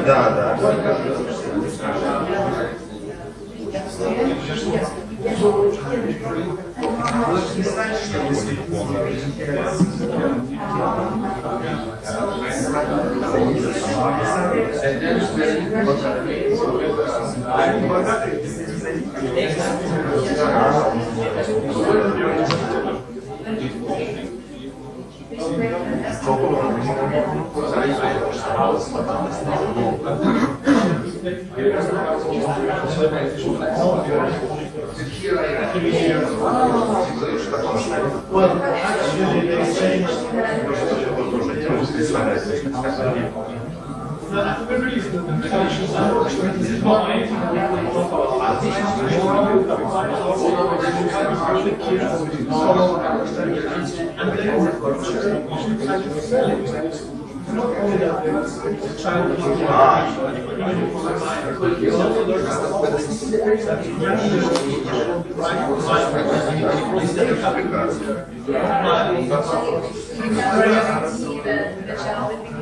dada. Thank you. Well, actually, they changed. But you. the child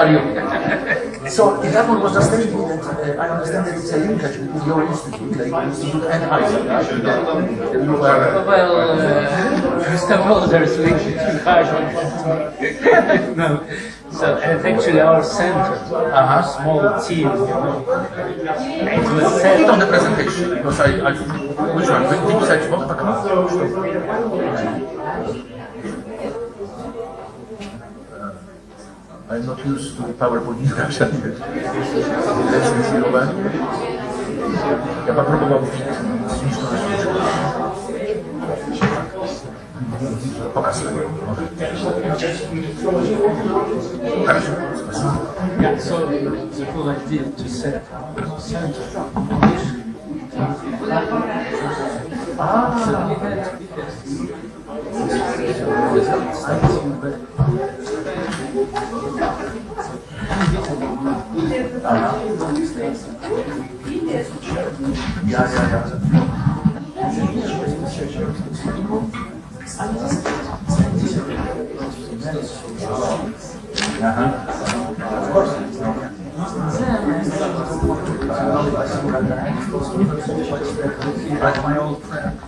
are you? So if that one was just telling me that uh, I understand that it's a linkage between your institute, like the institute and IZA, right? That, that you were, Well, uh, first of all, there's link between Harvard and no. So, and actually our center, a small team, you know, it was set Put on the presentation, because I, I which one? Deep search box? I'm not used to PowerPoint instruction. Lecz chwilowe. Ja pan próbował fit. Yeah, so the whole idea to set center. Ah, so we had, we had Ja, ja, ja. Course. Like my old friend.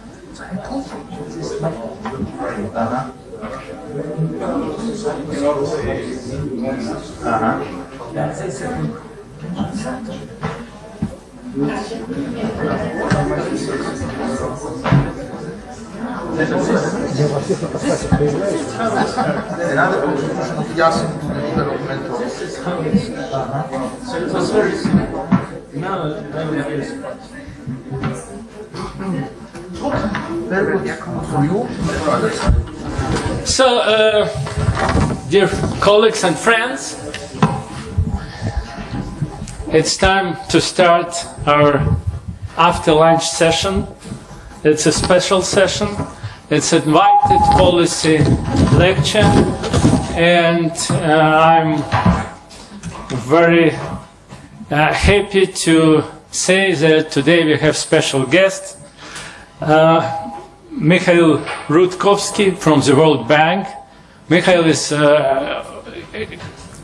So, uh, dear colleagues and friends, it's time to start our after lunch session. It's a special session. It's invited policy lecture, and uh, I'm very uh, happy to say that today we have special guest, uh, Mikhail Rutkowski from the World Bank. Mikhail is uh,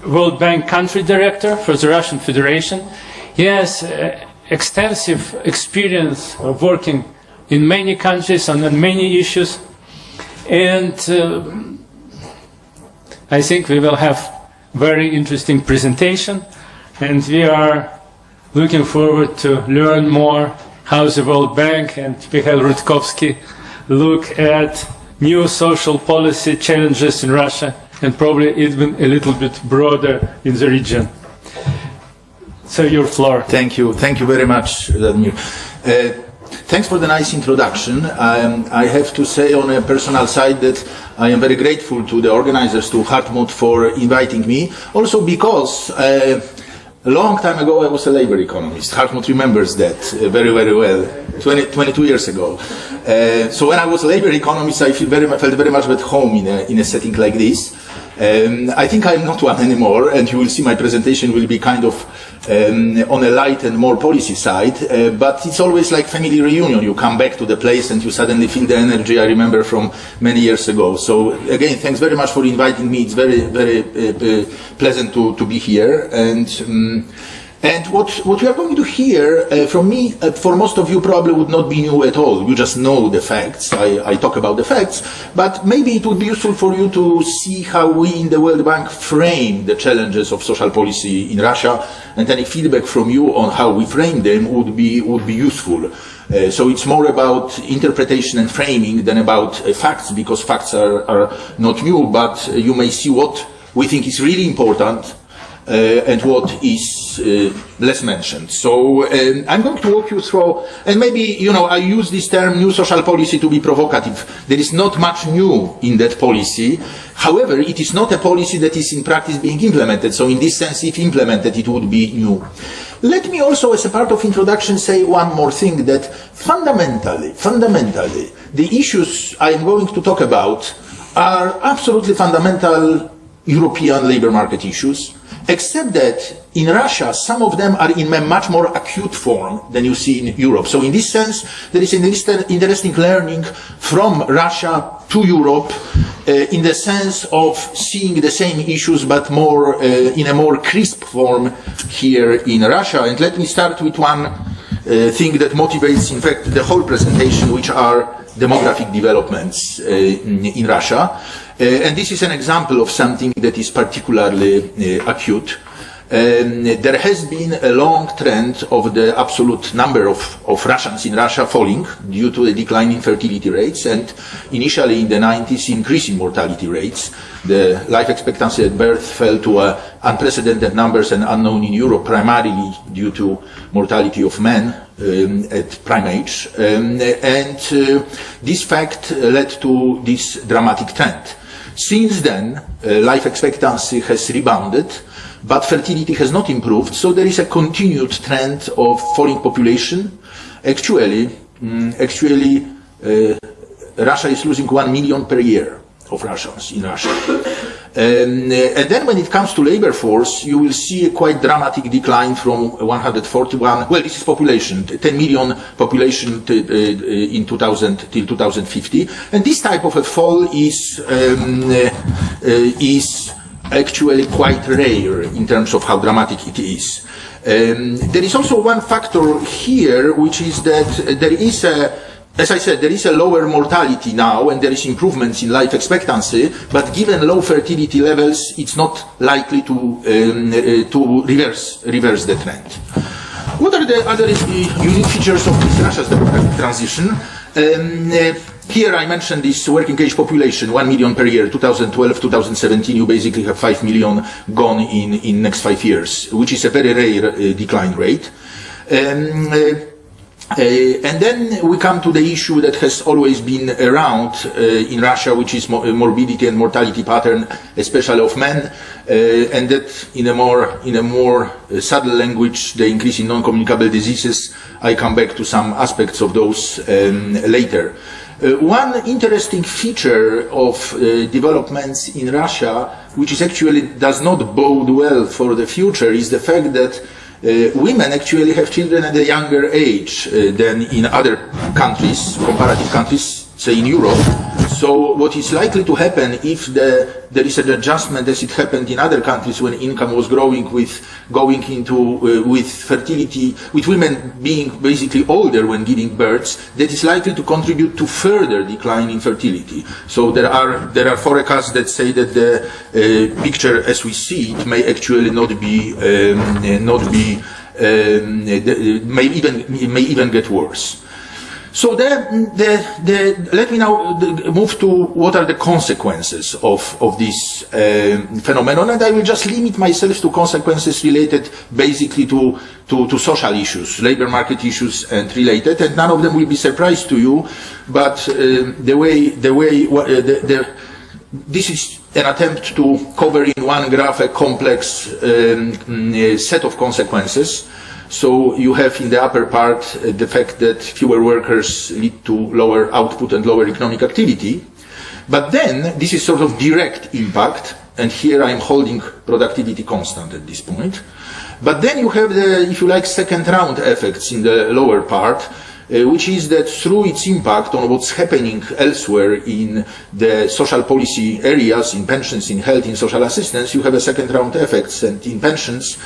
World Bank country director for the Russian Federation. He has uh, extensive experience of working in many countries and on many issues. And uh, I think we will have very interesting presentation, and we are looking forward to learn more how the World Bank and Mikhail Rutkowski look at new social policy challenges in Russia and probably even a little bit broader in the region. So your floor. Thank you. Thank you very much, Vladimir. Uh, thanks for the nice introduction. Um, I have to say on a personal side that I am very grateful to the organizers, to Hartmut, for inviting me. Also because uh, a long time ago I was a labor economist. Hartmut remembers that uh, very, very well, 20, 22 years ago. Uh, so when I was a labor economist, I feel very, felt very much at home in a, in a setting like this. Um, I think I'm not one anymore, and you will see my presentation will be kind of um, on a light and more policy side, uh, but it's always like family reunion. You come back to the place and you suddenly feel the energy I remember from many years ago. So again, thanks very much for inviting me. It's very, very uh, uh, pleasant to, to be here. And um, and what, what you are going to hear uh, from me, uh, for most of you probably would not be new at all. You just know the facts. I, I, talk about the facts. But maybe it would be useful for you to see how we in the World Bank frame the challenges of social policy in Russia. And any feedback from you on how we frame them would be, would be useful. Uh, so it's more about interpretation and framing than about uh, facts, because facts are, are not new, but you may see what we think is really important and what is uh, less mentioned. So um, I'm going to walk you through, and maybe, you know, I use this term new social policy to be provocative. There is not much new in that policy. However, it is not a policy that is in practice being implemented. So in this sense, if implemented, it would be new. Let me also, as a part of introduction, say one more thing that fundamentally, fundamentally, the issues I am going to talk about are absolutely fundamental European labor market issues except that in Russia, some of them are in a much more acute form than you see in Europe. So in this sense, there is an interesting learning from Russia to Europe uh, in the sense of seeing the same issues but more uh, in a more crisp form here in Russia. And let me start with one uh, thing that motivates, in fact, the whole presentation, which are demographic developments uh, in, in, Russia. Uh, and this is an example of something that is particularly uh, acute. Um, there has been a long trend of the absolute number of, of Russians in Russia falling due to a decline in fertility rates and initially in the 90s increasing mortality rates. The life expectancy at birth fell to uh, unprecedented numbers and unknown in Europe primarily due to mortality of men um, at prime age. Um, and uh, this fact led to this dramatic trend. Since then, uh, life expectancy has rebounded but fertility has not improved, so there is a continued trend of falling population. Actually, um, actually, uh, Russia is losing one million per year of Russians in Russia. Um, and then when it comes to labor force, you will see a quite dramatic decline from 141, well, this is population, 10 million population uh, uh in 2000 till 2050. And this type of a fall is, um, uh, uh is actually quite rare in terms of how dramatic it is. Um, there is also one factor here, which is that there is a, as I said, there is a lower mortality now and there is improvements in life expectancy, but given low fertility levels, it's not likely to, um, uh, to reverse, reverse the trend. What are the other uh, unique features of this Russia's transition? Um, uh, here I mentioned this working age population, 1 million per year, 2012, 2017, you basically have 5 million gone in, in next five years, which is a very rare uh, decline rate. Um, uh, and then we come to the issue that has always been around uh, in Russia, which is mo morbidity and mortality pattern, especially of men, uh, and that in a more in a more uh, subtle language, the increase in non-communicable diseases. I come back to some aspects of those um, later. Uh, one interesting feature of uh, developments in Russia, which is actually does not bode well for the future, is the fact that uh, women actually have children at a younger age uh, than in other countries, comparative countries, say in Europe. So what is likely to happen if the, there is an adjustment as it happened in other countries when income was growing with going into uh, with fertility, with women being basically older when giving births, that is likely to contribute to further decline in fertility. So there are there are forecasts that say that the uh, picture as we see it may actually not be um, uh, not be um, may even may even get worse. So the, the, let me now uh, move to what are the consequences of, of this um, phenomenon, and I will just limit myself to consequences related basically to, to, to social issues, labor market issues and related, and none of them will be surprise to you, but um, the way, the way, uh, the, the, this is an attempt to cover in one graph a complex um, mm, uh, set of consequences. So you have in the upper part uh, the fact that fewer workers lead to lower output and lower economic activity. But then this is sort of direct impact, and here I'm holding productivity constant at this point. But then you have the, if you like, second round effects in the lower part, uh, which is that through its impact on what's happening elsewhere in the social policy areas, in pensions, in health, in social assistance, you have a second round effects. And in pensions,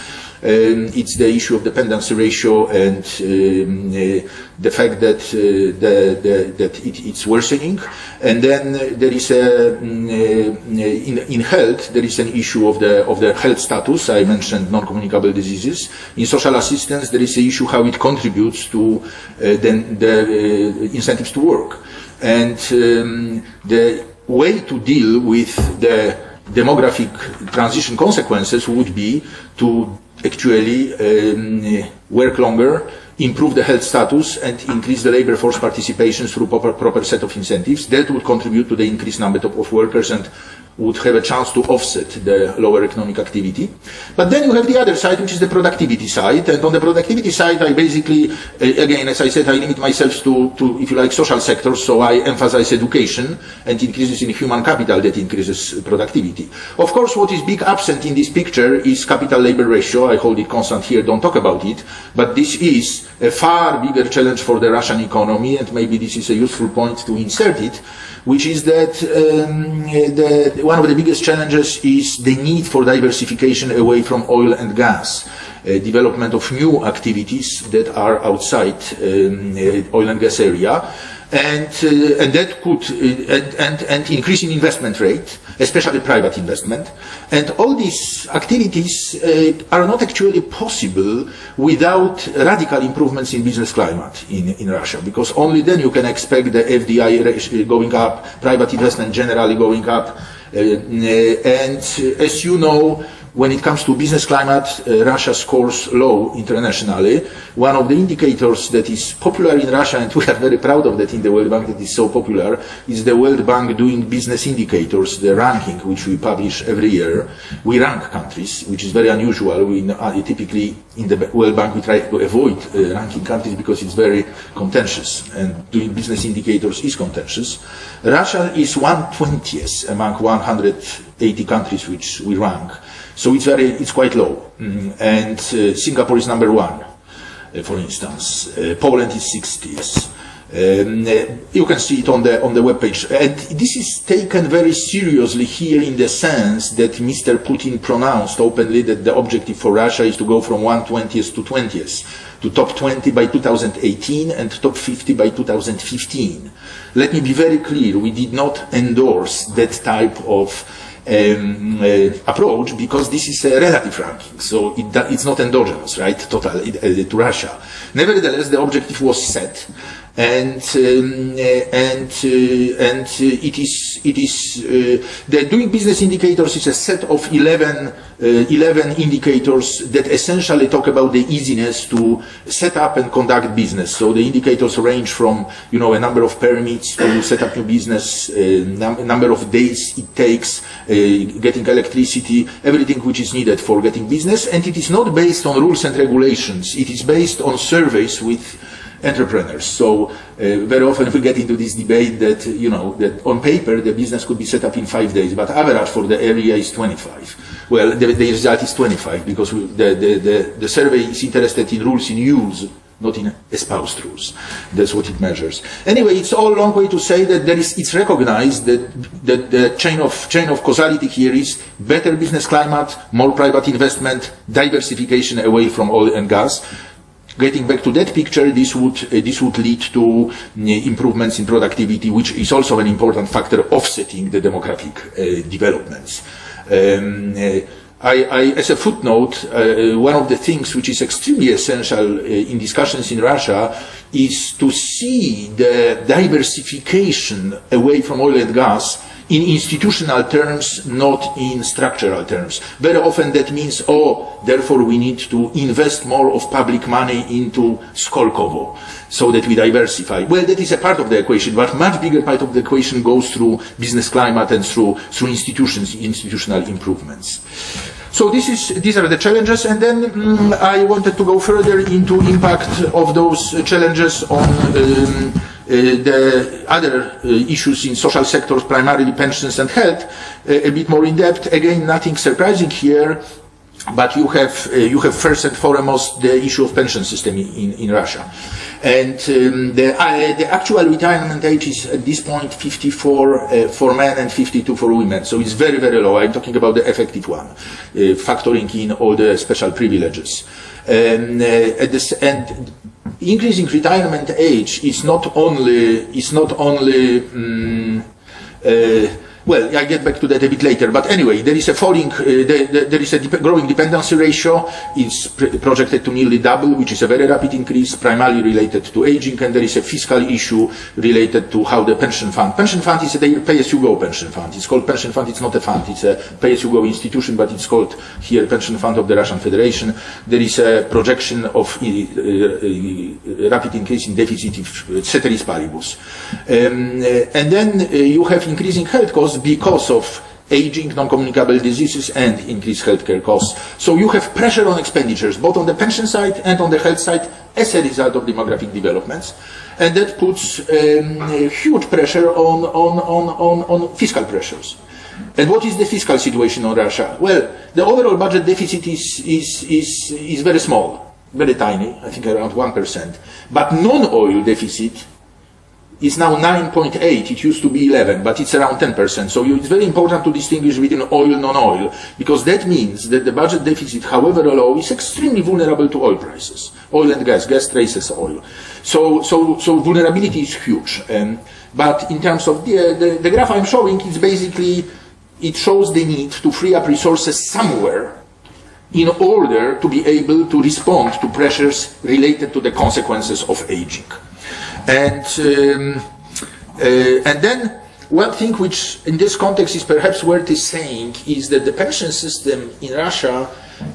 it's the issue of dependency ratio and um, uh, the fact that, uh, the, the, that it, it's worsening. And then there is a, mm, uh, in, in health, there is an issue of the, of the health status. I mentioned non-communicable diseases. In social assistance, there is an issue how it contributes to then the incentives to work. And um, the way to deal with the demographic transition consequences would be to actually um, work longer, improve the health status, and increase the labor force participation through proper, proper set of incentives. That would contribute to the increased number of, of workers and would have a chance to offset the lower economic activity. But then you have the other side, which is the productivity side. And on the productivity side, I basically, again, as I said, I limit myself to, to, if you like, social sectors. So I emphasize education and increases in human capital that increases productivity. Of course, what is big absent in this picture is capital labor ratio. I hold it constant here, don't talk about it. But this is a far bigger challenge for the Russian economy, and maybe this is a useful point to insert it, which is that um, one of the biggest challenges is the need for diversification away from oil and gas. Uh, development of new activities that are outside um, uh, oil and gas area, and uh, and that could uh, and, and increase in investment rate, especially private investment, and all these activities uh, are not actually possible without radical improvements in business climate in in Russia, because only then you can expect the FDI going up, private investment generally going up. Uh, and uh, as you know, when it comes to business climate, uh, Russia scores low internationally. One of the indicators that is popular in Russia, and we are very proud of that in the World Bank that is so popular, is the World Bank doing business indicators, the ranking which we publish every year. We rank countries, which is very unusual. We uh, typically in the World Bank we try to avoid uh, ranking countries because it's very contentious, and doing business indicators is contentious. Russia is 120th among 180 countries which we rank. So it's very, it's quite low. Mm, and uh, Singapore is number one, uh, for instance. Uh, Poland is 60th. Um, uh, you can see it on the on the webpage, and this is taken very seriously here in the sense that Mr. Putin pronounced openly that the objective for Russia is to go from 120th to 20th, to top 20 by 2018 and top 50 by 2015. Let me be very clear: we did not endorse that type of um, uh, approach because this is a relative ranking, so it, it's not endogenous, right, total it, uh, to Russia. Nevertheless, the objective was set, and um, uh, and uh, and uh, it is it is uh, the doing business indicators is a set of 11, uh, 11 indicators that essentially talk about the easiness to set up and conduct business. So the indicators range from you know a number of permits to set up your business, num- number of days it takes, getting electricity, everything which is needed for getting business, and it is not based on rules and regulations. It is based on surveys with entrepreneurs. So uh, very often we get into this debate that you know that on paper the business could be set up in five days, but average for the area is 25. Well, the, the result is 25 because we, the, the, the, the survey is interested in rules in use, not in espoused rules. That's what it measures. Anyway, it's all a long way to say that there is, it's recognized that, that the chain of, chain of causality here is better business climate, more private investment, diversification away from oil and gas. Getting back to that picture, this would, uh, this would lead to uh, improvements in productivity, which is also an important factor offsetting the demographic uh, developments. Um, uh, I, I, as a footnote, uh, one of the things which is extremely essential uh, in discussions in Russia is to see the diversification away from oil and gas in institutional terms, not in structural terms. Very often that means, oh, therefore we need to invest more of public money into Skolkovo so that we diversify. Well, that is a part of the equation, but much bigger part of the equation goes through business climate and through, through institutions, institutional improvements. So this is, these are the challenges, and then mm, I wanted to go further into impact of those challenges on um, the other uh, issues in social sectors, primarily pensions and health, uh, a bit more in depth. Again, nothing surprising here, but you have, you have first and foremost the issue of pension system in, in Russia. And um, the, uh, the, actual retirement age is at this point 54 uh, for men and 52 for women. So it's very, very low. I'm talking about the effective one, uh, factoring in all the special privileges. And increasing retirement age is not only, is not only um, well, I get back to that a bit later. But anyway, there is a falling, uh, the, the, there is a growing dependency ratio. It's projected to nearly double, which is a very rapid increase, primarily related to aging, and there is a fiscal issue related to how the pension fund. Pension fund is a pay-as-you-go pension fund. It's called pension fund. It's not a fund. It's a pay-as-you-go institution, but it's called here pension fund of the Russian Federation. There is a projection of uh, uh, rapid increase in deficit, ceteris paribus, um, uh, and then uh, you have increasing health costs because of aging, non-communicable diseases, and increased healthcare costs. So you have pressure on expenditures, both on the pension side and on the health side, as a result of demographic developments. And that puts um, huge pressure on, on, on, on, on fiscal pressures. And what is the fiscal situation on Russia? Well, the overall budget deficit is, is, is, is very small, very tiny, I think around 1%. But non-oil deficit is now 9.8. It used to be 11, but it's around 10%. So it's very important to distinguish between oil and non-oil, because that means that the budget deficit, however low, is extremely vulnerable to oil prices. Oil and gas, gas traces oil. So, so, so vulnerability is huge. Um, but in terms of the, the, the graph I'm showing, it's basically, it shows the need to free up resources somewhere in order to be able to respond to pressures related to the consequences of aging. And, um, uh, and then one thing which in this context is perhaps worth saying is that the pension system in Russia,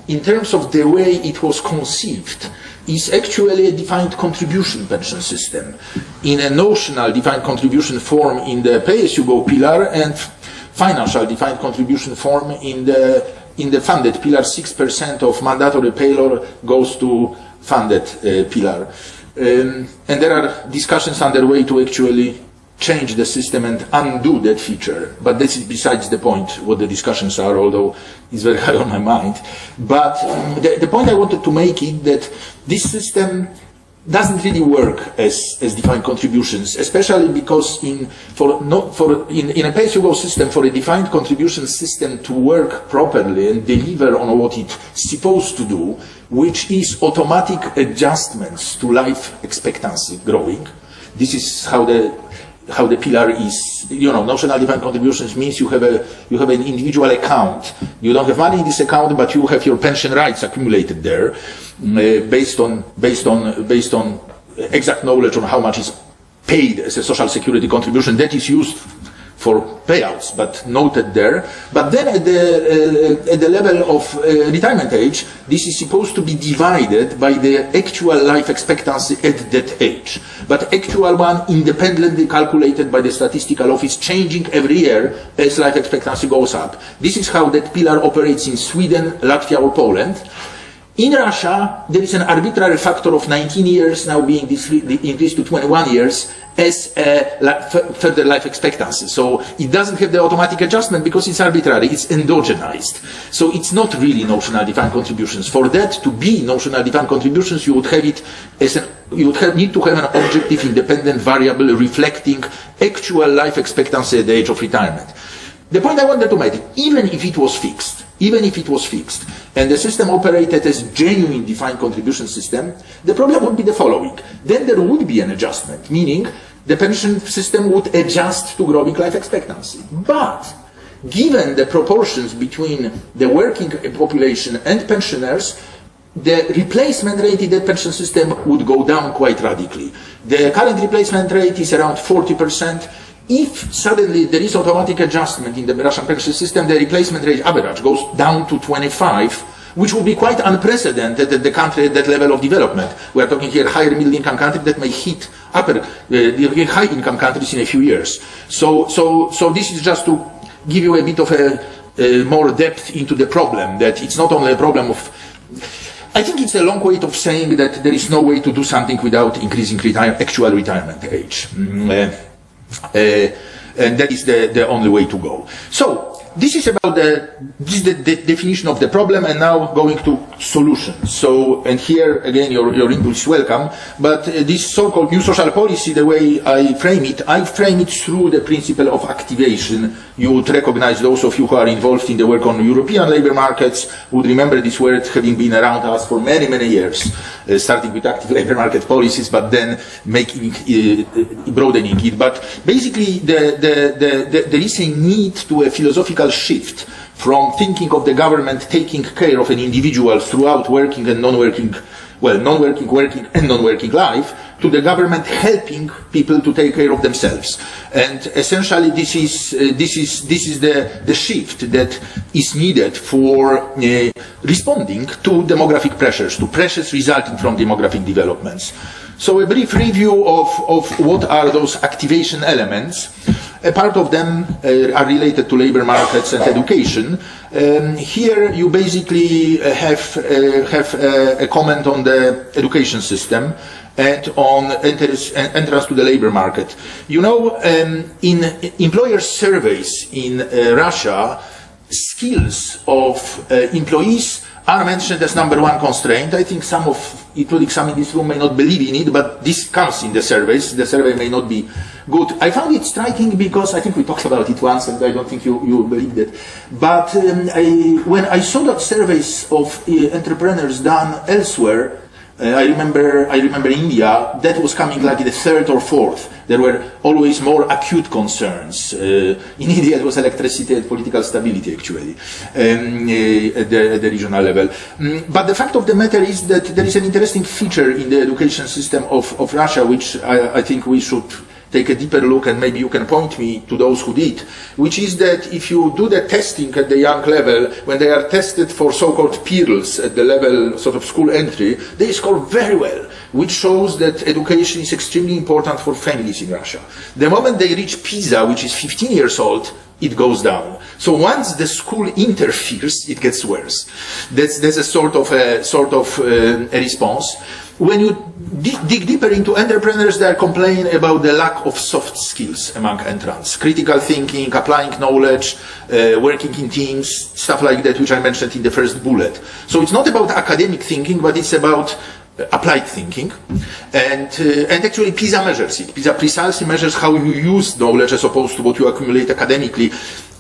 in terms of the way it was conceived, is actually a defined contribution pension system in a notional defined contribution form in the pay-as-you-go pillar and financial defined contribution form in the in the funded pillar. 6% of mandatory payroll goes to funded uh, pillar um, and there are discussions underway to actually change the system and undo that feature. But this is besides the point what the discussions are, although it's very high on my mind. But um, the, the point I wanted to make is that this system doesn't really work as, as defined contributions, especially because in, for, not, for, in, in a pay-as-you-go system, for a defined contribution system to work properly and deliver on what it's supposed to do, which is automatic adjustments to life expectancy growing. This is how the how the pillar is, you know, notional defined contributions means you have a you have an individual account. You don't have money in this account, but you have your pension rights accumulated there, uh, based on based on based on exact knowledge on how much is paid as a social security contribution that is used for payouts, but noted there. But then at the, uh, at the level of uh, retirement age, this is supposed to be divided by the actual life expectancy at that age. But actual one independently calculated by the statistical office, changing every year as life expectancy goes up. This is how that pillar operates in Sweden, Latvia or Poland. In Russia, there is an arbitrary factor of 19 years now being increased to 21 years as uh, a further life expectancy. So it doesn't have the automatic adjustment because it's arbitrary, it's endogenized. So it's not really notional defined contributions. For that to be notional defined contributions, you would have it as an you would have, need to have an objective independent variable reflecting actual life expectancy at the age of retirement. The point I wanted to make, even if it was fixed, even if it was fixed, and the system operated as genuine defined contribution system, the problem would be the following. Then there would be an adjustment, meaning the pension system would adjust to growing life expectancy. But given the proportions between the working population and pensioners, the replacement rate in the pension system would go down quite radically. The current replacement rate is around 40%. If suddenly there is automatic adjustment in the Russian pension system, the replacement rate average goes down to 25, which would be quite unprecedented at the country at that level of development. We are talking here higher middle income country that may hit upper, uh, the high income countries in a few years. So, so, so this is just to give you a bit of a, uh, more depth into the problem, that it's not only a problem of I think it's a long way of saying that there is no way to do something without increasing retire actual retirement age. Mm, uh, uh, Uh, and that is the, the only way to go. So, this is about the, this is the, the, definition of the problem and now going to solutions. So, and here again your, your input is welcome, but uh, this so-called new social policy, the way I frame it, I frame it through the principle of activation. You would recognize those of you who are involved in the work on European labor markets would remember this word having been around us for many, many years, uh, starting with active labor market policies, but then making, uh, broadening it. But basically the, the, the, there is a need to a philosophical shift from thinking of the government taking care of an individual throughout working and non-working, well, non-working, working, and non-working life, to the government helping people to take care of themselves. And essentially, this is uh, this is this is the the shift that is needed for uh, responding to demographic pressures, to pressures resulting from demographic developments. So, a brief review of of what are those activation elements. A part of them uh, are related to labor markets and education. Um, here you basically uh, have, uh, have uh, a comment on the education system and on entrance, to the labor market. You know, um, in employer surveys in uh, Russia, skills of uh, employees are mentioned as number one constraint. I think some of, including some in this room, may not believe in it, but this comes in the surveys. The survey may not be good. I found it striking because I think we talked about it once, and I don't think you, you believed it. But um, I, when I saw that surveys of uh, entrepreneurs done elsewhere, uh, I remember, I remember India, that was coming like the third or fourth. There were always more acute concerns. Uh, in India, it was electricity and political stability, actually, um, uh, at, the, at, the, regional level. Um, but the fact of the matter is that there is an interesting feature in the education system of, of Russia, which I, I think we should take a deeper look and maybe you can point me to those who did, which is that if you do the testing at the young level, when they are tested for so-called PIRLS at the level sort of school entry, they score very well, which shows that education is extremely important for families in Russia. The moment they reach PISA, which is 15 years old, it goes down. So once the school interferes, it gets worse. That's, that's a sort of a, sort of, uh, a response when you dig deeper into entrepreneurs, they complain about the lack of soft skills among entrants. Critical thinking, applying knowledge, uh, working in teams, stuff like that, which I mentioned in the first bullet. So it's not about academic thinking, but it's about uh, applied thinking. And, uh, and actually PISA measures it. PISA precisely measures how you use knowledge as opposed to what you accumulate academically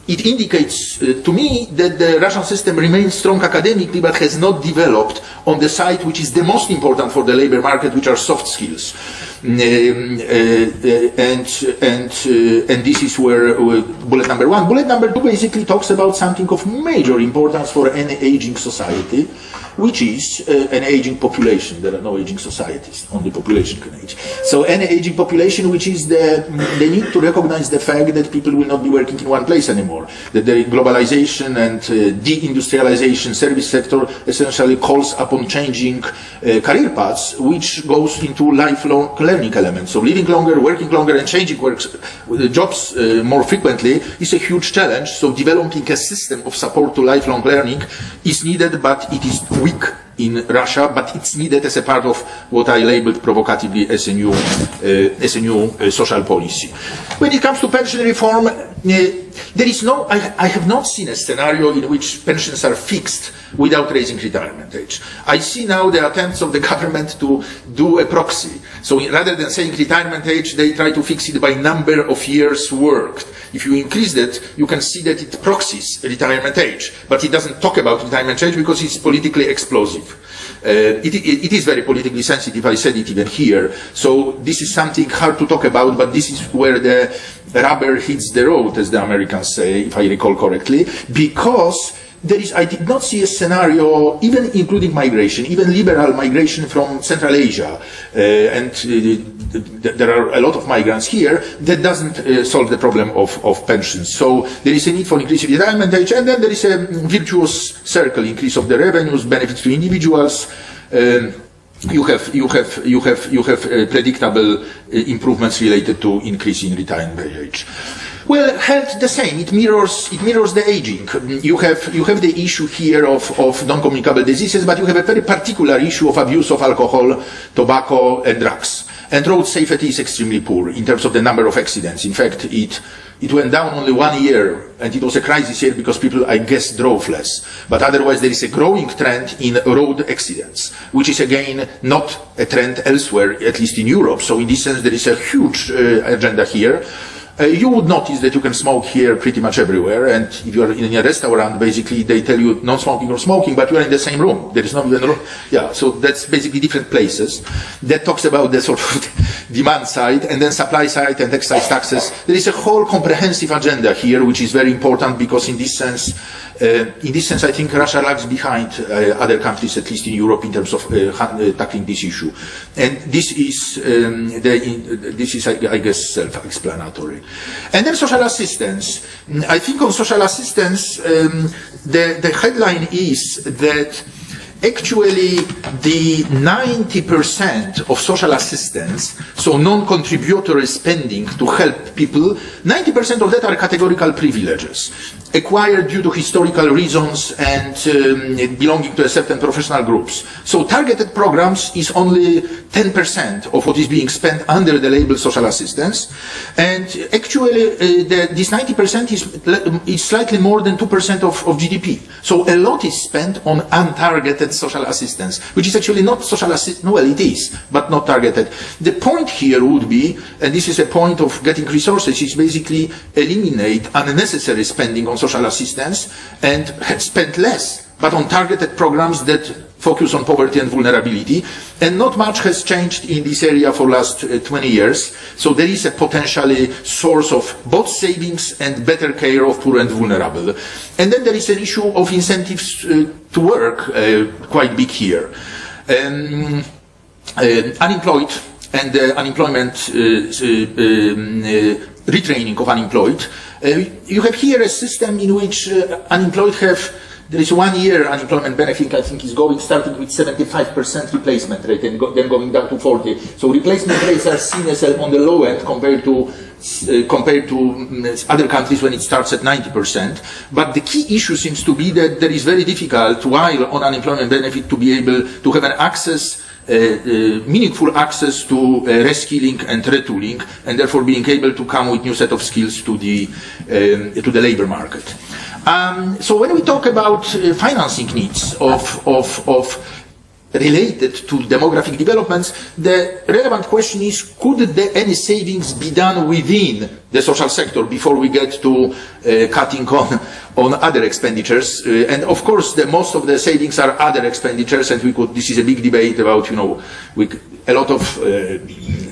it indicates uh, to me that the Russian system remains strong academically but has not developed on the side which is the most important for the labor market, which are soft skills. Um, uh, uh, and and uh, and this is where uh, bullet number one. Bullet number two basically talks about something of major importance for any aging society which is uh, an aging population. There are no aging societies, only population can age. So any aging population, which is the, they need to recognize the fact that people will not be working in one place anymore, that the globalization and uh, deindustrialization service sector essentially calls upon changing career paths, which goes into lifelong learning elements. So living longer, working longer, and changing works, uh, jobs uh, more frequently is a huge challenge. So developing a system of support to lifelong learning is needed, but it is weak in Russia, but it's needed as a part of what I labeled provocatively as a new, uh, as a new uh, social policy. When it comes to pension reform, uh, there is no, I, I have not seen a scenario in which pensions are fixed without raising retirement age. I see now the attempts of the government to do a proxy. So rather than saying retirement age, they try to fix it by number of years worked. If you increase that, you can see that it proxies retirement age, but it doesn't talk about retirement age because it's politically explosive. Uh, it, it, it is very politically sensitive, I said it even here. So this is something hard to talk about, but this is where the rubber hits the road, as the Americans say, if I recall correctly, because there is, I did not see a scenario, even including migration, even liberal migration from Central Asia, uh, and uh, there are a lot of migrants here, that doesn't uh, solve the problem of, of pensions. So there is a need for increasing retirement age, and then there is a virtuous circle, increase of the revenues, benefits to individuals, um, you have you have you have you have uh, predictable uh, improvements related to increasing retirement age. Well, health the same. It mirrors it mirrors the aging. You have you have the issue here of, of non-communicable diseases, but you have a very particular issue of abuse of alcohol, tobacco, and drugs. And road safety is extremely poor in terms of the number of accidents. In fact, it it went down only one year, and it was a crisis year because people, I guess, drove less. But otherwise, there is a growing trend in road accidents, which is again not a trend elsewhere, at least in Europe. So in this sense, there is a huge uh, agenda here. Uh, you would notice that you can smoke here pretty much everywhere, and if you are in a restaurant, basically they tell you non-smoking or smoking, but you are in the same room. There is not even room. Yeah, so that's basically different places. That talks about the sort of demand side, and then supply side and excise taxes. There is a whole comprehensive agenda here, which is very important because in this sense, in this sense, I think Russia lags behind uh, other countries, at least in Europe, in terms of uh, uh tackling this issue. And this is, um, the, in, this is, I, I guess, self-explanatory. And then social assistance. I think on social assistance, um, the, the headline is that actually the 90% of social assistance, so non-contributory spending to help people, 90% of that are categorical privileges acquired due to historical reasons and um, belonging to a certain professional groups. So targeted programs is only 10% of what is being spent under the label social assistance. And actually, uh, the, this 90% is, is slightly more than 2% of, of GDP. So a lot is spent on untargeted social assistance, which is actually not social assistance, No, well, it is, but not targeted. The point here would be, and this is a point of getting resources, is basically eliminate unnecessary spending on social assistance and had spent less, but on targeted programs that focus on poverty and vulnerability. And not much has changed in this area for last uh, 20 years. So there is a potentially source of both savings and better care of poor and vulnerable. And then there is an issue of incentives uh, to work uh, quite big here. Um, uh, unemployed and unemployment uh, um, uh, retraining of unemployed. You have here a system in which unemployed have there is one year unemployment benefit, I think, is going starting with 75% replacement rate and go, then going down to 40. So replacement rates are seen as on the low end compared to uh, compared to um, other countries when it starts at 90%. But the key issue seems to be that there is very difficult, while on unemployment benefit, to be able to have an access uh, uh, meaningful access to uh, reskilling and retooling, and therefore being able to come with new set of skills to the um, to the labor market. Um, so when we talk about uh, financing needs of, of, of related to demographic developments, the relevant question is, could the, any savings be done within the social sector before we get to uh, cutting on, on other expenditures? Uh, and of course, the, most of the savings are other expenditures, and we could, this is a big debate about, you know, we, a lot of uh,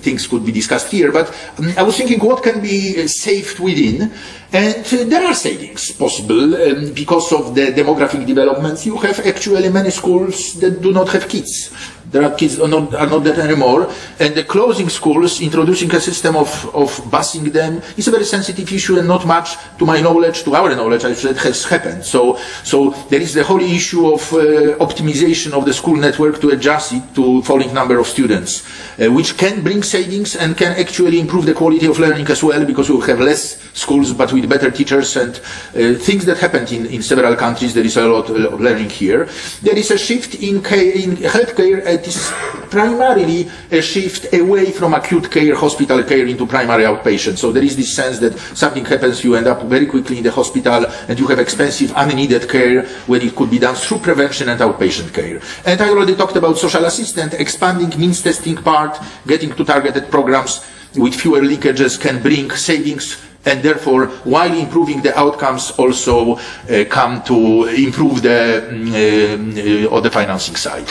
things could be discussed here, but um, I was thinking what can be uh, saved within, and uh, there are savings possible um, because of the demographic developments. You have actually many schools that do not have kids. There are kids are not, are not that anymore. And the closing schools, introducing a system of, of busing them is a very sensitive issue and not much, to my knowledge, to our knowledge, I said, has happened. So, so there is the whole issue of uh, optimization of the school network to adjust it to falling number of students, uh, which can bring savings and can actually improve the quality of learning as well because we have less schools but with better teachers and uh, things that happened in, in several countries. There is a lot of learning here. There is a shift in, in healthcare It is primarily a shift away from acute care, hospital care into primary outpatient. So there is this sense that something happens, you end up very quickly in the hospital and you have expensive unneeded care when it could be done through prevention and outpatient care. And I already talked about social assistant, expanding means testing part, getting to targeted programs with fewer leakages can bring savings and therefore, while improving the outcomes, also uh, come to improve the mm, uh, uh, on the financing side.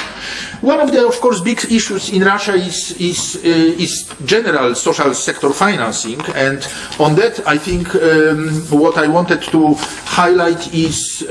One of the, of course, big issues in Russia is is, uh, is general social sector financing, and on that, I think um, what I wanted to highlight is.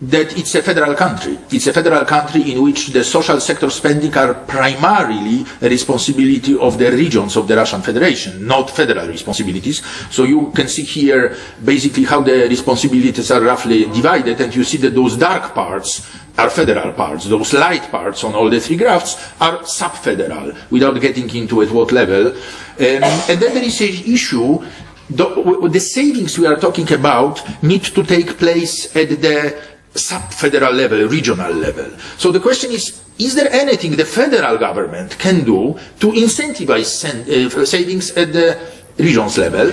That it's a federal country. It's a federal country in which the social sector spending are primarily a responsibility of the regions of the Russian Federation, not federal responsibilities. So you can see here basically how the responsibilities are roughly divided, and you see that those dark parts are federal parts. Those light parts on all the three graphs are sub-federal, without getting into at what level. Um, and then there is an issue the, the, savings we are talking about need to take place at the sub-federal level, regional level. So the question is, is there anything the federal government can do to incentivize uh, savings at the regions level?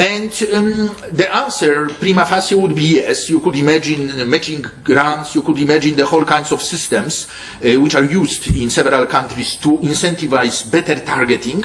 And um, the answer, prima facie, would be yes. You could imagine matching grants, you could imagine the whole kinds of systems uh, which are used in several countries to incentivize better targeting.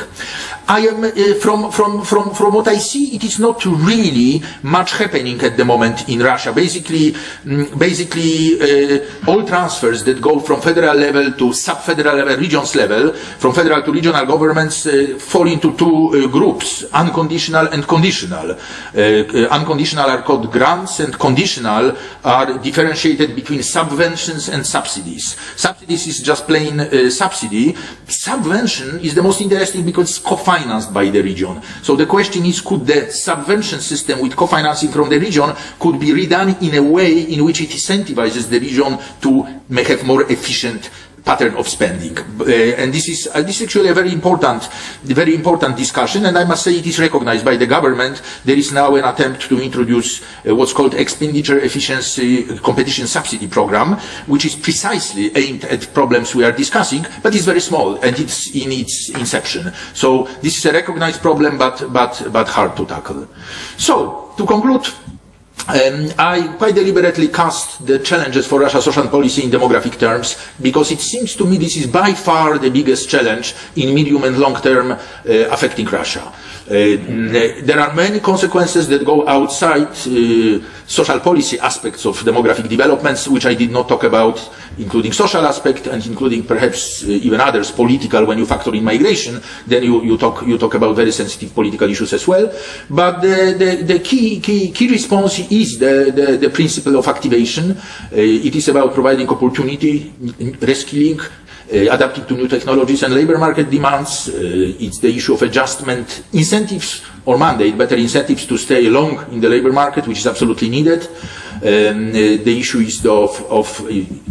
I am, uh, from, from, from, from what I see, it is not really much happening at the moment in Russia. Basically, um, basically uh, all transfers that go from federal level to sub-federal level, regions level, from federal to regional governments uh, fall into two uh, groups, unconditional and conditional conditional. Uh, unconditional are called grants and conditional are differentiated between subventions and subsidies. Subsidies is just plain uh, subsidy. Subvention is the most interesting because it's co-financed by the region. So the question is, could the subvention system with co-financing from the region could be redone in a way in which it incentivizes the region to make have more efficient pattern of spending. Uh, and this is, uh, this is actually a very important, very important discussion, and I must say it is recognized by the government. There is now an attempt to introduce uh, what's called expenditure efficiency competition subsidy program, which is precisely aimed at problems we are discussing, but it's very small and it's in its inception. So this is a recognized problem, but, but, but hard to tackle. So, to conclude, um, I quite deliberately cast the challenges for Russia's social policy in demographic terms because it seems to me this is by far the biggest challenge in medium and long term uh, affecting Russia. Uh, there are many consequences that go outside uh, social policy aspects of demographic developments, which I did not talk about, including social aspect and including perhaps uh, even others, political, when you factor in migration, then you, you, talk, you talk about very sensitive political issues as well. But the, the, the key, key, key response is the, the, the principle of activation. Uh, it is about providing opportunity, reskilling, uh, adapting to new technologies and labor market demands. Uh, it's the issue of adjustment, incentives or mandate, better incentives to stay long in the labor market, which is absolutely needed. Um, uh, the issue is of, of,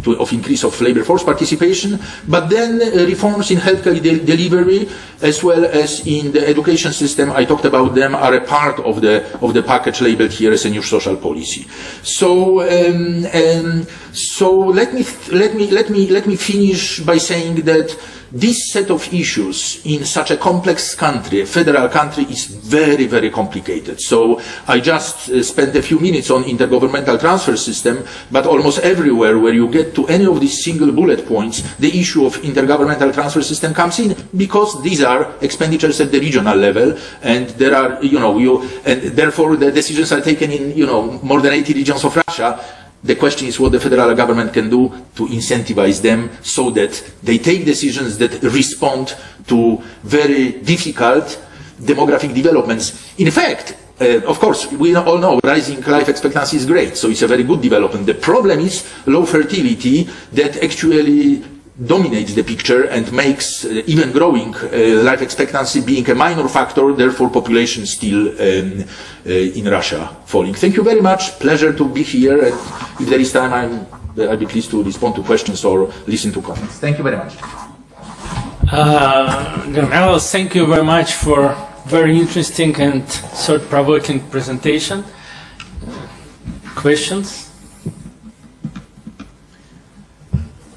of, increase of labor force participation, but then uh, reforms in healthcare de delivery as well as in the education system, I talked about them, are a part of the, of the package labeled here as a new social policy. So, um, um, so let me, let me, let me, let me finish by saying that this set of issues in such a complex country, a federal country, is very, very complicated. So I just uh, spent a few minutes on intergovernmental transfer system, but almost everywhere where you get to any of these single bullet points, the issue of intergovernmental transfer system comes in because these are expenditures at the regional level, and there are, you know, you, and therefore the decisions are taken in, you know, more than 80 regions of Russia the question is what the federal government can do to incentivize them so that they take decisions that respond to very difficult demographic developments. In fact, uh, of course, we all know rising life expectancy is great, so it's a very good development. The problem is low fertility that actually dominates the picture and makes uh, even growing uh, life expectancy being a minor factor, therefore population still um, uh, in Russia falling. Thank you very much. Pleasure to be here. And if there is time, I'm, I'll be pleased to respond to questions or listen to comments. Thank you very much. Uh, thank you very much for very interesting and thought-provoking presentation. Questions?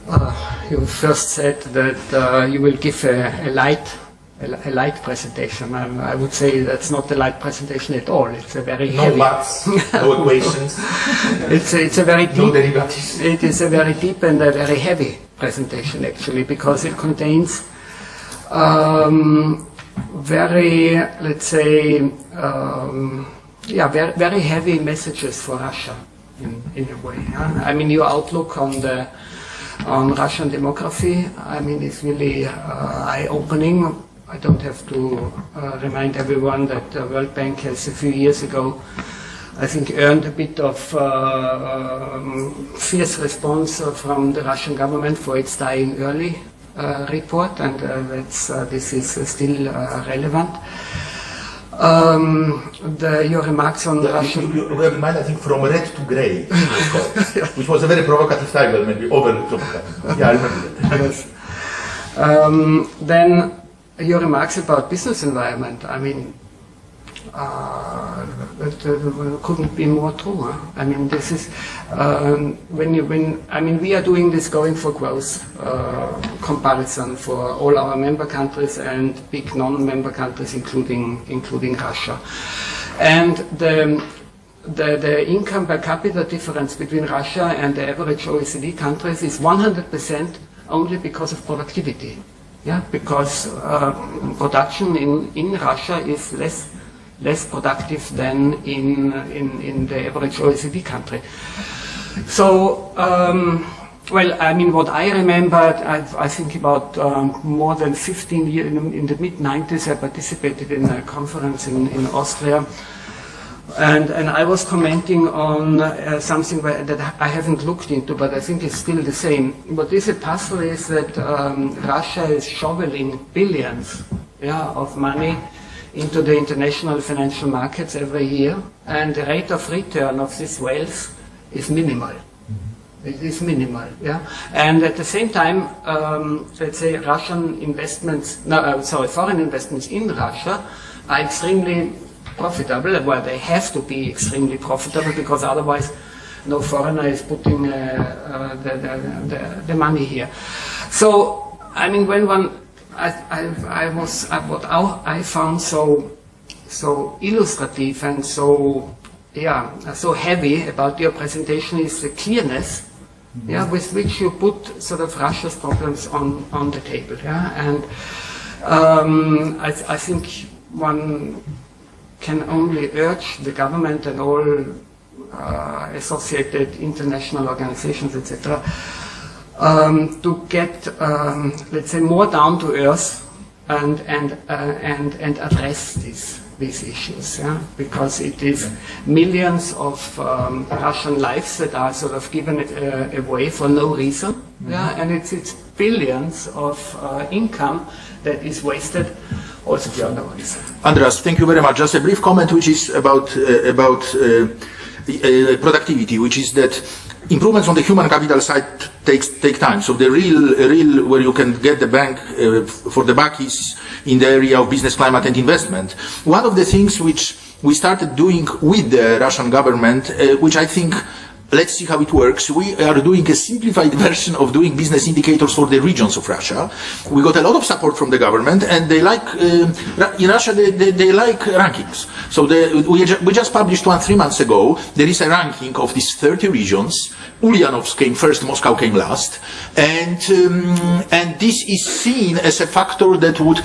Uh, you first said that uh, you will give a, a light a, light presentation. Um, I would say that's not a light presentation at all. It's a very No heavy. maths, no equations, It's a, it's a very no deep. derivatives. It is a very deep and a very heavy presentation actually because it contains um, very, let's say, um, yeah, very, very heavy messages for Russia in, in a way. yeah. I mean, your outlook on the on Russian demography, I mean, it's really uh, eye-opening. I don't have to uh, remind everyone that the World Bank has a few years ago I think, earned a bit of uh, um, fierce response from the Russian government for its dying early uh, report, and uh, uh, this is still relevant. Um, the, your remarks on You, Russian. you, you have in mind, I think, from red to grey, called, which was a very provocative title, maybe over provocative. Yeah, I remember that. yes. Um, then your remarks about business environment. I mean, uh, uh, couldn't be more true. I mean, this is um, when you when I mean we are doing this going for growth uh, comparison for all our member countries and big non-member countries, including including Russia, and the. The, the income per capita difference between Russia and the average OECD countries is 100% only because of productivity. Yeah, because uh, production in, in Russia is less less productive than in, in, in the average OECD country. So, um, well, I mean, what I remember, I, I think about um, more than 15 years, in, in the mid 90s, I participated in a conference in, in Austria. And, and I was commenting on uh, something that I haven't looked into, but I think it's still the same. What is a puzzle is that um, Russia is shoveling billions yeah, of money into the international financial markets every year, and the rate of return of this wealth is minimal. It is minimal, yeah. And at the same time, um, let's say Russian investments, no, uh, sorry, foreign investments in Russia are extremely profitable. Well, they have to be extremely profitable because otherwise, no foreigner is putting uh, uh, the, the, the, the money here. So, I mean, when one, I, I, I was, what I found so, so illustrative and so, yeah, so heavy about your presentation is the clearness, yeah, with which you put sort of Russia's problems on, on the table, yeah, and um, I, I think one can only urge the government and all uh, associated international organizations, etc., um, to get, um, let's say, more down to earth and and uh, and and address these these issues, yeah? because it is millions of um, Russian lives that are sort of given uh, away for no reason, yeah, and it's it's billions of uh, income that is wasted also for no reason. Andreas, thank you very much. Just a brief comment, which is about uh, about uh, uh, productivity, which is that improvements on the human capital side takes take time. So the real real where you can get the bank uh, for the buck is in the area of business climate and investment. One of the things which we started doing with the Russian government, uh, which I think let's see how it works. We are doing a simplified version of doing business indicators for the regions of Russia. We got a lot of support from the government, and they like uh, in Russia they, they, they like rankings. So we, we just published one three months ago. There is a ranking of these 30 regions. Ulyanovsk came first, Moscow came last, and um, and this is seen as a factor that would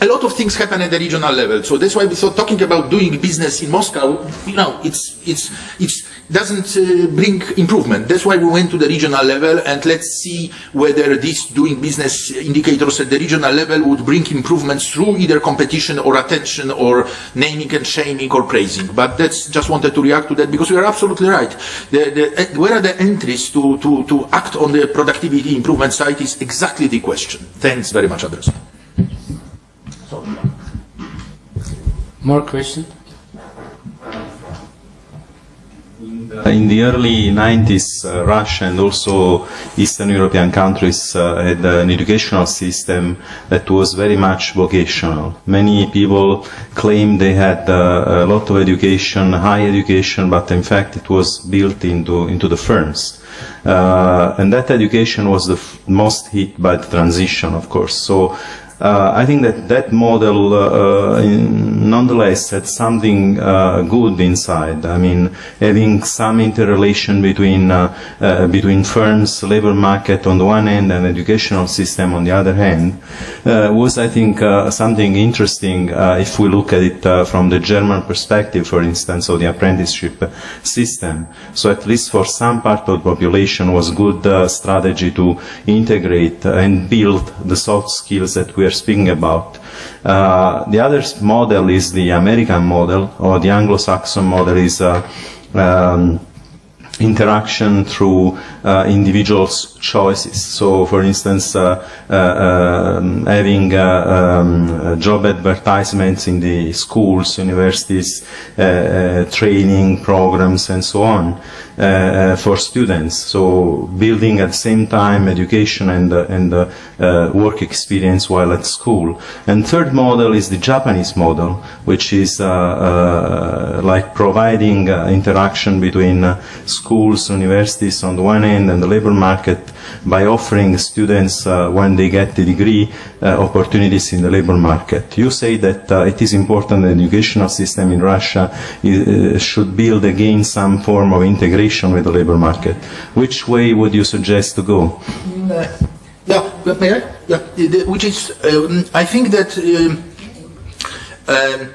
a lot of things happen at the regional level. So that's why we thought talking about doing business in Moscow, you know, it's, it's, it's, doesn't uh, bring improvement. That's why we went to the regional level and let's see whether these doing business indicators at the regional level would bring improvements through either competition or attention or naming and shaming or praising. But that's just wanted to react to that because you are absolutely right. The, the, uh, where are the entries to, to, to act on the productivity improvement side is exactly the question. Thanks very much, Andreas. More questions? In the early 90s, uh, Russia and also Eastern European countries uh, had an educational system that was very much vocational. Many people claimed they had uh, a lot of education, high education, but in fact it was built into, into the firms. Uh, and that education was the most hit by the transition, of course. So uh, I think that that model, uh, in, nonetheless, had something uh, good inside. I mean, having some interrelation between uh, uh, between firms, labor market on the one hand, and educational system on the other hand, uh, was, I think, something interesting if we look at it from the German perspective, for instance, of the apprenticeship system. So at least for some part of the population, was good strategy to integrate and build the soft skills that we are speaking about. Uh, the other model is the American model, or the Anglo-Saxon model is uh, um, interaction through uh, individuals' choices. So, for instance, uh, uh, um, having uh, um, job advertisements in the schools, universities, uh, uh, training programs, and so on Uh, uh, for students. So, building at the same time education and uh, and work experience while at school. And third model is the Japanese model, which is like providing interaction between schools, universities on the one hand, and the labor market by offering students, uh, when they get the degree, uh, opportunities in the labor market. You say that uh, it is important the educational system in Russia uh, should build again some form of integration with the labor market. Which way would you suggest to go? yeah, may I? Yeah, which is, um, I think that um, um,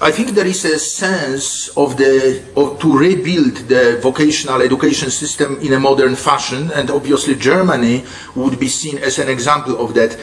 I think there is a sense of the of, to rebuild the vocational education system in a modern fashion, and obviously Germany would be seen as an example of that.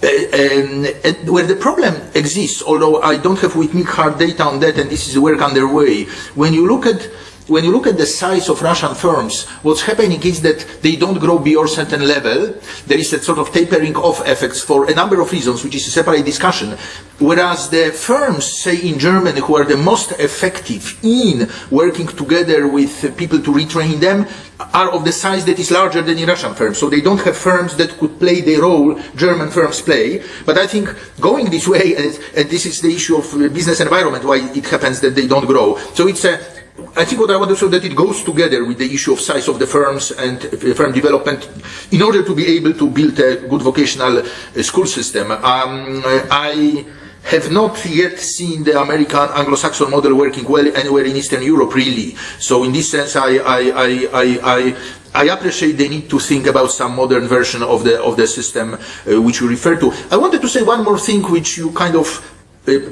Uh, and, and where the problem exists, although I don't have with me hard data on that, and this is work underway. When you look at when you look at the size of Russian firms, what's happening is that they don't grow beyond certain level. There is a sort of tapering off effects for a number of reasons, which is a separate discussion. Whereas the firms, say in Germany, who are the most effective in working together with people to retrain them, are of the size that is larger than in Russian firms. So they don't have firms that could play the role German firms play. But I think going this way, and, and this is the issue of business environment, why it happens that they don't grow. So it's a I think what I want to show that it goes together with the issue of size of the firms and firm development in order to be able to build a good vocational uh, school system. Um, I have not yet seen the American Anglo-Saxon model working well anywhere in Eastern Europe, really. So in this sense, I, I, I, I, I appreciate the need to think about some modern version of the of the system uh, which you refer to. I wanted to say one more thing which you kind of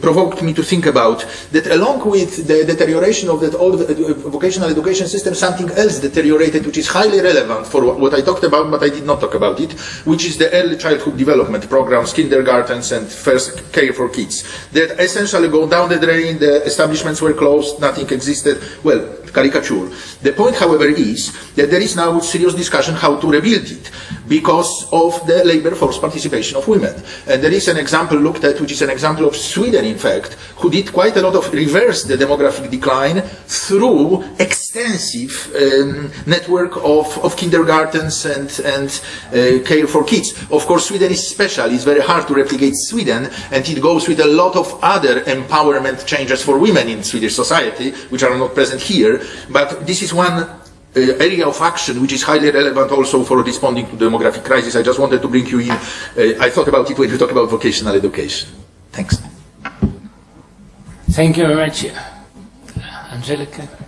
provoked me to think about that along with the deterioration of that old uh, vocational education system, something else deteriorated which is highly relevant for what I talked about, but I did not talk about it, which is the early childhood development programs, kindergartens and first care for kids. That essentially go down the drain, the establishments were closed, nothing existed. Well, caricature. The point, however, is that there is now serious discussion how to rebuild it because of the labor force participation of women. And there is an example looked at, which is an example of Sweden, in fact, who did quite a lot of reverse the demographic decline through extensive um, network of, of kindergartens and, and uh, care for kids. Of course, Sweden is special. It's very hard to replicate Sweden, and it goes with a lot of other empowerment changes for women in Swedish society, which are not present here. But this is one uh, area of action which is highly relevant also for responding to the demographic crisis. I just wanted to bring you in. Uh, I thought about it when you talk about vocational education. Thanks. Thank you very much. Angelica?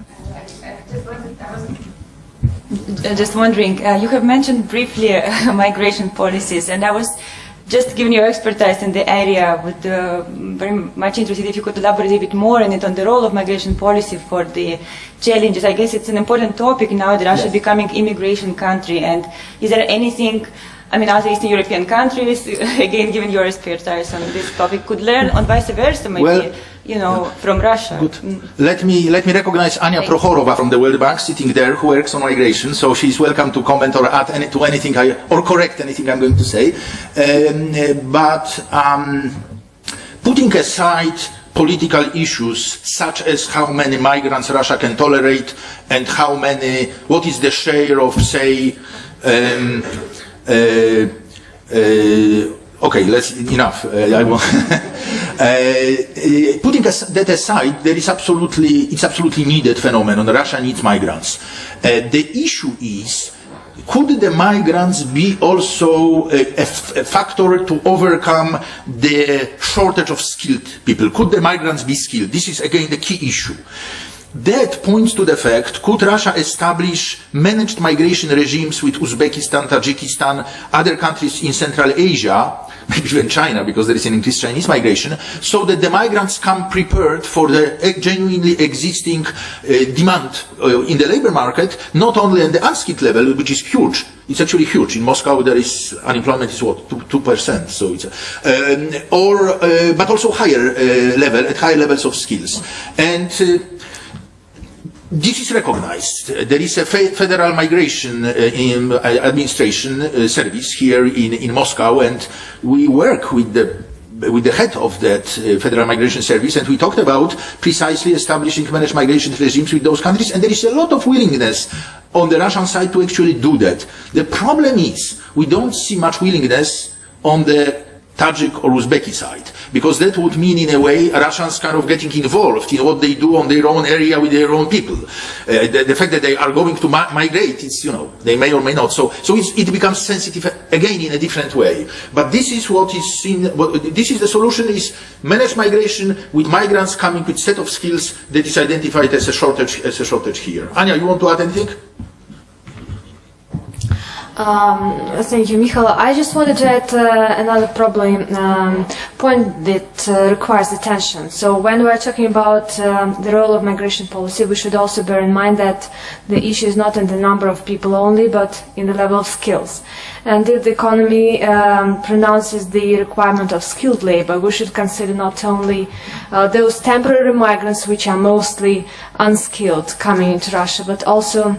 Just wondering, uh, you have mentioned briefly uh, migration policies, and I was just given your expertise in the area, would uh, very much interested if you could elaborate a bit more on it, on the role of migration policy for the challenges. I guess it's an important topic now that Russia yes. becoming immigration country, and is there anything I mean, other Eastern European countries, again, given your expertise on this topic, could learn, and vice versa, maybe, well, you know, from Russia. Good. Mm. Let me let me recognize Anya Prokhorova from the World Bank, sitting there, who works on migration. So she's welcome to comment or add any, to anything I or correct anything I'm going to say. Um, but um, putting aside political issues such as how many migrants Russia can tolerate and how many, what is the share of, say, um, uh, uh, Okay, let's enough. Uh, I will. uh, uh, putting that aside, there is absolutely it's absolutely needed phenomenon. Russia needs migrants. Uh, the issue is. Could the migrants be also a factor to overcome the shortage of skilled people? Could the migrants be skilled? This is again the key issue. That points to the fact, could Russia establish managed migration regimes with Uzbekistan, Tajikistan, other countries in Central Asia, maybe even China, because there is an increased Chinese migration, so that the migrants come prepared for the genuinely existing uh, demand uh, in the labor market, not only at the unskilled level, which is huge, it's actually huge. In Moscow, there is unemployment is what two percent. So it's um, or uh, but also higher uh, level at higher levels of skills and. This is recognized. There is a federal migration uh, uh, administration uh, service here in, in Moscow, and we work with the with the head of that uh, federal migration service, and we talked about precisely establishing managed migration regimes with those countries, and there is a lot of willingness on the Russian side to actually do that. The problem is we don't see much willingness on the Tajik or Uzbeki side, because that would mean, in a way, Russians kind of getting involved in what they do on their own area with their own people. Uh, the, the fact that they are going to mi- migrate, it's, you know, they may or may not. So, so it becomes sensitive again in a different way. But this is what is seen, what, this is the solution is managed migration with migrants coming with set of skills that is identified as a shortage, as a shortage here. Anya, you want to add anything? Um, thank you, Michal. I just wanted to add uh, another problem um, point that uh, requires attention. So when we're talking about um, the role of migration policy, we should also bear in mind that the issue is not in the number of people only, but in the level of skills. And if the economy um, pronounces the requirement of skilled labor, we should consider not only uh, those temporary migrants, which are mostly unskilled, coming into Russia, but also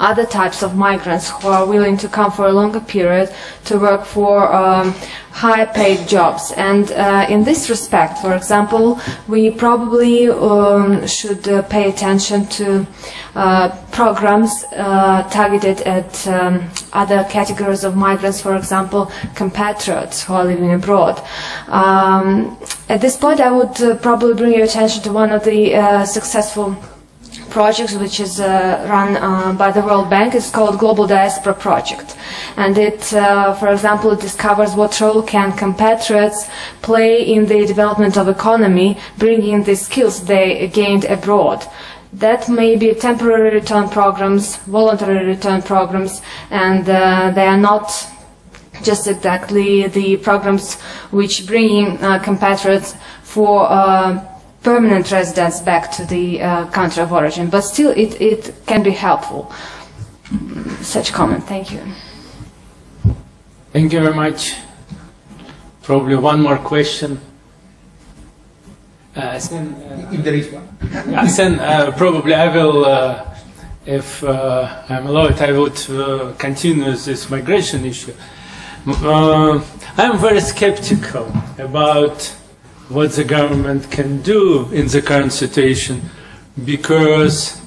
other types of migrants who are willing to come for a longer period to work for um, higher paid jobs. And uh, in this respect, for example, we probably um, should uh, pay attention to uh, programs uh, targeted at um, other categories of migrants, for example, compatriots who are living abroad. Um, at this point, I would uh, probably bring your attention to one of the uh, successful projects which is uh, run uh, by the World Bank. It's called Global Diaspora Project. And it, uh, for example, discovers what role can compatriots play in the development of economy, bringing the skills they gained abroad. That may be temporary return programs, voluntary return programs, and uh, they are not just exactly the programs which bring in uh, compatriots for uh, permanent residence back to the uh, country of origin, but still it, it can be helpful. Such comment, thank you. Thank you very much. Probably one more question. Uh, then, uh, If there is one. yeah, then uh, probably I will, uh, if uh, I'm allowed, I would uh, continue this migration issue. Uh, I'm very skeptical about what the government can do in the current situation because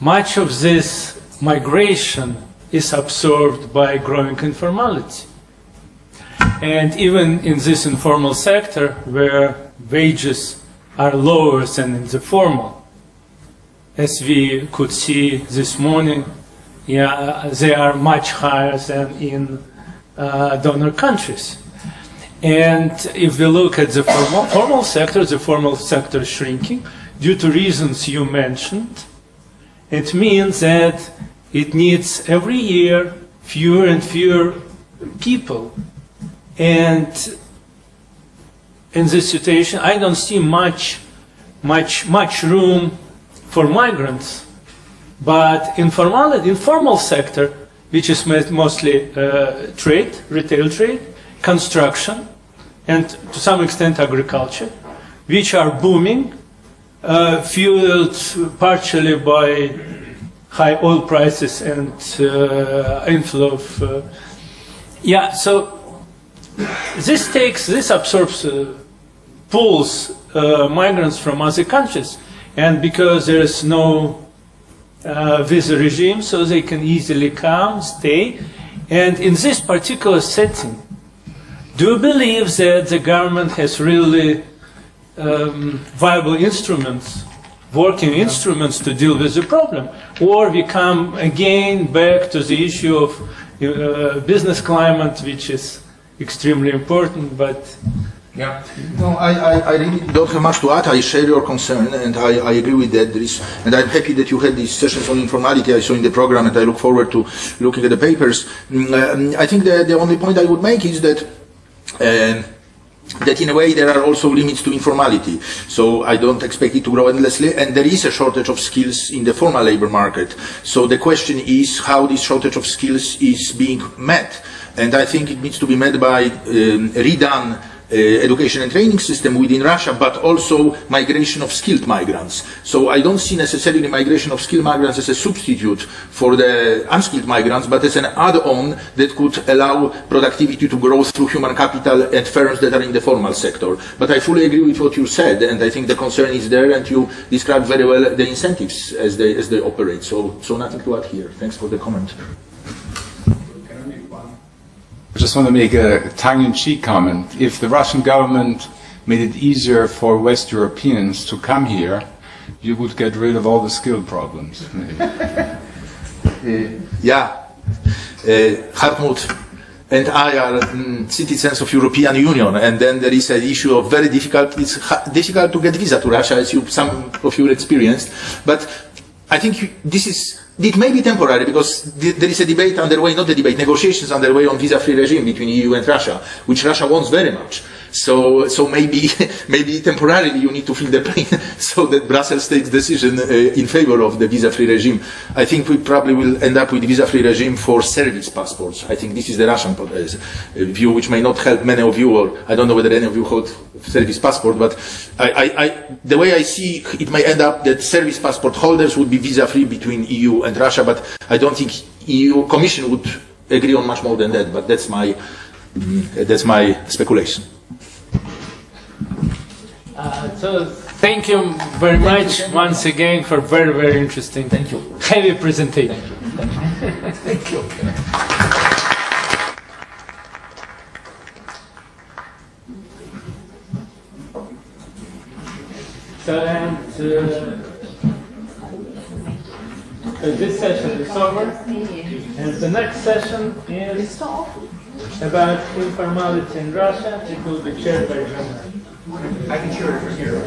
much of this migration is absorbed by growing informality. And even in this informal sector where wages are lower than in the formal, as we could see this morning, yeah, they are much higher than in uh, donor countries. And if we look at the formal, formal sector, the formal sector is shrinking due to reasons you mentioned. It means that it needs every year fewer and fewer people. And in this situation, I don't see much, much, much room for migrants. But informal, informal sector, which is mostly uh, trade, retail trade, construction, and to some extent agriculture, which are booming, uh, fueled partially by high oil prices and uh, inflow of. Uh, yeah, so this takes, this absorbs, uh, pulls uh, migrants from other countries, and because there is no uh, visa regime, so they can easily come, stay, and in this particular setting, do you believe that the government has really um, viable instruments, working instruments to deal with the problem? Or we come again back to the issue of uh, business climate, which is extremely important, but Yeah. No, I, I, I really don't have much to add. I share your concern and I, I agree with that. There is, and I'm happy that you had these sessions on informality I saw in the program and I look forward to looking at the papers. Mm, um, I think the, the only point I would make is that um, that in a way there are also limits to informality. So I don't expect it to grow endlessly and there is a shortage of skills in the formal labor market. So the question is how this shortage of skills is being met. And I think it needs to be met by um, redone Uh, education and training system within Russia, but also migration of skilled migrants. So I don't see necessarily migration of skilled migrants as a substitute for the unskilled migrants, but as an add-on that could allow productivity to grow through human capital and firms that are in the formal sector. But I fully agree with what you said, and I think the concern is there, and you described very well the incentives as they, as they operate. So, so nothing to add here. Thanks for the comment. I just want to make a tongue-in-cheek comment. If the Russian government made it easier for West Europeans to come here, you would get rid of all the skill problems. Uh, yeah, uh, Hartmut and I are mm, citizens of European Union, and then there is an issue of very difficult. It's difficult to get visa to Russia, as you some of you experienced. But I think this is it may be temporary because th- there is a debate underway, not a debate, negotiations underway on visa-free regime between EU and Russia, which Russia wants very much. So, so maybe, maybe temporarily you need to feel the pain so that Brussels takes decision uh, in favor of the visa-free regime. I think we probably will end up with visa-free regime for service passports. I think this is the Russian uh, view, which may not help many of you, or I don't know whether any of you hold service passport, but I, I, I, the way I see it may end up that service passport holders would be visa-free between EU and Russia, but I don't think EU Commission would agree on much more than that, but that's my, that's my speculation. Uh, so thank you very much once again for very very interesting Thank you. heavy presentation. Thank you. So and uh, uh, this session is over, and the next session is about informality in Russia. It will be chaired by General. I can share it from here.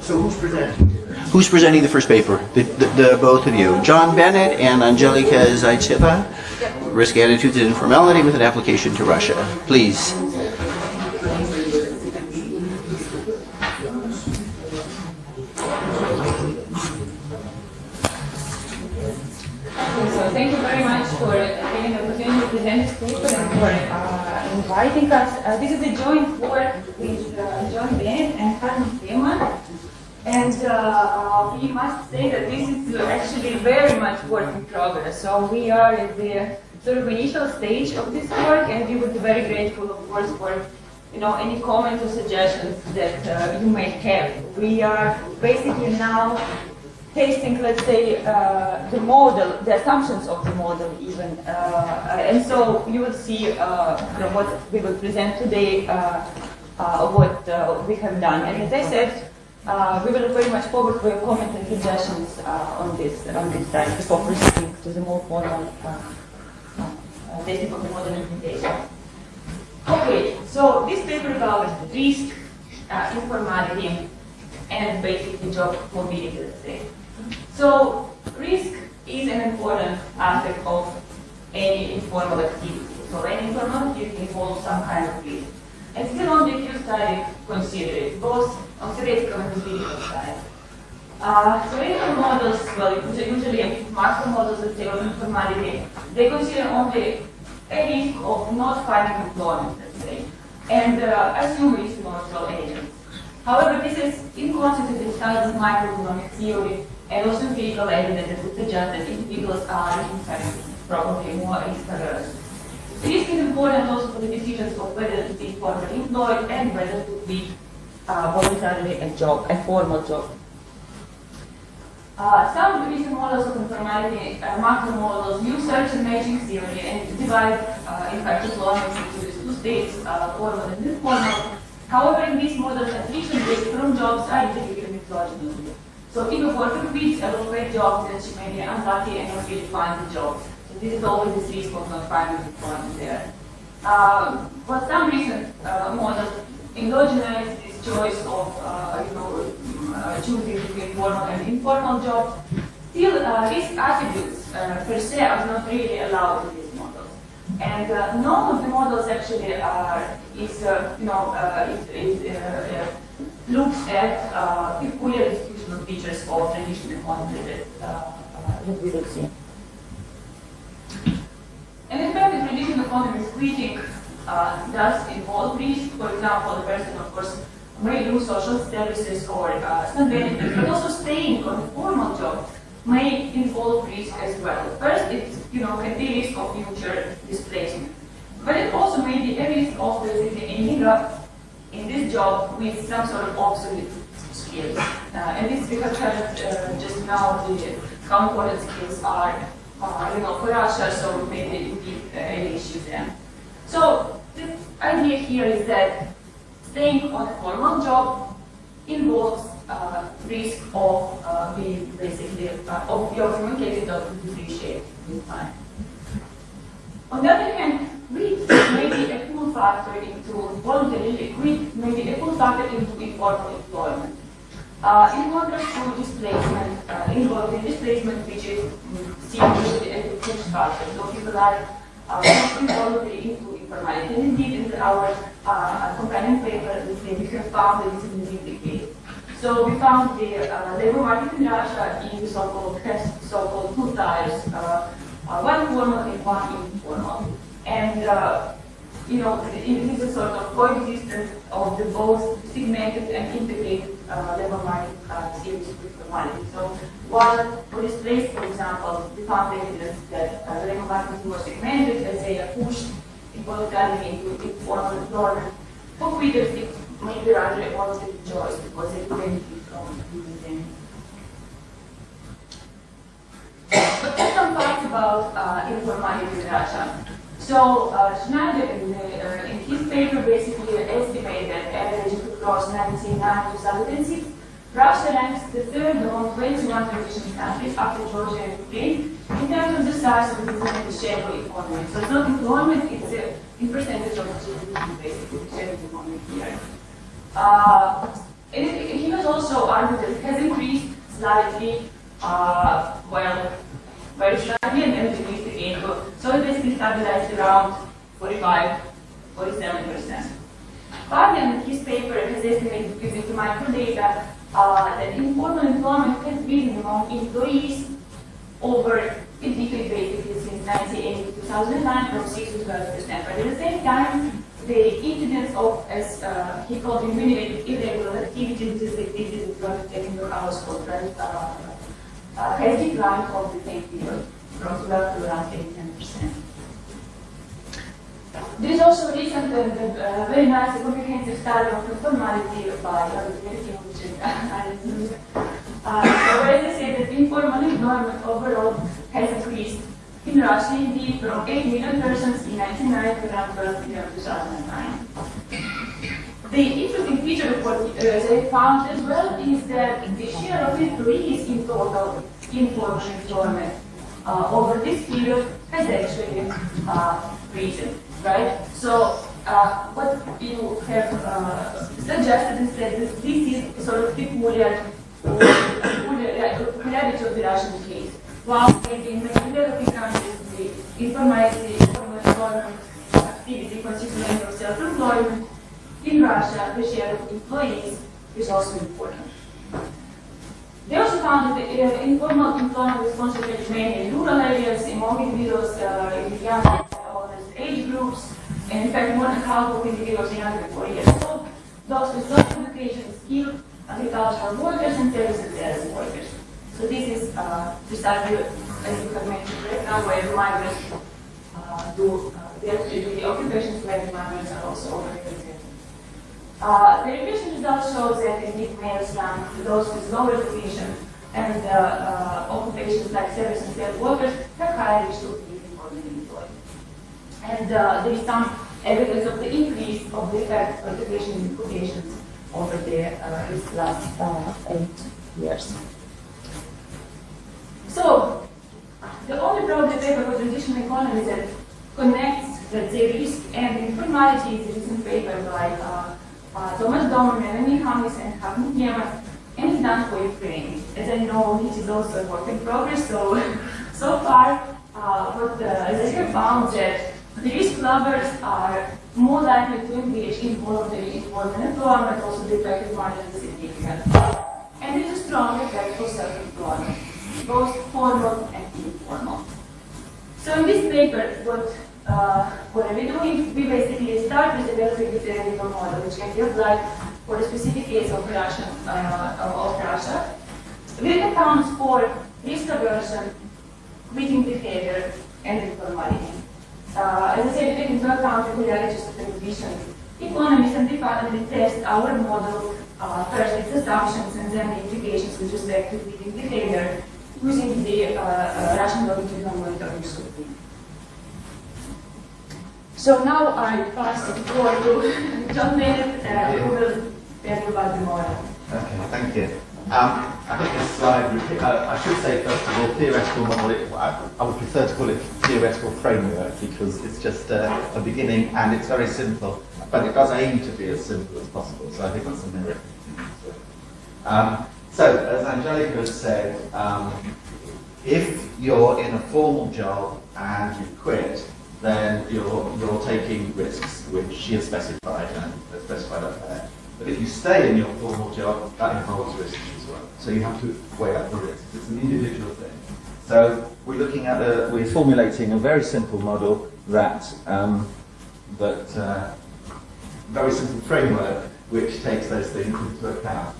So who's presenting? Who's presenting the first paper? The, the, the both of you. John Bennett and Angelica Zaitseva. Risk attitudes and informality with an application to Russia. Please. So thank you very much for giving the opportunity to present this paper and uh, inviting us. Uh, this is a joint work with uh, John Bennett and Carmen Freeman. And uh, we must say that this is actually very much work in progress. So we are at the sort of initial stage of this work, and we would be very grateful, of course, for you know any comments or suggestions that uh, you may have. We are basically now tasting, let's say, uh, the model, the assumptions of the model even. Uh, and so you will see uh, from what we will present today uh, uh, what we have done. And as I said, we will very much forward for your comments and suggestions on this on this side before proceeding to the more formal the model implementation. Okay, so this paper covers risk, uh, informality, and basically job mobility, let's say. So risk is an important aspect of any informal activity. So any informal activity involves some kind of risk. And still on the Q study consider it, both on theoretical and empirical side. Uh, theoretical models, well, usually macro models, of informality, they consider only a risk of not finding employment, let's say, and uh, assume it's neutral agents. However, this is inconsistent with standard microeconomic theory and also empirical evidence that would suggest that individuals are, in fact, probably more risk averse. Risk is important also for the decisions of whether to be formally employed and whether to be uh, voluntarily a job, a formal job. Uh, recent models of informality, uh, macro models, use search and matching theory and divide, uh, in fact, employment into these two states, uh, formal and informal. However, in these models, attrition rates from jobs are indicated exogenously. So if a worker quits a low-paid job, then she may be unlucky and not really find the job. So this is always this risk of not finding employment there. Uh, but some recent uh, models endogenize this choice of, uh, you know, choosing between formal and informal jobs. Still, uh, risk attributes uh, per se are not really allowed in these models. And uh, none of the models actually uh, is, uh, you know, uh, is, uh, uh, looks at uh, peculiar institutional features of transitional economy that, uh, uh, we will see. And in fact, the transitional economy quitting uh, does involve risk. For example, the person, of course, may lose social services or uh, benefits, but also staying on a formal job may involve risk as well. First, it you know can be risk of future displacement, but it also may be a risk of basically ending up in this job with some sort of obsolete skills. Uh, and this is because uh, just now the counterpart skills are, uh, you know, for Russia, so maybe it would be an issue there. So the idea here is that staying on a formal job involves uh, risk of uh, being basically, uh, of your communicated or depreciate with time. On the other hand, greed may be a pull factor into voluntarily quit, may be a pull factor into informal employment. Uh, in contrast to displacement, uh, involving displacement, which is mm, seen as a push factor. So people are uh, involuntarily into And indeed, in our uh, companion paper, we have found that this is indeed the case. So we found the uh, labor market in Russia in so-called so-called two types, uh, uh, one formal and one informal. And uh, you know, it is a sort of coexistence of the both segmented and integrated uh, labor market uh, series with formality. So while for this place, for example, we found evidence that uh, the labor market more segmented as they are pushed involuntarily into informal employment. For quitters, it may be rather a positive choice because they benefit from. But there's some facts about uh, informality in Russia. So uh, Schneider, in, the, uh, in his paper, basically estimated that average across 1999 2006, Russia ranks the third among 21 transitional countries after Georgia and Ukraine in terms of the size of the the share of economy. So it's not employment, it's uh, in percentage of GDP, basically, the share of economy here. Uh, it, he was also argued that it has increased slightly, uh, well, very slightly, and then decreased again. So it basically stabilized around 45, 47%. Fabian, in his paper, has estimated using the microdata uh, that informal employment has been among employees over a decade basically since 1980 to 2009 from 6 to 12 percent. But at the same time, the incidence of, as uh, he called it, mitigated irregular activities, this activities in drug taking the household, right, uh, uh, has declined over the same period from 12 to around 10 percent. There is also a recent uh, very nice and comprehensive study of informality by uh, which is uh, as I said, that informal employment overall has increased in Russia indeed from 8 million persons in 1990 to around 12 million in 2009. The interesting feature of what uh, they found as well is that the share of employees in total informal employment uh, over this period has actually uh, risen, right? So uh, what you have uh, suggested is this is sort of peculiar, peculiarity of the Russian case. While maybe in many developing countries, the informal employment activity constituting of self-employment, in Russia, the share of employees is also important. They also found that the uh, informal employment was concentrated mainly in rural areas, among individuals uh, in young groups, and in fact, more than half of individuals younger than four years old, those with low education, skilled agricultural workers, and services area workers. So this is uh, precisely, as you have mentioned right now, where migrants uh, do uh, the, the occupation flagging numbers are also overrepresented. Uh, the regression results shows that indeed males young, those with lower education and uh, uh, occupations like service and field workers have higher risk of being informally employed. And uh, there is some evidence of the increase of the effect of education in occupations over the uh, last uh, eight years. So, the only problem paper for transitional economy that connects let's risk and informality is a recent paper by uh, uh, Thomas Dohmen, Melanie Khamis, and Hartmut Lehmann, and it's done for Ukraine. As I know, it is also a work in progress, so so far, uh, what uh, they have found that the risk lovers are more likely to engage in voluntary employment, also the effect of margin is significant. And there's a strong effect for self-employment, both formal and informal. So in this paper, what uh, what are we doing? We basically start with developing the theoretical model, which can be applied for a specific case of Russia, uh, of Russia. We accounts for risk aversion, quitting behavior, and informality. Uh, as I said, take into account of the. Economists and department test our model, uh, first its assumptions and then the implications with respect to quitting behavior using the uh, uh, Russian longitudinal monitoring scrutiny. So now I pass the floor to John Bennett, uh, who will tell you about the model. Okay, thank you. Um, I think this slide, uh, I should say first of all, theoretical model, I, I, would prefer to call it theoretical framework because it's just uh, a beginning and it's very simple, but it does aim to be as simple as possible, so I think that's a merit. Um, so, as Angelica said, um, if you're in a formal job and you quit, then you're, you're taking risks, which she has specified and specified up there. But if you stay in your formal job, that involves risks as well. So you have to weigh up the risks. It's an individual thing. So we're looking at a, we're formulating a very simple model that, um, that uh, very simple framework which takes those things into account.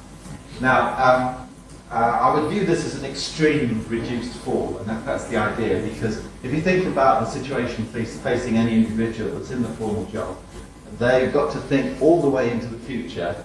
Now, um, uh, I would view this as an extreme reduced form, and that, that's the idea, because if you think about the situation facing any individual that's in the formal job, they've got to think all the way into the future.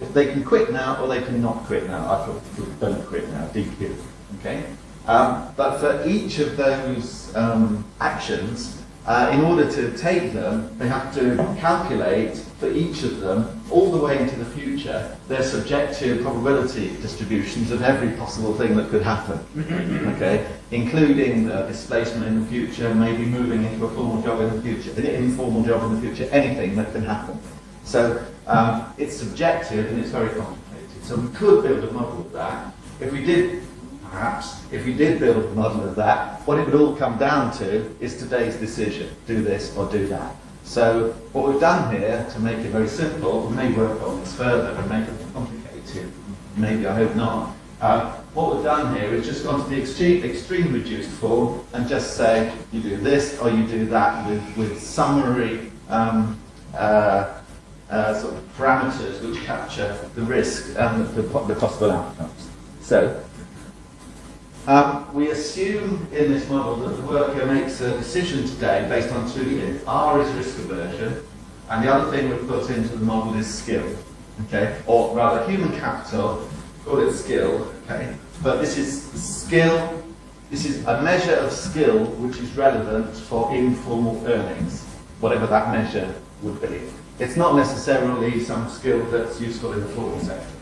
If they can quit now or they can not quit now. I thought, don't quit now, DQ. Okay? Um, but for each of those um, actions, uh, in order to take them, they have to calculate for each of them, all the way into the future, they're subject to probability distributions of every possible thing that could happen. Okay? Including uh, displacement in the future, maybe moving into a formal job in the future, an informal job in the future, anything that can happen. So um, it's subjective and it's very complicated. So we could build a model of that. If we did perhaps, if we did build a model of that, what it would all come down to is today's decision. Do this or do that. So what we've done here, to make it very simple, we may work on this further and make it complicated. Maybe, I hope not. Uh, what we've done here is just gone to the extreme, extreme reduced form and just say you do this or you do that with, with summary um, uh, uh, sort of parameters which capture the risk and the, the possible outcomes. So um, we assume in this model that the worker makes a decision today based on two things. R is risk aversion, and the other thing we've put into the model is skill. Okay, or rather human capital, call it skill. Okay, but this is skill. This is a measure of skill which is relevant for informal earnings, whatever that measure would be. It's not necessarily some skill that's useful in the formal sector.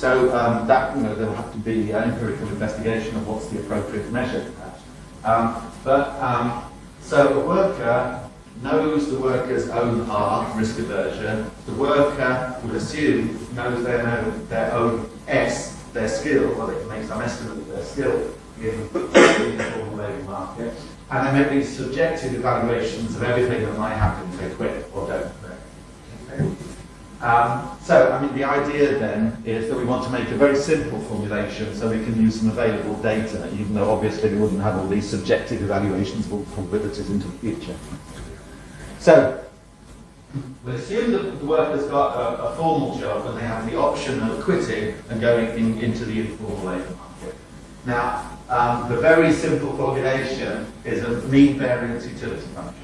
So um, that, you know, there will have to be an empirical investigation of what's the appropriate measure for that. Um, but, um, so a worker knows the worker's own R, risk aversion. The worker would assume knows their, own, their own S, their skill, or they can make some estimate of their skill in the informal labour market. And there may be subjective evaluations of everything that might happen if they quit or don't quit. Okay. Um, so, I mean, the idea then is that we want to make a very simple formulation so we can use some available data, even though obviously we wouldn't have all these subjective evaluations of all probabilities into the future. So, we assume that the worker's got a, a, formal job and they have the option of quitting and going in, into the informal labour market. Now, um, the very simple formulation is a mean variance utility function.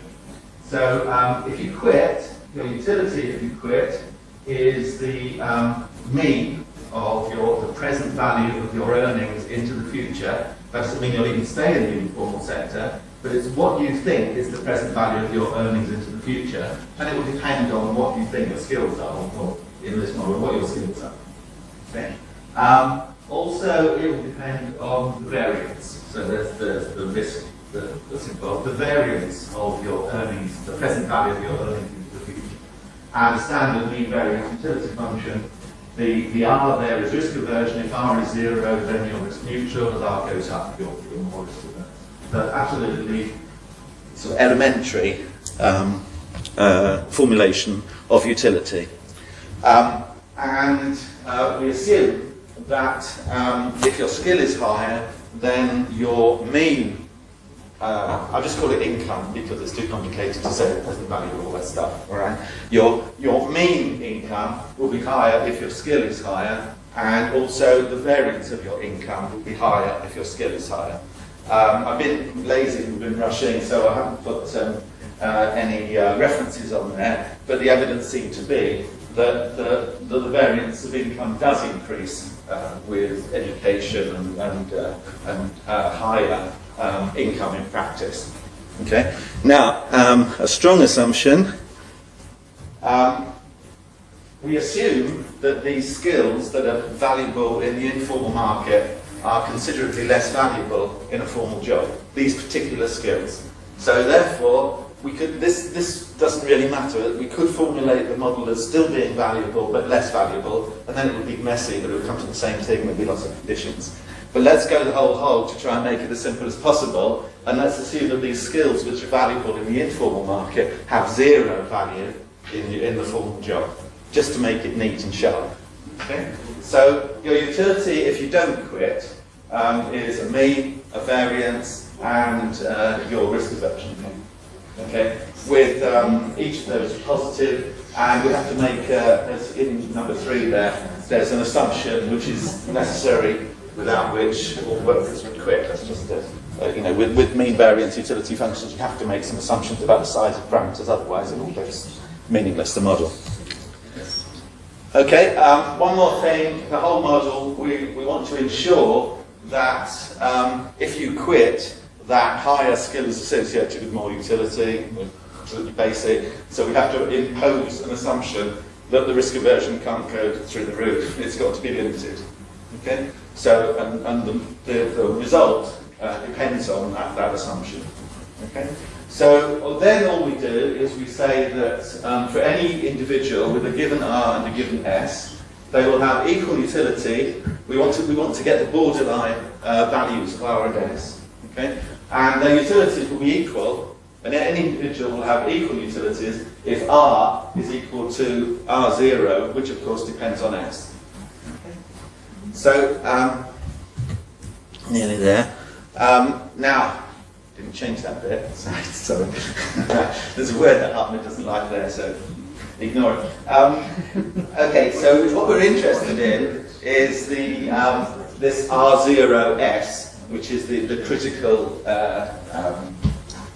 So um, if you quit, your utility if you quit is the um, mean of your the present value of your earnings into the future. That doesn't mean you'll even stay in the informal sector, but it's what you think is the present value of your earnings into the future, and it will depend on what you think your skills are, or in this model, what your skills are. Okay. Um, also, it will depend on the variance. So there's the, the risk involved, the variance of your earnings, the present value of your earnings the. And a standard mean variance utility function, the, the R there is risk aversion. If R is zero, then you're risk neutral. As R goes up, you're, you're more risk averse. But absolutely sort of elementary um, uh, formulation of utility. Um, and uh, we assume that um, if your skill is higher, then your mean, uh, I'll just call it income because it's too complicated to say the present value of all that stuff, all right? Your, your mean income will be higher if your skill is higher, and also the variance of your income will be higher if your skill is higher. Um, I've been lazy, we've been rushing, so I haven't put um, uh, any uh, references on there, but the evidence seemed to be that the, that the variance of income does increase uh, with education and, and, uh, and uh, higher um, income in practice. Okay. Now, um, a strong assumption. Um, we assume that these skills that are valuable in the informal market are considerably less valuable in a formal job. These particular skills. So therefore, we could, this, this doesn't really matter. We could formulate the model as still being valuable but less valuable, and then it would be messy, but it would come to the same thing, there'd be lots of conditions. But let's go the whole hog to try and make it as simple as possible, and let's assume that these skills which are valuable in the informal market have zero value in the, in the formal job, just to make it neat and sharp. Okay? So your utility, if you don't quit, um, is a mean, a variance, and uh, your risk aversion. Okay, with um, each of those positive, and we have to make, uh, as in number three there, there's an assumption which is necessary without which all workers would quit. That's just a, uh, you know, with, with mean variance utility functions, you have to make some assumptions about the size of parameters, otherwise it all goes meaningless, the model. Okay, um, one more thing, the whole model, we, we want to ensure that um, if you quit, that higher skill is associated with more utility, absolutely basic. So we have to impose an assumption that the risk aversion can't go through the roof. It's got to be limited. Okay? So, and, and the, the, the result uh, depends on that, that assumption. Okay? So then all we do is we say that um, for any individual with a given R and a given S, they will have equal utility. We want to, we want to get the borderline uh, values of R and S. Okay? And their utilities will be equal, and any individual will have equal utilities if R is equal to R0, which of course depends on S. So, um, nearly there. Um, now, didn't change that bit, sorry. There's a word that Ahmed doesn't like there, so ignore it. Um, okay, so what we're interested in is the um, this R0S, which is the, the critical uh, um,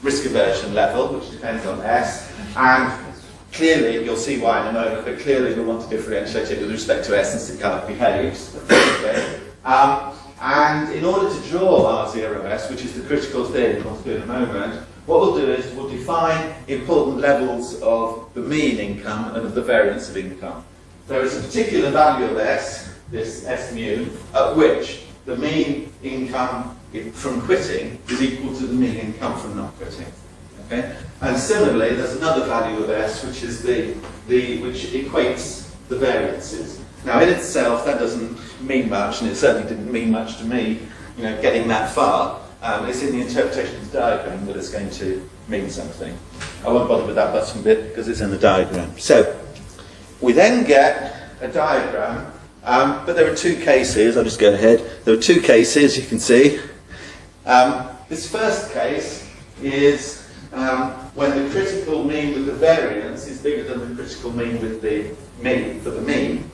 risk aversion level, which depends on S, and clearly, you'll see why in a moment, but clearly we want to differentiate it with respect to S and see how it behaves. Um, and in order to draw R0S, which is the critical thing we'll do in a moment, what we'll do is we'll define important levels of the mean income and of the variance of income. There is a particular value of S, this S mu, at which the mean income from quitting is equal to the mean income from not quitting. Okay? And similarly, there's another value of S, which is the, the which equates the variances. Now, in itself, that doesn't mean much, and it certainly didn't mean much to me, you know, getting that far. Um, it's in the interpretation of the diagram that it's going to mean something. I won't bother with that bottom bit because it's in the diagram. So, we then get a diagram um, but there are two cases, I'll just go ahead. There are two cases you can see. Um, this first case is um, when the critical mean with the variance is bigger than the critical mean with the mean for the mean.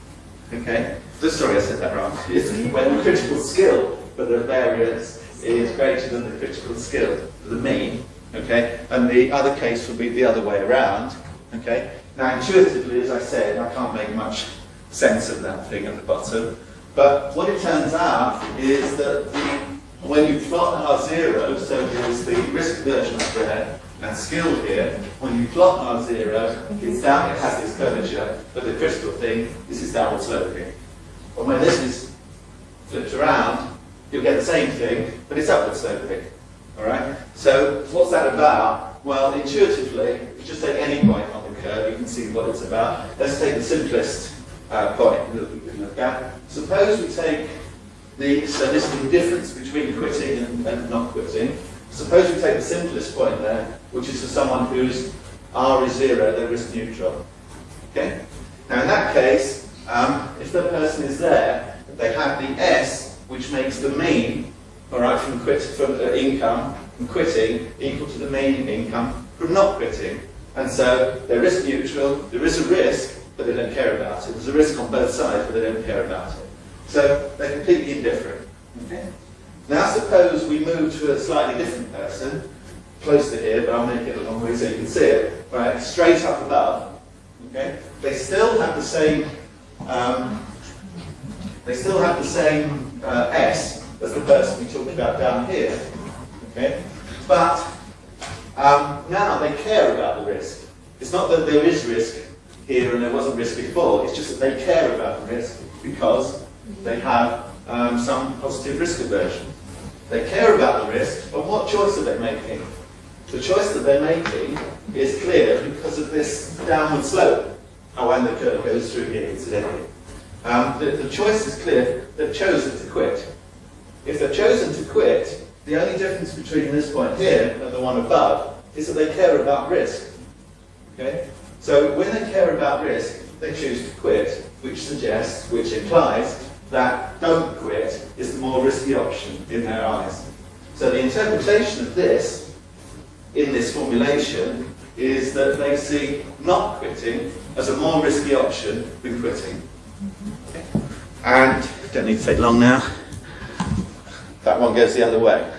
Okay? So, sorry, I said that wrong. It's when the critical skill but the variance is greater than the critical skill, for the mean, okay? And the other case would be the other way around, okay? Now, intuitively, as I said, I can't make much sense of that thing at the bottom, but what it turns out is that the, when you plot R0, so there's the risk aversion up there, and skill here, when you plot R0, it's down, it has this curvature, but the critical thing, this is downward sloping. But when this is flipped around, you'll get the same thing, but it's upward sloping. Alright? So what's that about? Well, intuitively, just take any point on the curve, you can see what it's about. Let's take the simplest uh, point that we can look at. Suppose we take the, so this is the difference between quitting and, and not quitting. Suppose we take the simplest point there, which is for someone whose R is zero, they're risk neutral. Okay? Now in that case, um, if the person is there, they have the S, which makes the mean, all right, from quit from uh, income from quitting equal to the mean income from not quitting, and so they're risk neutral. There is a risk, but they don't care about it. There's a risk on both sides, but they don't care about it. So they're completely indifferent. Okay? Now suppose we move to a slightly different person, close to here, but I'll make it a long way so you can see it, right, straight up above. Okay? They still have the same, um, they still have the same uh, S as the person we talked about down here. Okay? But um, now they care about the risk. It's not that there is risk here and there wasn't risk before, it's just that they care about the risk because they have um, some positive risk aversion. They care about the risk, but what choice are they making? The choice that they're making is clear because of this downward slope. Oh, and the curve goes through here, incidentally. Um, the, the choice is clear. They've chosen to quit. If they've chosen to quit, the only difference between this point here and the one above is that they care about risk. Okay? So when they care about risk, they choose to quit, which suggests, which implies that don't quit is the more risky option in their eyes. So the interpretation of this in this formulation is that they see not quitting as a more risky option than quitting. And don't need to take long now. That one goes the other way.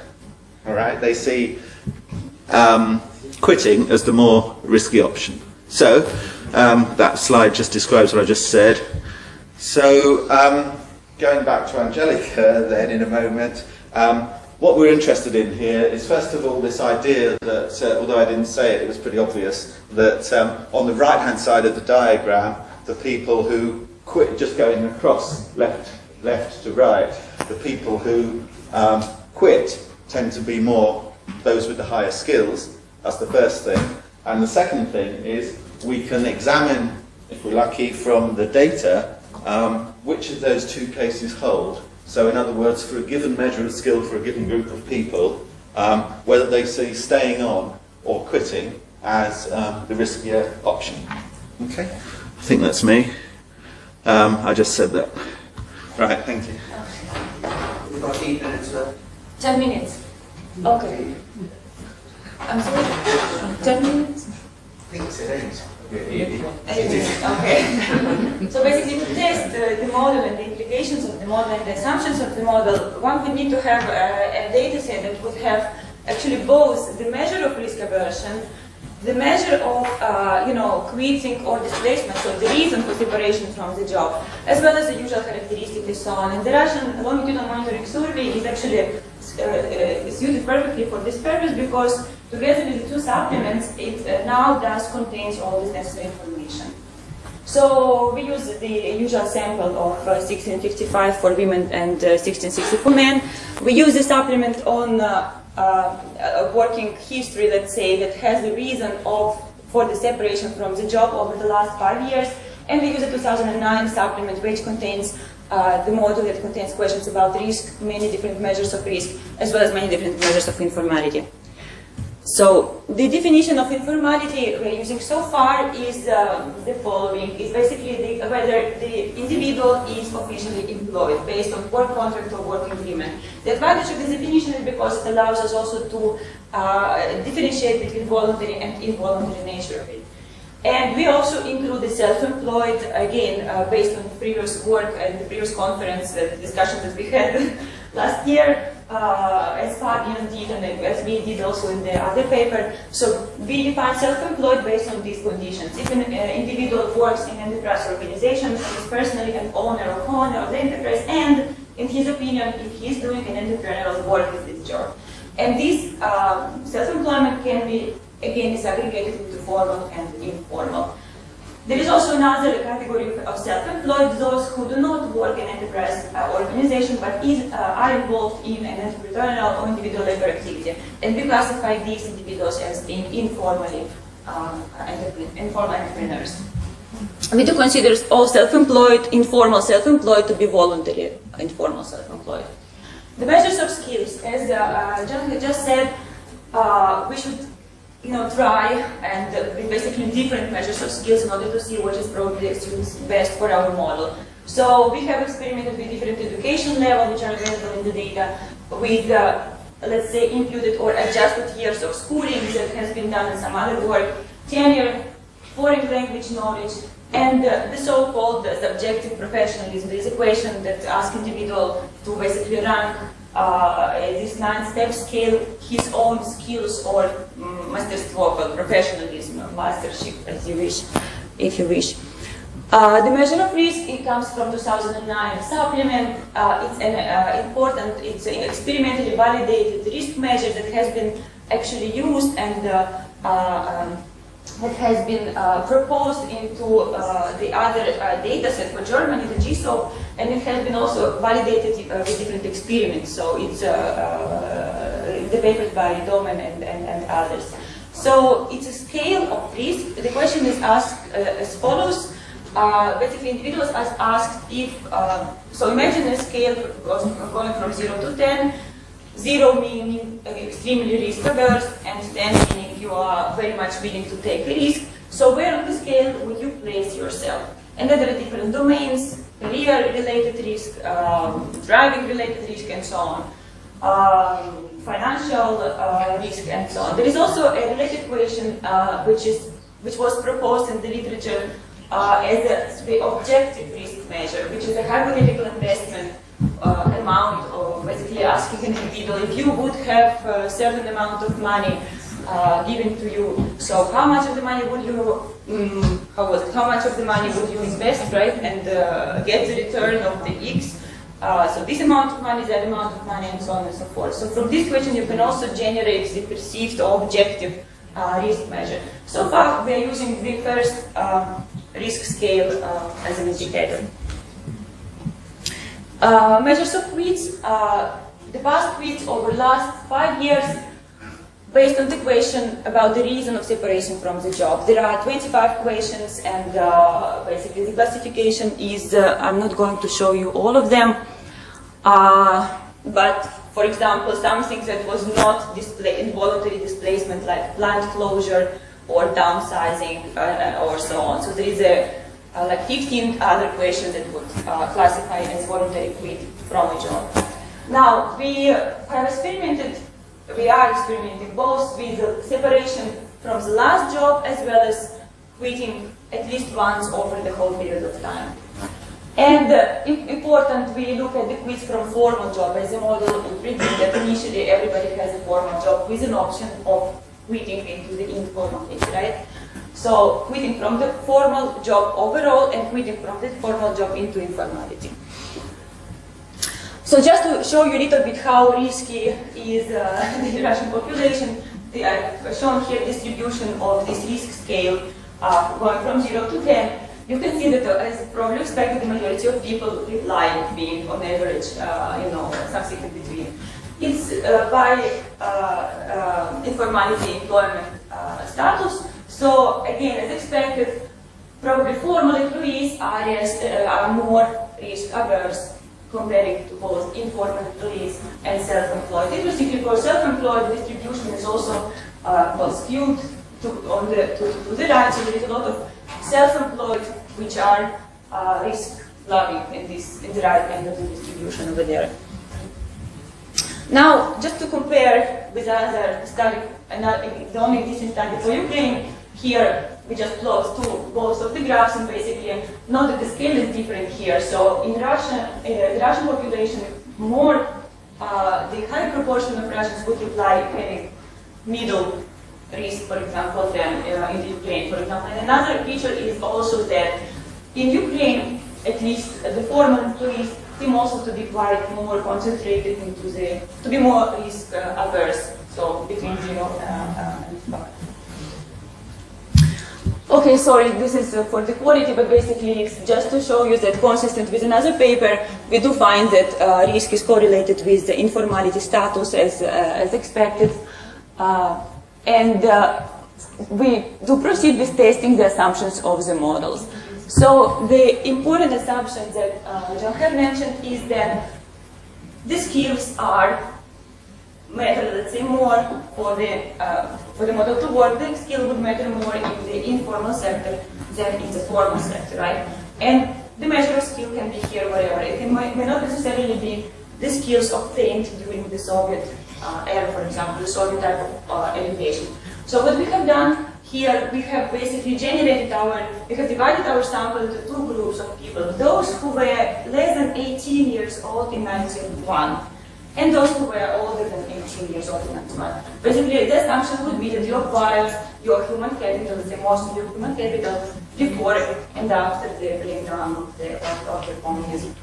All right, they see um, quitting as the more risky option. So um, that slide just describes what I just said. So um, going back to Angelica then in a moment, um, what we're interested in here is first of all this idea that, uh, although I didn't say it, it was pretty obvious, that um, on the right hand side of the diagram, the people who quit just going across left, left to right, the people who um, quit tend to be more those with the higher skills. That's the first thing. And the second thing is we can examine, if we're lucky, from the data um, which of those two cases hold. So in other words, for a given measure of skill for a given group of people, um, whether they see staying on or quitting as um, the riskier option. Okay? I think that's me. Um, I just said that. Right, thank you. We've got eight minutes left. Ten minutes. Okay. I'm sorry. Ten minutes. I think it's eight. Okay. so basically, to test uh, the model and the implications of the model and the assumptions of the model, one would need to have uh, a data set that would have actually both the measure of risk aversion, the measure of, uh, you know, quitting or displacement, so the reason for separation from the job, as well as the usual characteristics and so on. And the Russian longitudinal monitoring survey is actually uh, uh, suited perfectly for this purpose because together with the two supplements, it uh, now does contains all this necessary information. So we use the usual sample of uh, 1655 for women and uh, 1660 for men. We use the supplement on uh, uh, a working history, let's say, that has the reason of for the separation from the job over the last five years. And we use a 2009 supplement which contains uh, the model that contains questions about risk, many different measures of risk, as well as many different measures of informality. So the definition of informality we're using so far is uh, the following: is basically the, whether the individual is officially employed based on work contract or work agreement. The advantage of this definition is because it allows us also to uh, differentiate between voluntary and involuntary nature of it. And we also include the self-employed, again, uh, based on previous work and the previous conference uh, discussions that we had last year, uh, as Fabian did and as we did also in the other paper. So we define self-employed based on these conditions. If an uh, individual works in an enterprise organization and is personally an owner or co-owner of the enterprise, and in his opinion, if he's doing an entrepreneurial work with this job. And this um, self-employment can be, again, is aggregated into formal and informal. There is also another category of self-employed, those who do not work in enterprise uh, organization but is, uh, are involved in an entrepreneurial or individual labor activity. And we classify these individuals as being informally um, informal entrepreneurs. We do consider all self-employed, informal self-employed to be voluntary informal self-employed. The measures of skills, as uh, uh, John just said, uh, we should you know, try and with basically different measures of skills in order to see what is probably best for our model. So we have experimented with different education levels which are available in the data with, uh, let's say, imputed or adjusted years of schooling that has been done in some other work, tenure, foreign language knowledge, and uh, the so-called uh, subjective professionalism. There is a question that asks individual to basically rank uh, this nine-step scale his own skills or um, мастерство, professionalism, mastership, as you wish, if you wish. Uh, the measure of risk, it comes from 2009 supplement. Uh, it's an uh, important, it's an experimentally validated risk measure that has been actually used and uh, uh, um, that has been uh, proposed into uh, the other uh, data set for Germany, the GSOEP, and it has been also validated uh, with different experiments. So it's uh, uh, the papers by Dohmen and, and, and, others. So it's a scale of risk. The question is asked as follows. basically, individuals are asked if, so imagine a scale going from 0 to 10, Zero meaning extremely risk averse, and 10 meaning you are very much willing to take a risk. So where on the scale would you place yourself? And then there are different domains, career-related risk, um, driving-related risk, and so on. Um, financial uh, risk, and so on. There is also a related question uh, which is which was proposed in the literature uh, as a objective risk measure, which is a hypothetical investment uh, amount or basically asking an individual if you would have a certain amount of money uh, given to you, so how much of the money would you, um, how was it, how much of the money would you invest, right, and uh, get the return of the X, uh, so this amount of money, that amount of money, and so on and so forth. So from this question you can also generate the perceived objective uh, risk measure. So far we are using the first um, risk scale uh, as an indicator. Uh, measures of uh, the past quits over the last five years based on the question about the reason of separation from the job. There are 25 questions and uh, basically the classification is, uh, I'm not going to show you all of them, uh, but for example, something that was not display involuntary displacement like plant closure or downsizing uh, or so on. So there is a uh, like 15 other questions that would uh, classify as voluntary quit from a job. Now, we have experimented, we are experimenting both with separation from the last job as well as quitting at least once over the whole period of time. And uh, important, we look at the quits from formal job as a model to predict that initially everybody has a formal job with an option of quitting into the informal phase, right? So quitting from the formal job overall and quitting from the formal job into informality. So just to show you a little bit how risky is uh, the Russian population, the, I've shown here distribution of this risk scale uh, going from 0 to 10. You can see that, uh, as probably expected, the majority of people like being on average, uh, you know, something in between. It's uh, by uh, uh, informality employment status, so again, as expected, probably formal employees are, uh, are more risk averse comparing to both informal employees and self-employed. Interestingly, for self-employed, distribution is also uh, well, skewed to, on the, to, to, the right, so there is a lot of self-employed which are uh, risk-loving in, this, in the right end of the distribution over there. Now, just to compare with other study, another, the only decent study for Ukraine, here, we just plot two both of the graphs and basically note that the scale is different here. So in Russia, uh, the Russian population, more uh, the high proportion of Russians would reply having middle risk, for example, than uh, in Ukraine, for example. And another feature is also that in Ukraine, at least the former employees seem also to be quite more concentrated into the, to be more risk uh, averse, so between zero uh, uh, and. Okay, sorry, this is uh, for the quality, but basically it's just to show you that consistent with another paper, we do find that uh, risk is correlated with the informality status as, uh, as expected. Uh, and uh, we do proceed with testing the assumptions of the models. So the important assumption that uh, John had mentioned is that the skills are matter, let's say, more for the uh, for the model to work. The skill would matter more in the informal sector than in the formal sector, right? And the measure of skill can be here wherever. It can, may, may not necessarily be the skills obtained during the Soviet uh, era, for example, the Soviet type of uh, education. So what we have done here, we have basically generated our, we have divided our sample into two groups of people. Those who were less than 18 years old in 1901 and those who were older than 18 years old in 1901. Basically, the assumption would be that you acquire your human capital, the most of your human capital, before and after the breakdown of the, of the communism.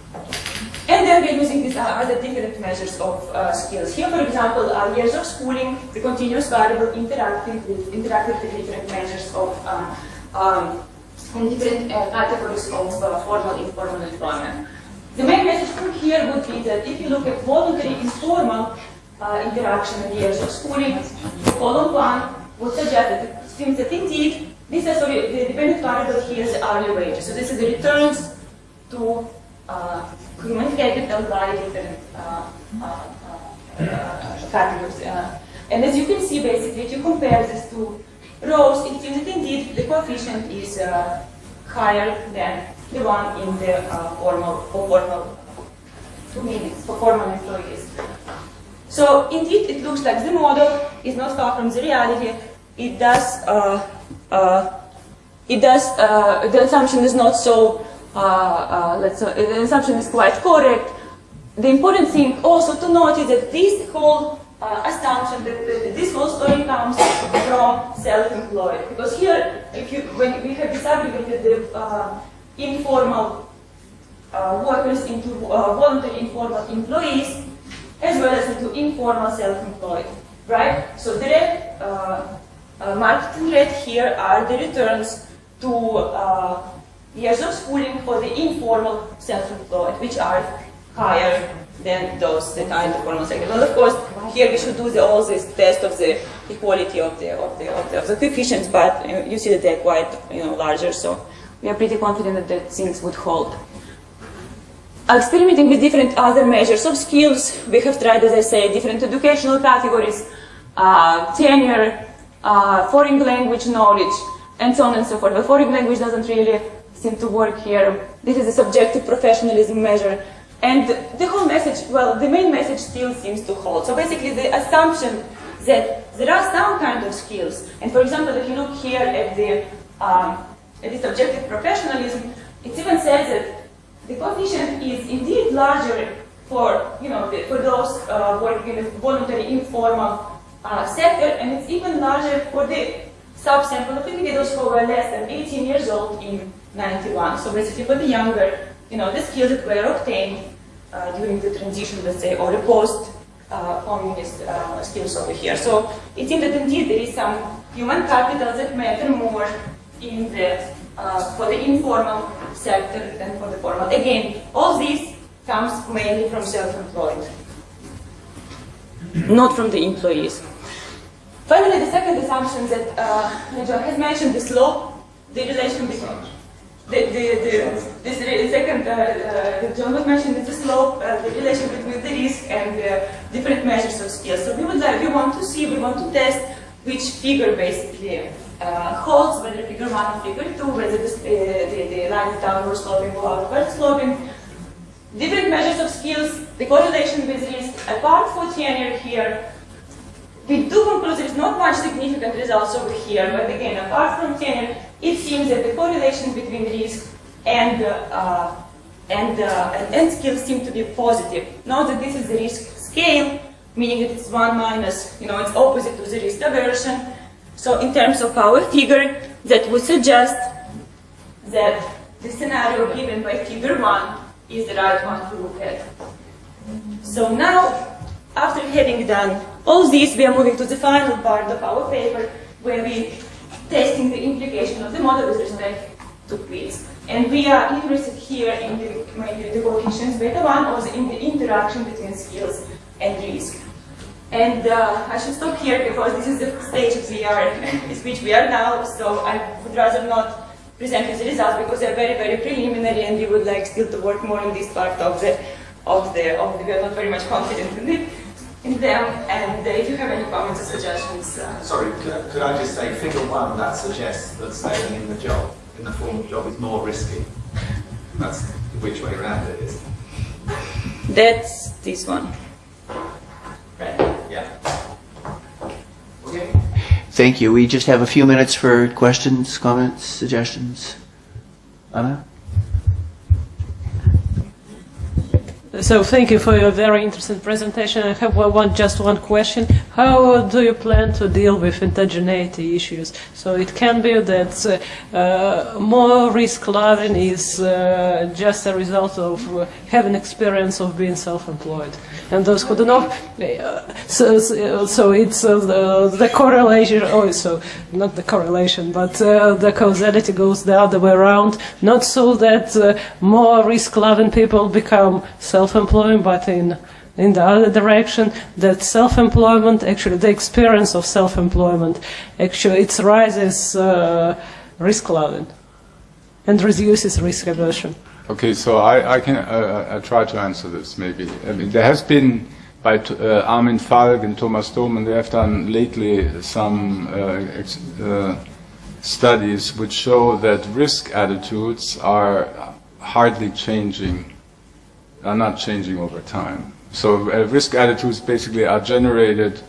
And then we're using these other different measures of uh, skills. Here, for example, are years of schooling, the continuous variable interacting with, interacting with different measures of um, um, different uh, categories of uh, formal informal employment. The main message from here would be that if you look at voluntary informal uh, interaction in years of schooling, column one would suggest that it seems that indeed this is sorry, the dependent variable here is the hourly wages. So this is the returns to uh, human capital by different uh, uh, uh, categories. Uh, and as you can see, basically, if you compare these two rows, it seems that indeed the coefficient is uh, higher than the one in the uh, formal for formal two minutes for formal employees. So indeed, it looks like the model is not far from the reality. It does. Uh, uh, it does. Uh, the assumption is not so. Uh, uh, let's say the assumption is quite correct. The important thing also to note is that this whole uh, assumption that, that this whole story comes from self-employed. Because here, if you when we have disaggregated the uh, informal uh, workers into uh, voluntary informal employees, as well as into informal self-employed, right? So the red, uh, uh, marked in red here are the returns to uh, years of schooling for the informal self-employed, which are higher than those that are in the formal sector. Well, of course, here we should do the, all this test of the equality of the, of the, of the, of the coefficients, but you see that they're quite you know, larger, so we are pretty confident that, things would hold. Experimenting with different other measures of skills, we have tried, as I say, different educational categories, uh, tenure, uh, foreign language knowledge, and so on and so forth. But foreign language doesn't really seem to work here. This is a subjective professionalism measure. And the whole message, well, the main message still seems to hold. So basically, the assumption that there are some kind of skills, and for example, if you look here at the um, at the subjective professionalism, it even says that the coefficient is indeed larger for you know the, for those uh, working in the voluntary informal uh, sector, and it's even larger for the subsample of individuals who were less than 18 years old in 91. So basically, for the younger, you know, the skills that were obtained uh, during the transition, let's say, or the post. Uh, communist uh, skills over here. So it seems that indeed there is some human capital that matter more in the uh, for the informal sector and for the formal. Again, all this comes mainly from self-employed, not from the employees. Finally, the second assumption that uh, John has mentioned, the slope, the relation between the, the, the, this second, uh, uh, John was mentioning the slope, uh, the relation between the risk and the different measures of skills. So we would like, we want to see, we want to test which figure basically uh, holds, whether figure one or figure two, whether this, uh, the, the line is downward sloping or upward sloping. Different measures of skills, the correlation with risk, apart for tenure here, we do conclude there is not much significant results over here, but again, apart from tenure, it seems that the correlation between risk and, uh, and, uh, and, and skills seem to be positive. Note that this is the risk scale, meaning that it's 1 minus, you know, it's opposite to the risk aversion. So in terms of our figure, that would suggest that the scenario given by figure 1 is the right one to look at. So now, after having done all this, we are moving to the final part of our paper, where we testing the implication of the model with respect to quiz. And we are interested here in the, maybe the coefficients beta 1 or in the interaction between skills and risk. And uh, I should stop here because this is the stage we are, at which we are now, so I would rather not present you the results because they're very, very preliminary and we would like still to work more on this part of the, of the, of the we are not very much confident in it in them, and uh, if you have any comments or suggestions. Uh, Sorry, could I, could I just say, figure one, that suggests that staying in the job, in the formal job, is more risky. That's which way around it is. That's this one. Right. Yeah. Okay. Thank you. We just have a few minutes for questions, comments, suggestions. Anna? So thank you for your very interesting presentation. I have one, just one question. How do you plan to deal with endogeneity issues? So it can be that uh, uh, more risk loving is uh, just a result of uh, having experience of being self-employed. And those who do not, uh, so, so it's uh, the, the, correlation also, not the correlation, but the causality goes the other way around. Not so that more risk loving people become self self-employment, but in in the other direction, that self-employment, actually the experience of self-employment, actually it rises uh, risk level and reduces risk aversion. Okay, so I, I can uh, I try to answer this maybe. I mean, there has been by uh, Armin Falk and Thomas Dohmen, they have done lately some uh, uh, studies which show that risk attitudes are hardly changing are not changing over time. So uh, risk attitudes basically are generated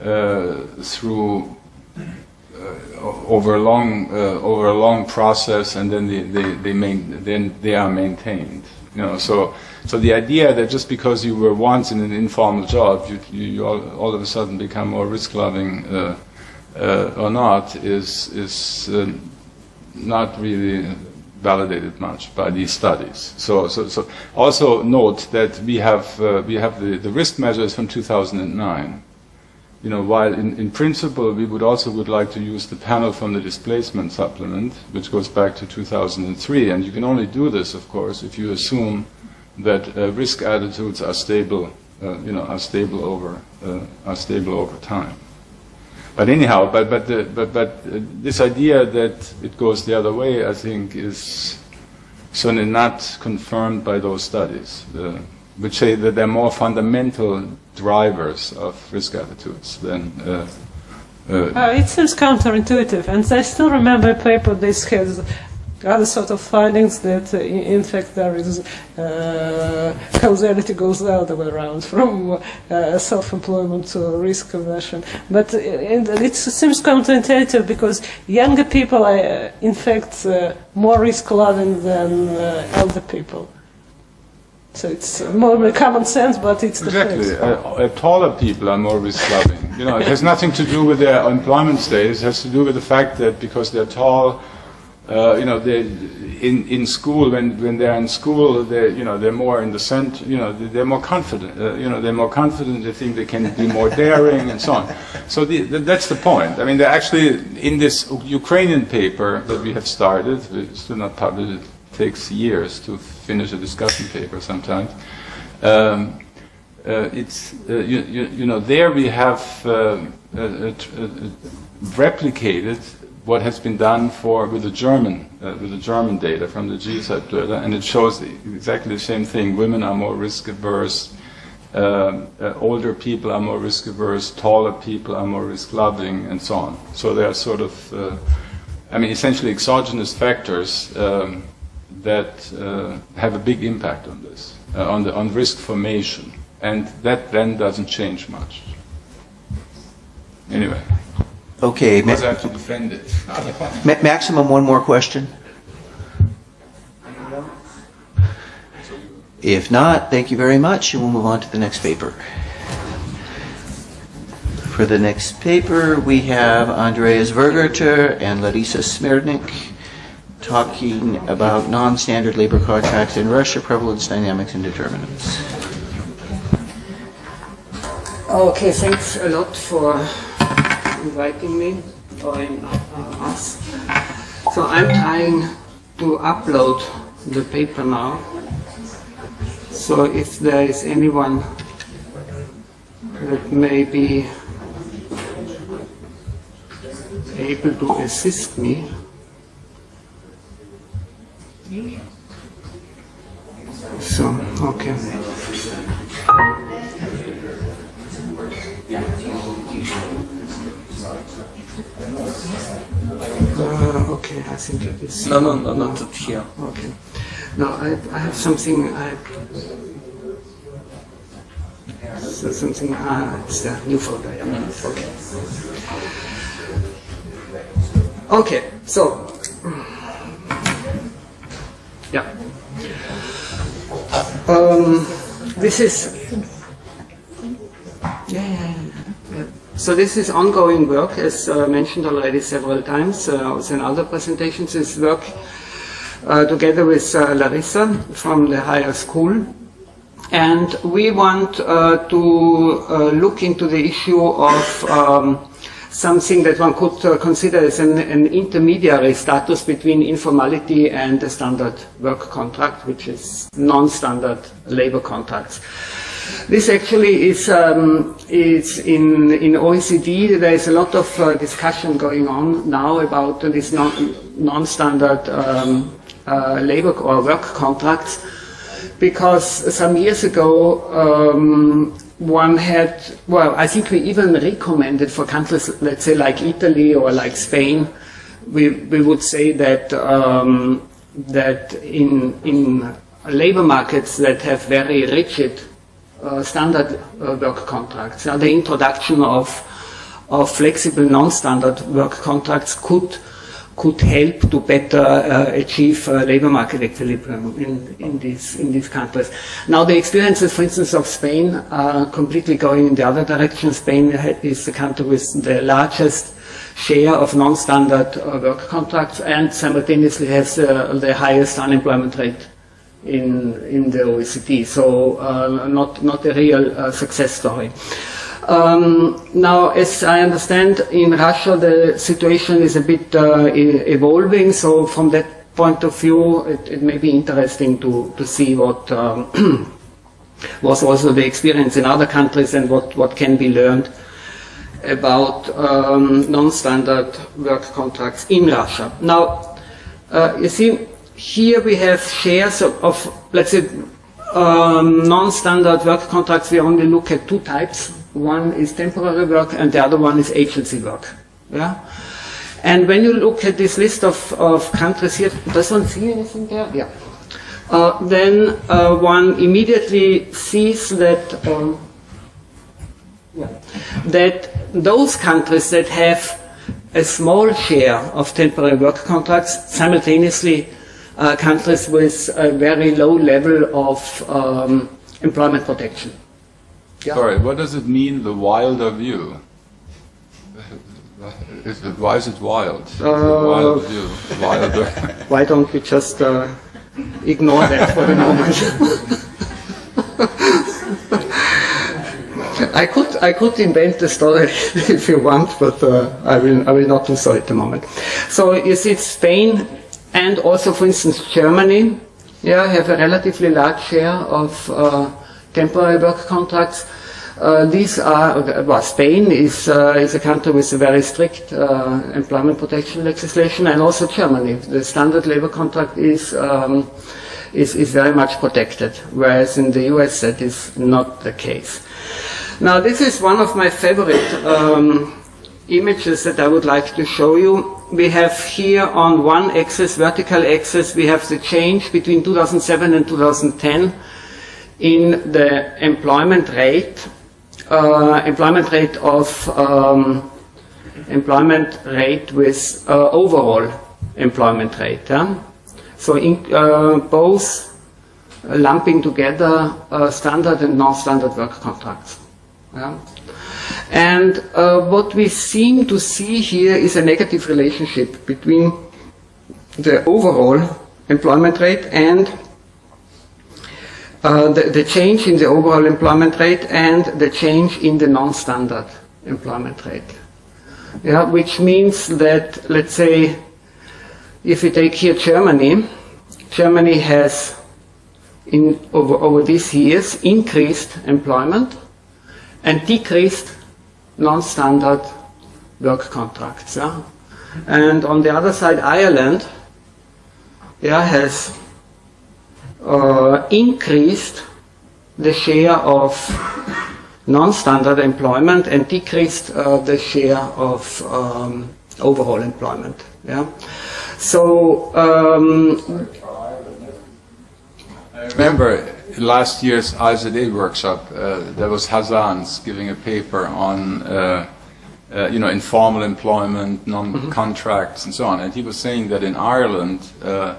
uh, through uh, over a long uh, over a long process, and then they they, they main, then they are maintained. You know, so so the idea that just because you were once in an informal job, you, you, you all, all, of a sudden become more risk loving uh, or not is is not really validated much by these studies. So, so, so also note that we have, uh, we have the, the risk measures from 2009. You know, while in, in principle we would also would like to use the panel from the displacement supplement, which goes back to 2003, and you can only do this, of course, if you assume that uh, risk attitudes are stable, uh, you know, are stable over, uh, are stable over time. But anyhow, but but the, but but uh, this idea that it goes the other way, I think, is certainly not confirmed by those studies, uh, which say that they're more fundamental drivers of risk attitudes than. Uh, uh, uh it seems counterintuitive, and I still remember a paper this has other sort of findings that uh, in fact there is uh, causality goes the other way around from uh, self-employment to risk aversion. But uh, it seems counterintuitive because younger people are uh, in fact uh, more risk-loving than elder people. So it's more common sense, but it's the exactly. Uh, taller people are more risk-loving. You know, it has nothing to do with their employment status. It has to do with the fact that because they're tall, uh, you know, they in in school when when they're in school, they you know they're more in the center. You know, they're more confident. Uh, you know, they're more confident. They think they can be more daring and so on. So the, the, that's the point. I mean, they're actually in this Ukrainian paper that we have started. It's still not published. It takes years to finish a discussion paper sometimes. Um, uh, it's uh, you, you, you, know there we have uh, replicated what has been done for with the German uh, with the German data from the GSOEP data, and it shows exactly the same thing. Women are more risk averse. Uh, uh, older people are more risk averse. Taller people are more risk loving, and so on. So they are sort of, uh, I mean, essentially exogenous factors um, that uh, have a big impact on this, uh, on the on risk formation, and that then doesn't change much. Anyway. Okay. Ma- have to defend it. Ma- maximum one more question. If not, thank you very much, and we'll move on to the next paper. For the next paper, we have Andreas Wörgötter and Larisa Smirnykh talking about non-standard labor contracts in Russia, prevalence, dynamics, and determinants. Okay, thanks a lot for inviting me or uh, us. So I'm trying to upload the paper now. So if there is anyone that may be able to assist me. So, okay. Uh, okay, I think it is. No, no, no, not here. Okay. No, I, I have something. I, so something. Ah, it's a new folder. Yeah. Okay. Okay. So. Yeah. Um, this is. Yeah. yeah. So this is ongoing work, as uh, mentioned already several times, uh, in other presentations. This work uh, together with uh, Larisa from the higher school. And we want uh, to uh, look into the issue of um, something that one could consider as an, an intermediary status between informality and a standard work contract, which is non-standard labor contracts. This actually is, um, in, in OECD, there is a lot of uh, discussion going on now about uh, these non, non-standard um, uh, labor or work contracts. Because some years ago um, one had, well, I think we even recommended for countries, let's say like Italy or like Spain, we, we would say that, um, that in, in labor markets that have very rigid uh, standard uh, work contracts, uh, the introduction of, of flexible non-standard work contracts could could help to better uh, achieve uh, labor market equilibrium in, in, these, in these countries. Now the experiences, for instance, of Spain are completely going in the other direction. Spain is the country with the largest share of non-standard uh, work contracts and simultaneously has uh, the highest unemployment rate in, in the OECD. So uh, not, not a real uh, success story. Um, now, as I understand, in Russia the situation is a bit uh, evolving. So, from that point of view, it, it may be interesting to, to see what um, was also the experience in other countries and what, what can be learned about um, non-standard work contracts in Russia. Now, uh, you see, here we have shares of, of let's say, um, non-standard work contracts. We only look at two types one is temporary work and the other one is agency work. Yeah? And when you look at this list of, of countries here, does one see anything there? Yeah. Uh, then uh, one immediately sees that um, yeah, that those countries that have a small share of temporary work contracts simultaneously countries with a very low level of um, employment protection. Yeah. Sorry, what does it mean, the wilder view? Is it, why is it wild? Uh, wild view. Wilder. why don't we just uh, ignore that for the moment? I could I could invent a story if you want, but uh, I will I will not do so at the moment. So you see, Spain and also, for instance, Germany, yeah, have a relatively large share of uh, temporary work contracts. Uh, these are, well, Spain is, uh, is a country with a very strict uh, employment protection legislation, and also Germany. The standard labor contract is, um, is, is very much protected, whereas in the US that is not the case. Now, this is one of my favorite um, images that I would like to show you. We have here on one axis, vertical axis, we have the change between 2007 and 2010 in the employment rate, uh, employment rate of um, employment rate with uh, overall employment rate. Yeah? So in, uh, both lumping together standard and non-standard work contracts. Yeah? And uh, what we seem to see here is a negative relationship between the overall employment rate and uh, the, the change in the overall employment rate and the change in the non-standard employment rate. Yeah, which means that, let's say, if we take here Germany, Germany has in, over, over these years increased employment and decreased non-standard work contracts. Yeah? And on the other side, Ireland yeah, has uh, increased the share of non-standard employment and decreased uh, the share of um, overall employment. Yeah. So um, I remember last year's IZA workshop, uh, there was Hazans giving a paper on, uh, uh, you know, informal employment, non-contracts, and so on. And he was saying that in Ireland, uh,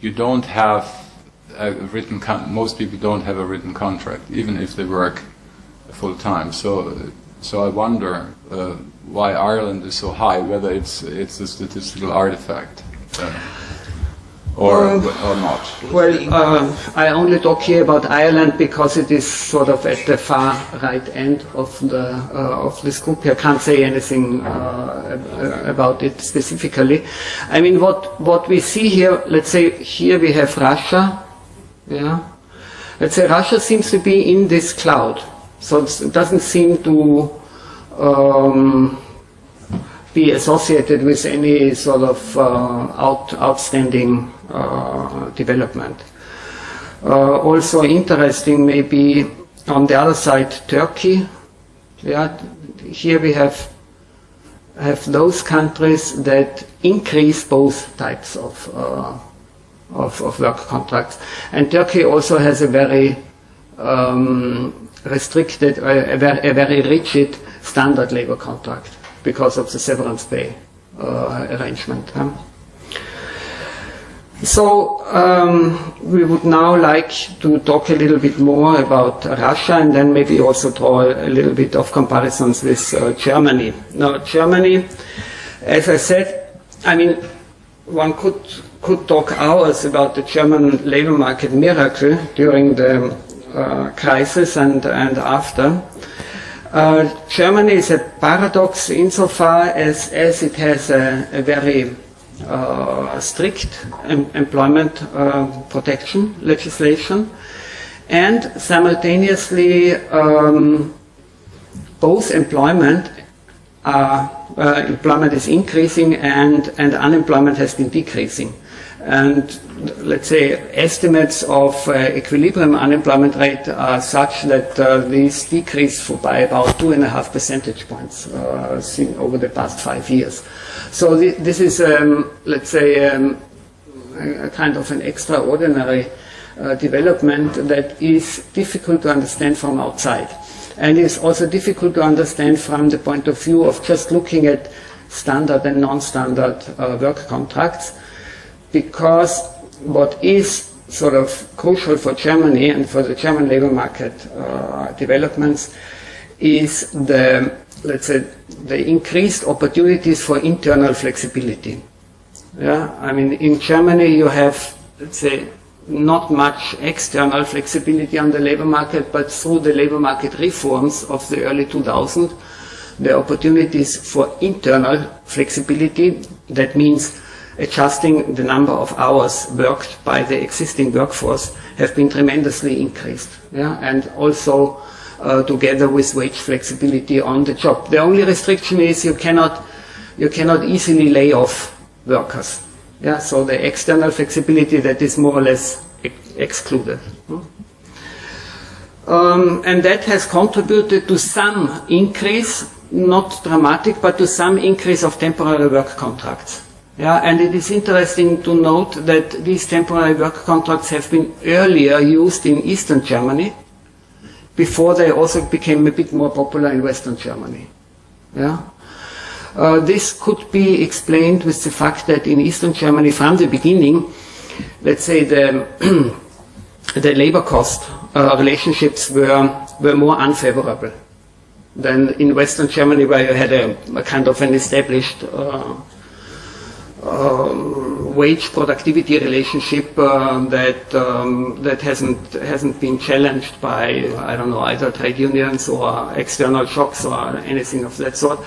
you don't have a written. Most people don't have a written contract, even if they work full time. So, so I wonder uh, why Ireland is so high. Whether it's it's a statistical artifact. Or, Um, or not. Well, uh, I only talk here about Ireland because it is sort of at the far right end of the uh, of this group. I can't say anything uh, about it specifically. I mean, what what we see here, let's say here we have Russia, yeah. Let's say Russia seems to be in this cloud, so it doesn't seem to. Um, be associated with any sort of uh, out, outstanding development. Uh, also interesting maybe on the other side Turkey. Yeah, here we have have those countries that increase both types of uh, of, of work contracts, and Turkey also has a very um, restricted, uh, a, very, a very rigid standard labor contract because of the severance pay uh, arrangement. huh? So um, we would now like to talk a little bit more about Russia and then maybe also draw a little bit of comparisons with uh, Germany. Now Germany, as I said, I mean, one could could talk hours about the German labor market miracle during the uh, crisis and and after. Uh, Germany is a paradox insofar as, as it has a, a very strict em- employment uh, protection legislation and simultaneously um, both employment uh, employment is increasing and, and unemployment has been decreasing. And let's say estimates of uh, equilibrium unemployment rate are such that uh, these decrease by about two and a half percentage points uh, over the past five years. So thi- this is, um, let's say, um, a a kind of an extraordinary uh, development that is difficult to understand from outside. And is also difficult to understand from the point of view of just looking at standard and non-standard uh, work contracts because what is sort of crucial for Germany and for the German labor market uh, developments is the, let's say, the increased opportunities for internal flexibility. Yeah, I mean, in Germany you have, let's say, not much external flexibility on the labor market, but through the labor market reforms of the early 2000s, the opportunities for internal flexibility, that means adjusting the number of hours worked by the existing workforce, have been tremendously increased. Yeah? And also uh, together with wage flexibility on the job. The only restriction is you cannot, you cannot easily lay off workers. Yeah, so the external flexibility that is more or less ex- excluded. Um, and that has contributed to some increase, not dramatic, but to some increase of temporary work contracts. Yeah, and it is interesting to note that these temporary work contracts have been earlier used in Eastern Germany before they also became a bit more popular in Western Germany. Yeah. Uh, this could be explained with the fact that in Eastern Germany, from the beginning, let's say the the labor cost uh, relationships were were more unfavorable. than in Western Germany, where you had a, a kind of an established uh, um, wage productivity relationship uh, that um, that hasn't hasn't been challenged by I don't know either trade unions or external shocks or anything of that sort.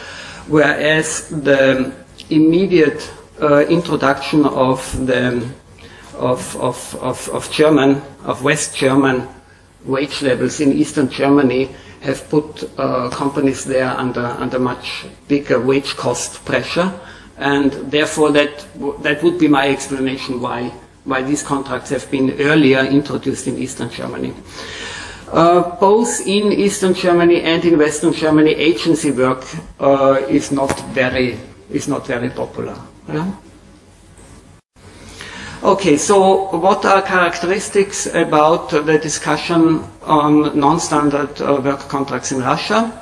Whereas the immediate uh, introduction of the of, of, of, of German of West German wage levels in Eastern Germany have put uh, companies there under under much bigger wage cost pressure and therefore that, that would be my explanation why, why these contracts have been earlier introduced in Eastern Germany. Uh, both in Eastern Germany and in Western Germany, agency work uh, is not very is not very popular. Yeah? Okay, so what are characteristics about the discussion on non-standard uh, work contracts in Russia?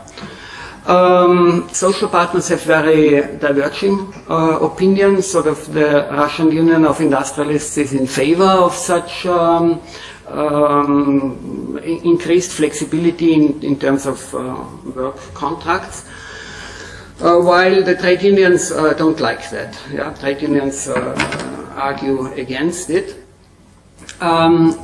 Um, social partners have very diverging uh, opinions. Sort of the Russian Union of Industrialists is in favor of such um, um, increased flexibility in, in terms of uh, work contracts. Uh, while the trade unions uh, don't like that. Yeah? Trade unions uh, argue against it. Um,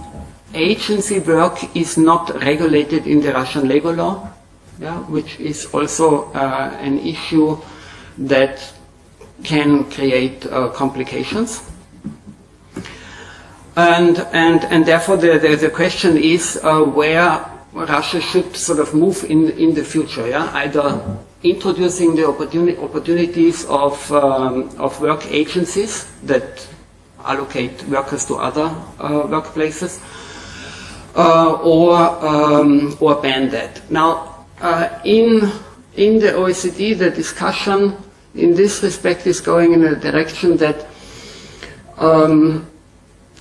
agency work is not regulated in the Russian labor law yeah, which is also uh, an issue that can create uh, complications. And, and, and therefore the, the, the question is uh, where Russia should sort of move in, in the future, yeah? either introducing the opportuni opportunities of, um, of work agencies that allocate workers to other uh, workplaces, uh, or, um, or ban that. Now, uh, in, in the OECD, the discussion in this respect is going in a direction that, um,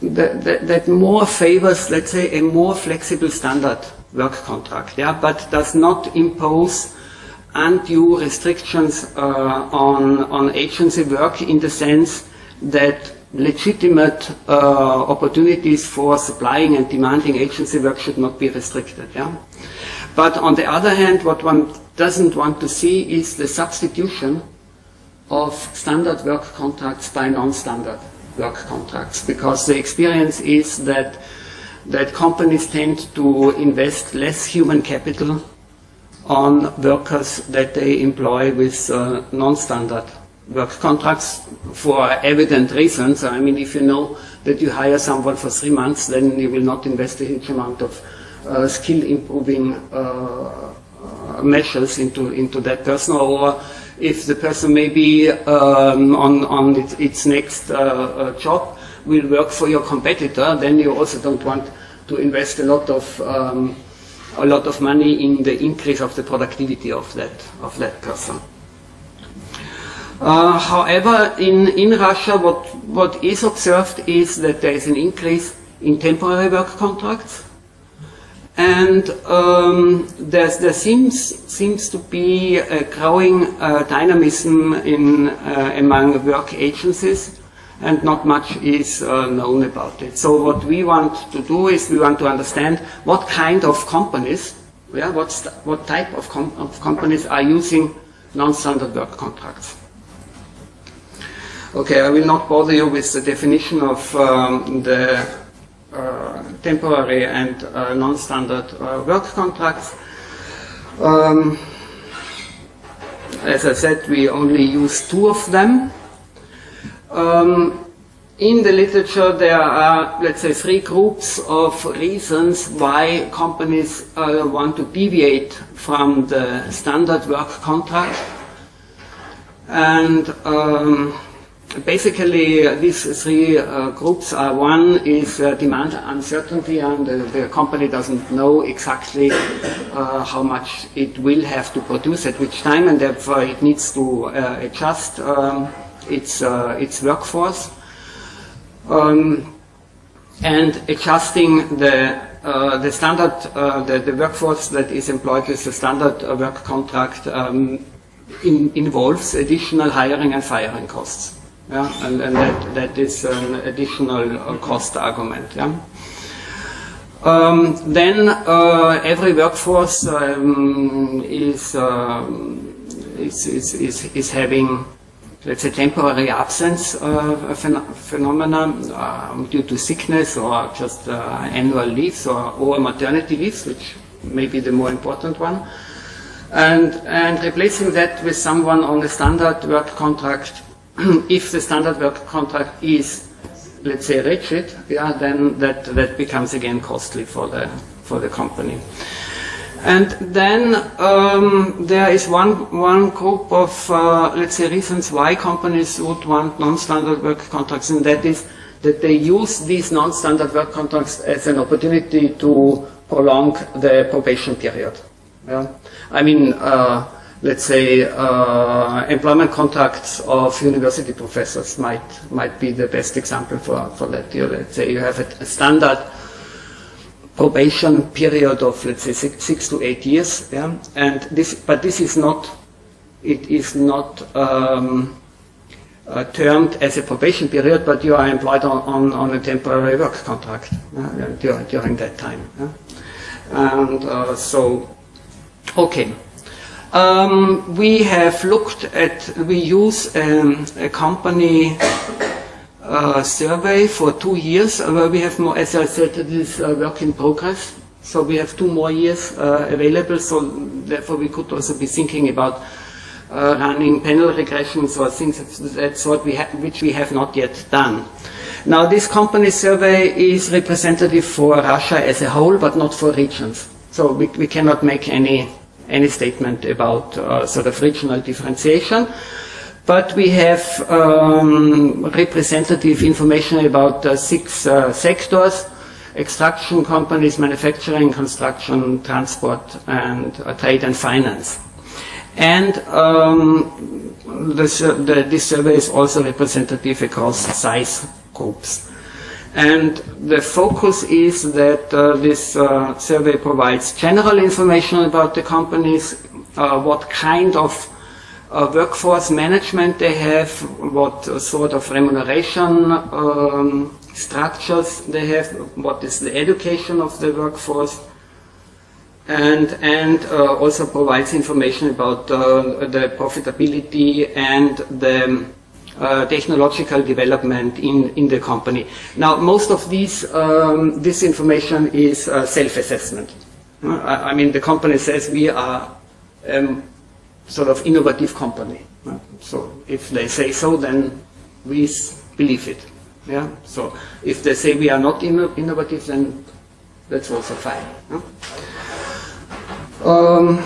that, that, that, more favors, let's say, a more flexible standard work contract, yeah, but does not impose undue restrictions uh, on, on agency work in the sense that legitimate uh, opportunities for supplying and demanding agency work should not be restricted. Yeah? But on the other hand, what one doesn't want to see is the substitution of standard work contracts by non-standard work contracts, because the experience is that that companies tend to invest less human capital on workers that they employ with uh, non-standard work contracts for evident reasons. I mean, if you know that you hire someone for three months, then you will not invest a huge amount of skill improving uh, measures into, into that person or if the person maybe um, on, on its, its next uh, job will work for your competitor, then you also don't want to invest a lot of um, a lot of money in the increase of the productivity of that of that person. Uh, however, in, in Russia, what, what is observed is that there is an increase in temporary work contracts. And um, there seems, seems to be a growing uh, dynamism in, uh, among work agencies, and not much is uh, known about it. So what we want to do is we want to understand what kind of companies, yeah, what's what type of, com of companies are using non-standard work contracts. Okay, I will not bother you with the definition of um, the uh, temporary and uh, non-standard uh, work contracts. Um, as I said, we only use two of them. Um, in the literature, there are, let's say, three groups of reasons why companies uh, want to deviate from the standard work contract. And um, basically, uh, these three uh, groups are one is uh, demand uncertainty, and the, the, company doesn't know exactly uh, how much it will have to produce at which time, and therefore it needs to uh, adjust um, its uh, its workforce. Um, and adjusting the the standard the, the, workforce that is employed with the standard work contract um, in, involves additional hiring and firing costs. Yeah, and, and that, that is an additional uh, cost argument. Yeah. Um, then uh, every workforce um, is, um, is, is, is, is having, let's say, temporary absence uh, phen- phenomena um, due to sickness or just uh, annual leaves or, or maternity leaves, which may be the more important one. And, and replacing that with someone on a standard work contract, if the standard work contract is let's say rigid, yeah, then that, that becomes again costly for the, for the company. And then um, there is one, one group of, uh, let's say, reasons why companies would want non-standard work contracts, and that is that they use these non-standard work contracts as an opportunity to prolong the probation period. Yeah? I mean, uh, let's say, uh, employment contracts of university professors might might be the best example for, for that. You, let's say you have a, a standard probation period of let's say six, six to eight years, yeah? and this, but this is not, it is not um, uh, termed as a probation period, but you are employed on, on, on a temporary work contract during, during that time. yeah? And uh, so, okay. Um, we have looked at, we use um, a company uh, survey for two years uh, where we have more, as I said, it is uh, work in progress. So we have two more years uh, available, so therefore we could also be thinking about uh, running panel regressions or things of that sort we which we have not yet done. Now this company survey is representative for Russia as a whole, but not for regions. So we, we cannot make any any statement about uh, sort of regional differentiation. But we have um, representative information about uh, six uh, sectors, extraction companies, manufacturing, construction, transport, and uh, trade and finance. And um, the, this survey is also representative across size groups. And the focus is that uh, this uh, survey provides general information about the companies, uh, what kind of uh, workforce management they have, what uh, sort of remuneration um, structures they have, what is the education of the workforce, and, and uh, also provides information about the profitability and the uh, technological development in, in the company. Now, most of these, um, this information is uh, self-assessment. Uh, I, I, mean, the company says we are um, sort of innovative company. Uh, so if they say so, then we believe it. Yeah. So if they say we are not inno innovative, then that's also fine. Um,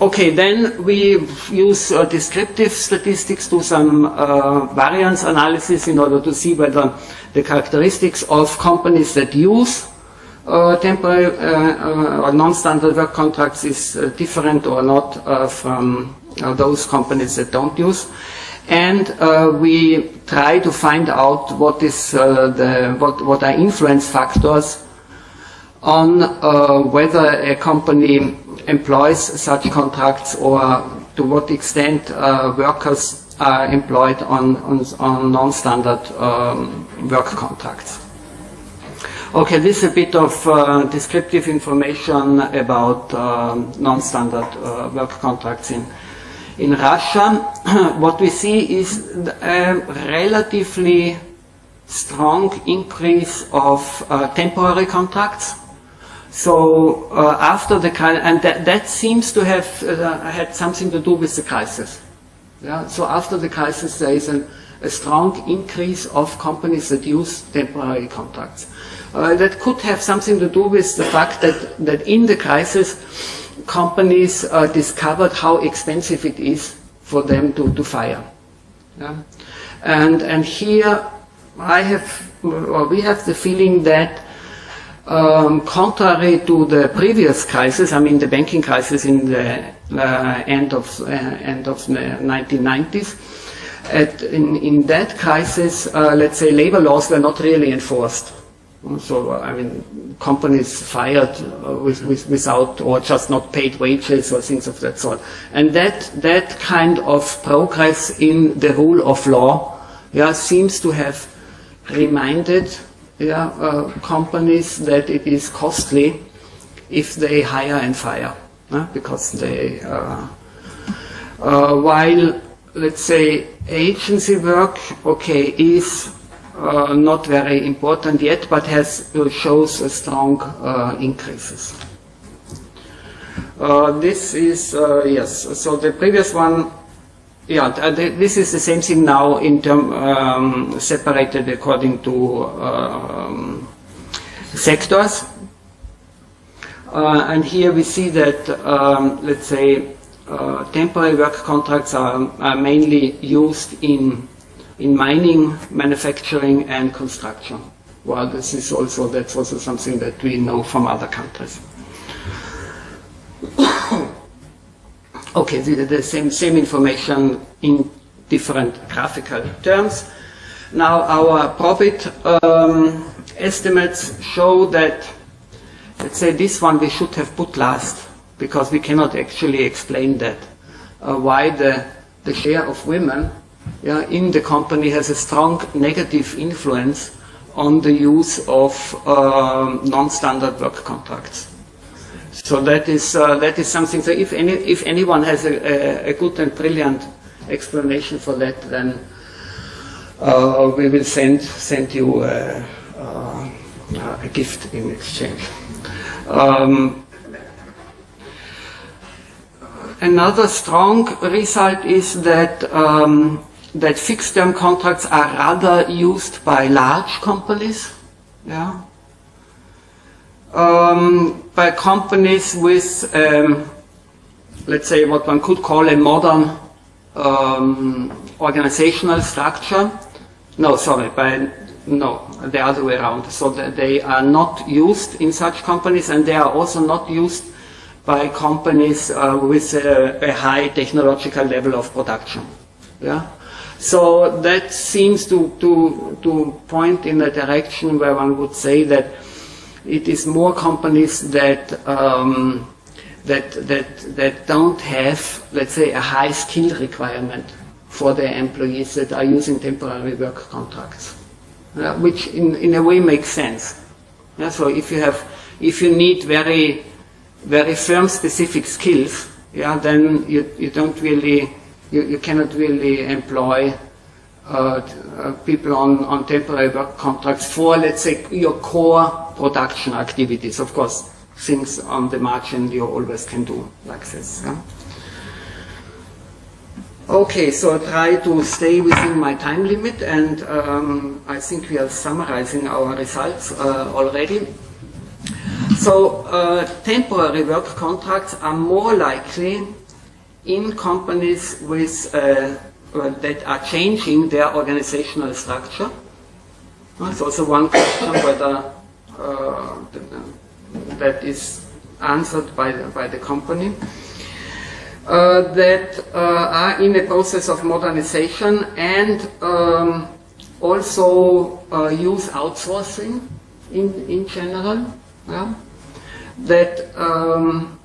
Okay, then we use uh, descriptive statistics to some uh, variance analysis in order to see whether the characteristics of companies that use uh, temporary uh, or non-standard work contracts is uh, different or not uh, from those companies that don't use. And we try to find out what is the what, what are influence factors on whether a company employs such contracts or to what extent uh, workers are employed on, on, on non-standard um, work contracts. Okay, this is a bit of uh, descriptive information about um, non-standard uh, work contracts in, in Russia. what we see is a relatively strong increase of uh, temporary contracts so uh, after the and that, that seems to have uh, had something to do with the crisis. Yeah? So after the crisis, there is an, a strong increase of companies that use temporary contracts. Uh, that could have something to do with the fact that, that in the crisis, companies uh, discovered how expensive it is for them to, to fire. Yeah? And, and here I have, or we have the feeling that um, contrary to the previous crisis, I mean the banking crisis in the uh, end of uh, end of the 1990s, at, in, in that crisis, uh, let's say labor laws were not really enforced. So I mean, companies fired uh, with, with, without or just not paid wages or things of that sort, and that that kind of progress in the rule of law, yeah, seems to have reminded yeah, uh, companies that it is costly if they hire and fire, uh, because they, uh, uh, while let's say agency work, okay, is uh, not very important yet, but has shows a strong increases. This is yes. So the previous one, yeah. th- th- this is the same thing now in term um, separated according to um, sectors. Uh, and here we see that, um, let's say, uh, temporary work contracts are, are mainly used in in mining, manufacturing, and construction. Well, this is also that's also something that we know from other countries. Okay, the, the same same information in different graphical terms. Now our probit um, estimates show that, let's say this one we should have put last because we cannot actually explain that uh, why the the share of women yeah, in the company has a strong negative influence on the use of um, non-standard work contracts. So that is uh, that is something. So if any if anyone has a, a, a good and brilliant explanation for that, then uh, we will send send you a, uh, a gift in exchange. Um, another strong result is that um, that fixed term contracts are rather used by large companies, yeah, um, by companies with, um, let's say, what one could call a modern um, organizational structure. No, sorry, by no, the other way around. So they are not used in such companies, and they are also not used by companies uh, with a, a high technological level of production. Yeah. So that seems to, to, to point in a direction where one would say that it is more companies that, um, that, that, that don't have, let's say, a high skill requirement for their employees that are using temporary work contracts, which in, in a way makes sense. Yeah, so if you have, if you need very, very firm specific skills, yeah, then you, you don't really you, you cannot really employ people on, on temporary work contracts for, let's say, your core production activities. Of course, things on the margin you always can do like this. Yeah? Okay, so I try to stay within my time limit, and um, I think we are summarizing our results uh, already. So, uh, temporary work contracts are more likely in companies with, uh, that are changing their organizational structure. It's also one question whether uh, that is answered by the, by the company. Uh, that uh, are in a process of modernization and um, also uh, use outsourcing in, in general. Yeah? That um,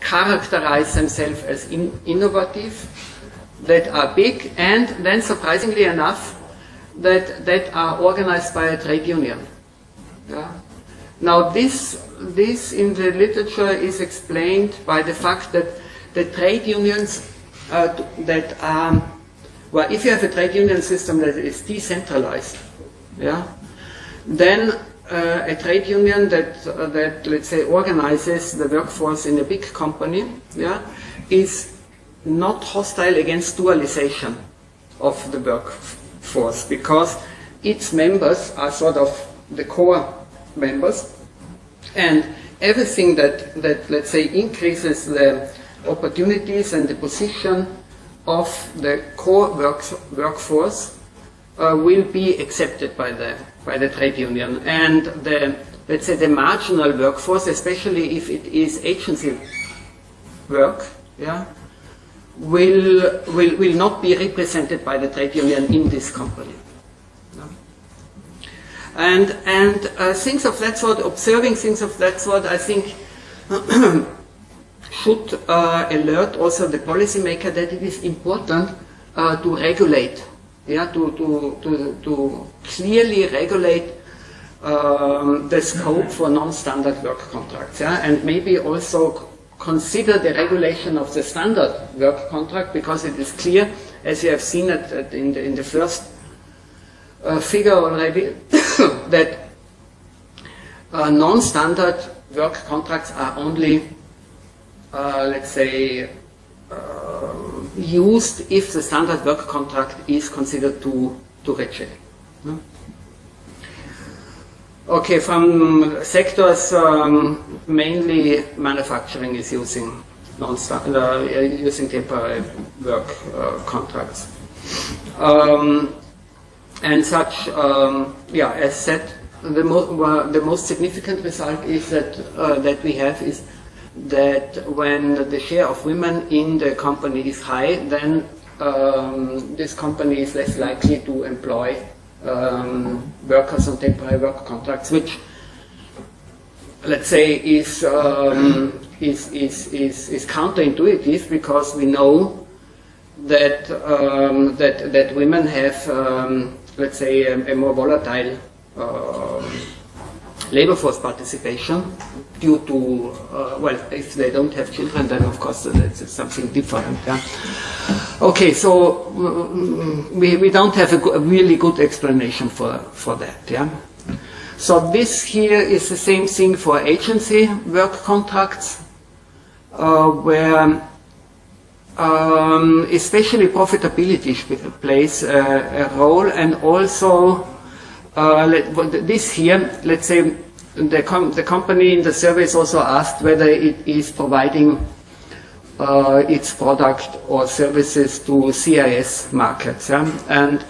characterize themselves as in innovative, that are big, and then surprisingly enough, that, that are organized by a trade union. Yeah? Now this, this in the literature is explained by the fact that the trade unions uh, that are, well, if you have a trade union system that is decentralized, yeah, then uh, a trade union that, uh, that, let's say, organizes the workforce in a big company, yeah, is not hostile against dualization of the workforce because its members are sort of the core members and everything that, that let's say, increases the opportunities and the position of the core work, workforce uh, will be accepted by the by the trade union. And the let's say the marginal workforce, especially if it is agency work, yeah, will will will not be represented by the trade union in this company. And and uh, things of that sort, observing things of that sort, I think. should uh, alert also the policymaker that it is important uh, to regulate yeah, to, to, to, to clearly regulate um, the scope for non-standard work contracts, yeah, and maybe also consider the regulation of the standard work contract because it is clear, as you have seen it at- in the, in the first uh, figure already, that uh, non-standard work contracts are only, uh, let's say, uh, used if the standard work contract is considered too, too rigid. Hmm? Okay, from sectors, um, mainly manufacturing is using uh, using temporary work uh, contracts. Um, and such, um, yeah, as said, the, mo- uh, the most significant result is that uh, that we have is that when the share of women in the company is high, then um, this company is less likely to employ um, workers on temporary work contracts, which let's say is um, is, is, is, is counterintuitive because we know that um, that that women have um, let's say a, a more volatile um labor force participation due to uh, well if they don't have children then of course that's something different yeah? okay so mm, we, we don't have a, a really good explanation for for that yeah so this here is the same thing for agency work contracts uh, where um, especially profitability plays a role and also uh, let, this here, let's say the, com- the company in the survey also asked whether it is providing uh, its product or services to CIS markets. yeah. And,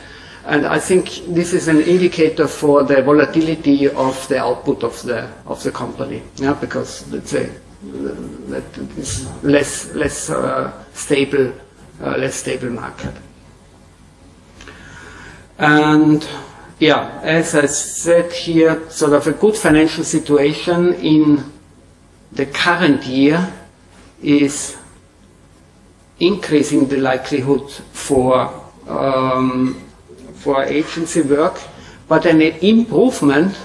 and I think this is an indicator for the volatility of the output of the, of the company, yeah, because let's say that is less, less uh, stable, uh, less stable market. And yeah, as I said here, sort of a good financial situation in the current year is increasing the likelihood for um, for agency work, but an improvement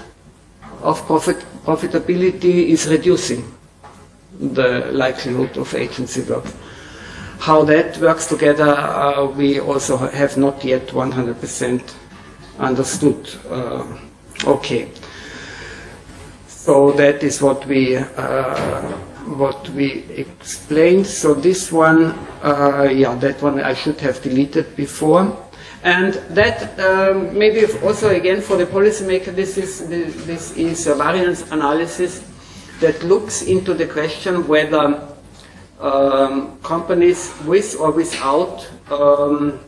of profit, profitability is reducing the likelihood of agency work. How that works together, uh, we also have not yet 100% understood. Uh, okay. So that is what we uh, what we explained. So this one, uh, yeah, that one I should have deleted before. And that um, maybe also again for the policymaker, this is this is a variance analysis that looks into the question whether um, companies with or without um,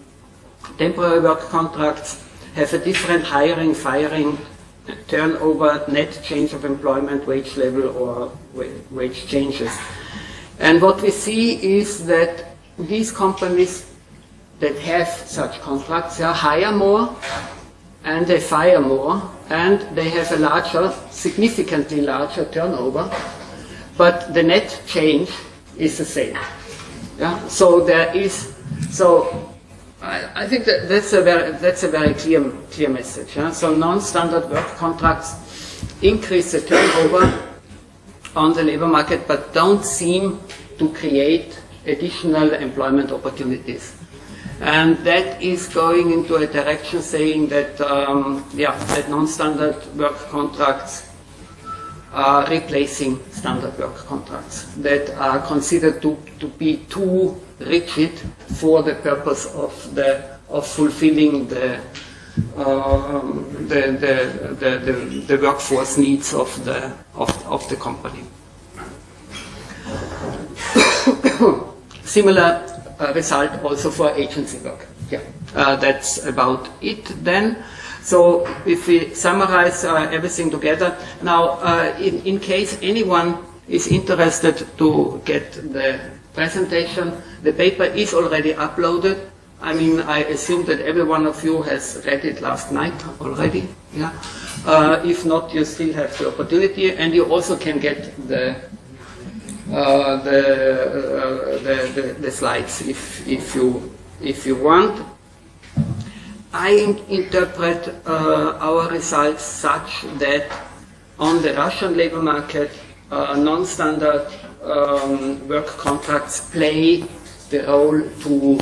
temporary work contracts have a different hiring, firing, turnover, net change of employment, wage level, or wage changes. And what we see is that these companies that have such contracts, they hire more and they fire more and they have a larger, significantly larger turnover, but the net change is the same. Yeah? So there is, so I, I think that that's a very, that's a very clear, clear message. So non-standard work contracts increase the turnover on the labor market, but don't seem to create additional employment opportunities. And that is going into a direction saying that, um, yeah, that non-standard work contracts are replacing standard work contracts that are considered to, to be too rigid for the purpose of the of fulfilling the um, the, the, the, the, the workforce needs of the of, of the company. Similar uh, result also for agency work. Yeah, uh, that's about it then. So if we summarize uh, everything together, now uh, in, in case anyone is interested to get the presentation, the paper is already uploaded. I mean, I assume that every one of you has read it last night already. Yeah. Uh, if not, you still have the opportunity, and you also can get the uh, the, uh, the, the the slides if if you if you want. I interpret uh, our results such that on the Russian labor market, uh, non-standard um, work contracts play the role to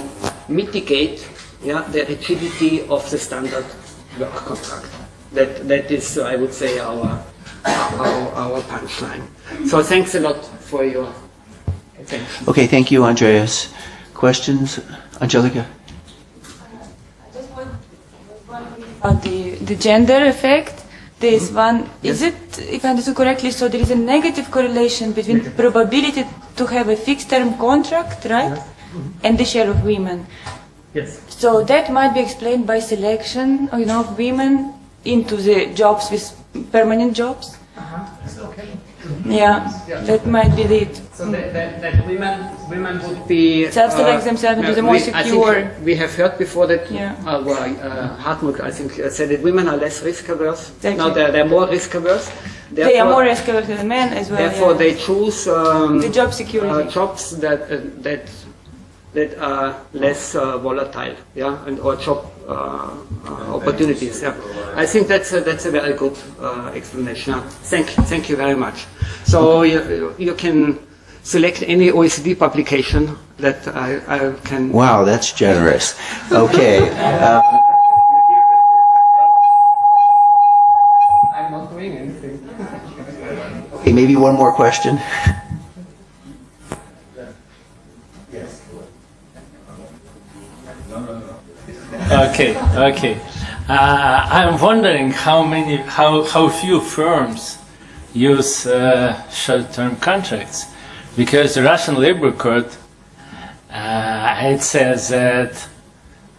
mitigate yeah, the rigidity of the standard work contract. That, that is, I would say, our, our, our punchline. So thanks a lot for your attention. Okay, thank you, Andreas. Questions? Angelica? About the, the gender effect. There is one, is it, if I understood correctly, so there is a negative correlation between the probability to have a fixed term contract, right? And the share of women. Yes. So that might be explained by selection, you know, of women into the jobs with permanent jobs. Uh -huh. Okay. Yeah, that might be it. So that, that, that women, women would be... Self-select themselves into the more we- secure- We have heard before that, Yeah. uh, well, uh, Hartmut, I think, uh, said that women are less risk averse. No, they're, they're more risk averse. They are more risk averse than men as well. Therefore, yeah. they choose um, The job security. uh, jobs that uh, that that are less uh, volatile, yeah, and or job uh, uh, opportunities. Yeah, I think that's a, that's a very good uh, explanation. Yeah. Thank thank you very much. So you, you can select any OECD publication that I, I can. Wow, that's generous. Okay. uh, I'm not doing anything. okay, maybe one more question. Okay, okay. Uh, I'm wondering how many, how, how few firms use uh, short-term contracts, because the Russian labor code uh, it says that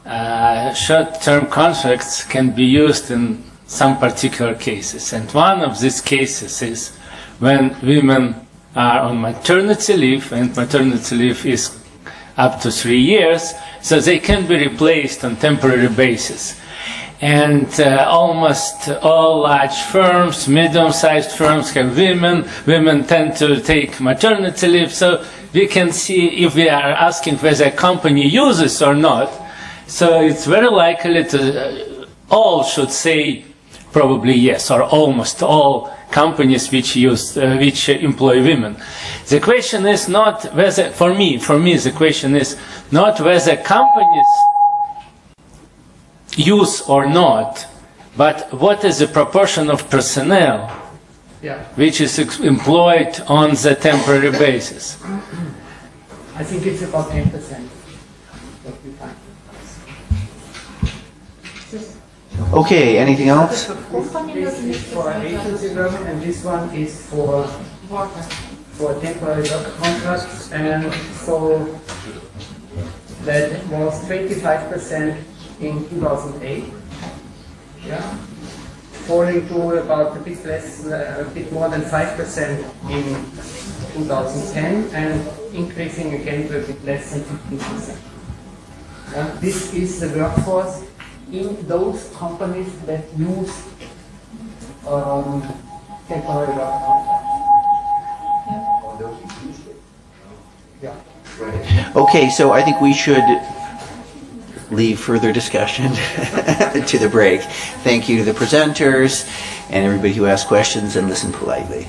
uh, short-term contracts can be used in some particular cases, and one of these cases is when women are on maternity leave, and maternity leave is up to three years, so they can be replaced on temporary basis. And uh, almost all large firms, medium-sized firms have women. Women tend to take maternity leave, so we can see if we are asking whether a company uses or not. So it's very likely to uh, all should say probably yes, or almost all companies which use uh, which employ women. The question is not whether, for me, for me, the question is not whether companies use or not, but what is the proportion of personnel Yeah. which is employed on the temporary basis. I think it's about ten percent. Okay, anything else? This is for agency and this one is for for temporary work contracts and so that was twenty-five percent in two thousand eight. Yeah. Falling to about a bit less, a bit more than five percent in two thousand ten and increasing again to a bit less than fifteen percent. And this is the workforce in those companies that use um, temporary work. Yeah. Okay, so I think we should leave further discussion to the break. Thank you to the presenters and everybody who asked questions and listened politely.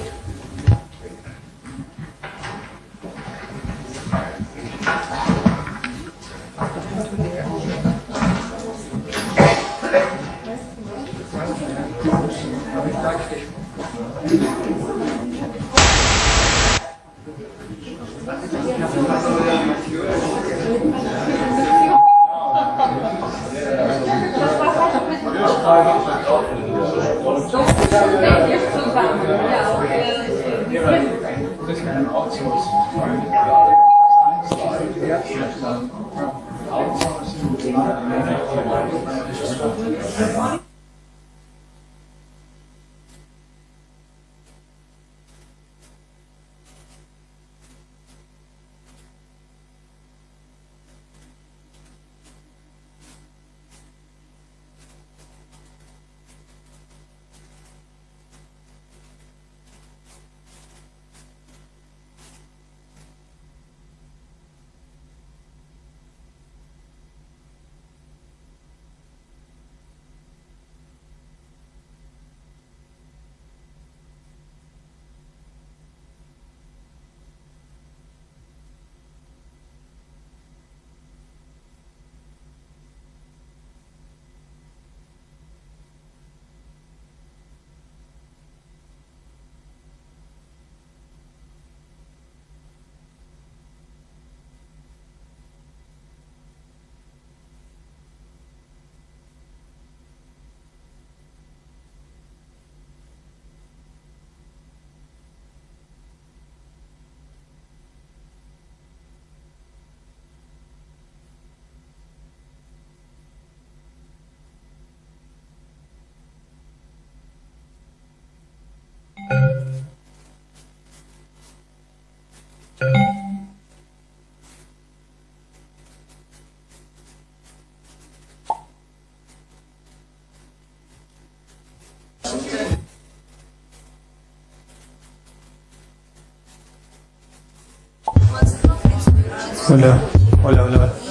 Hola, hola, hola.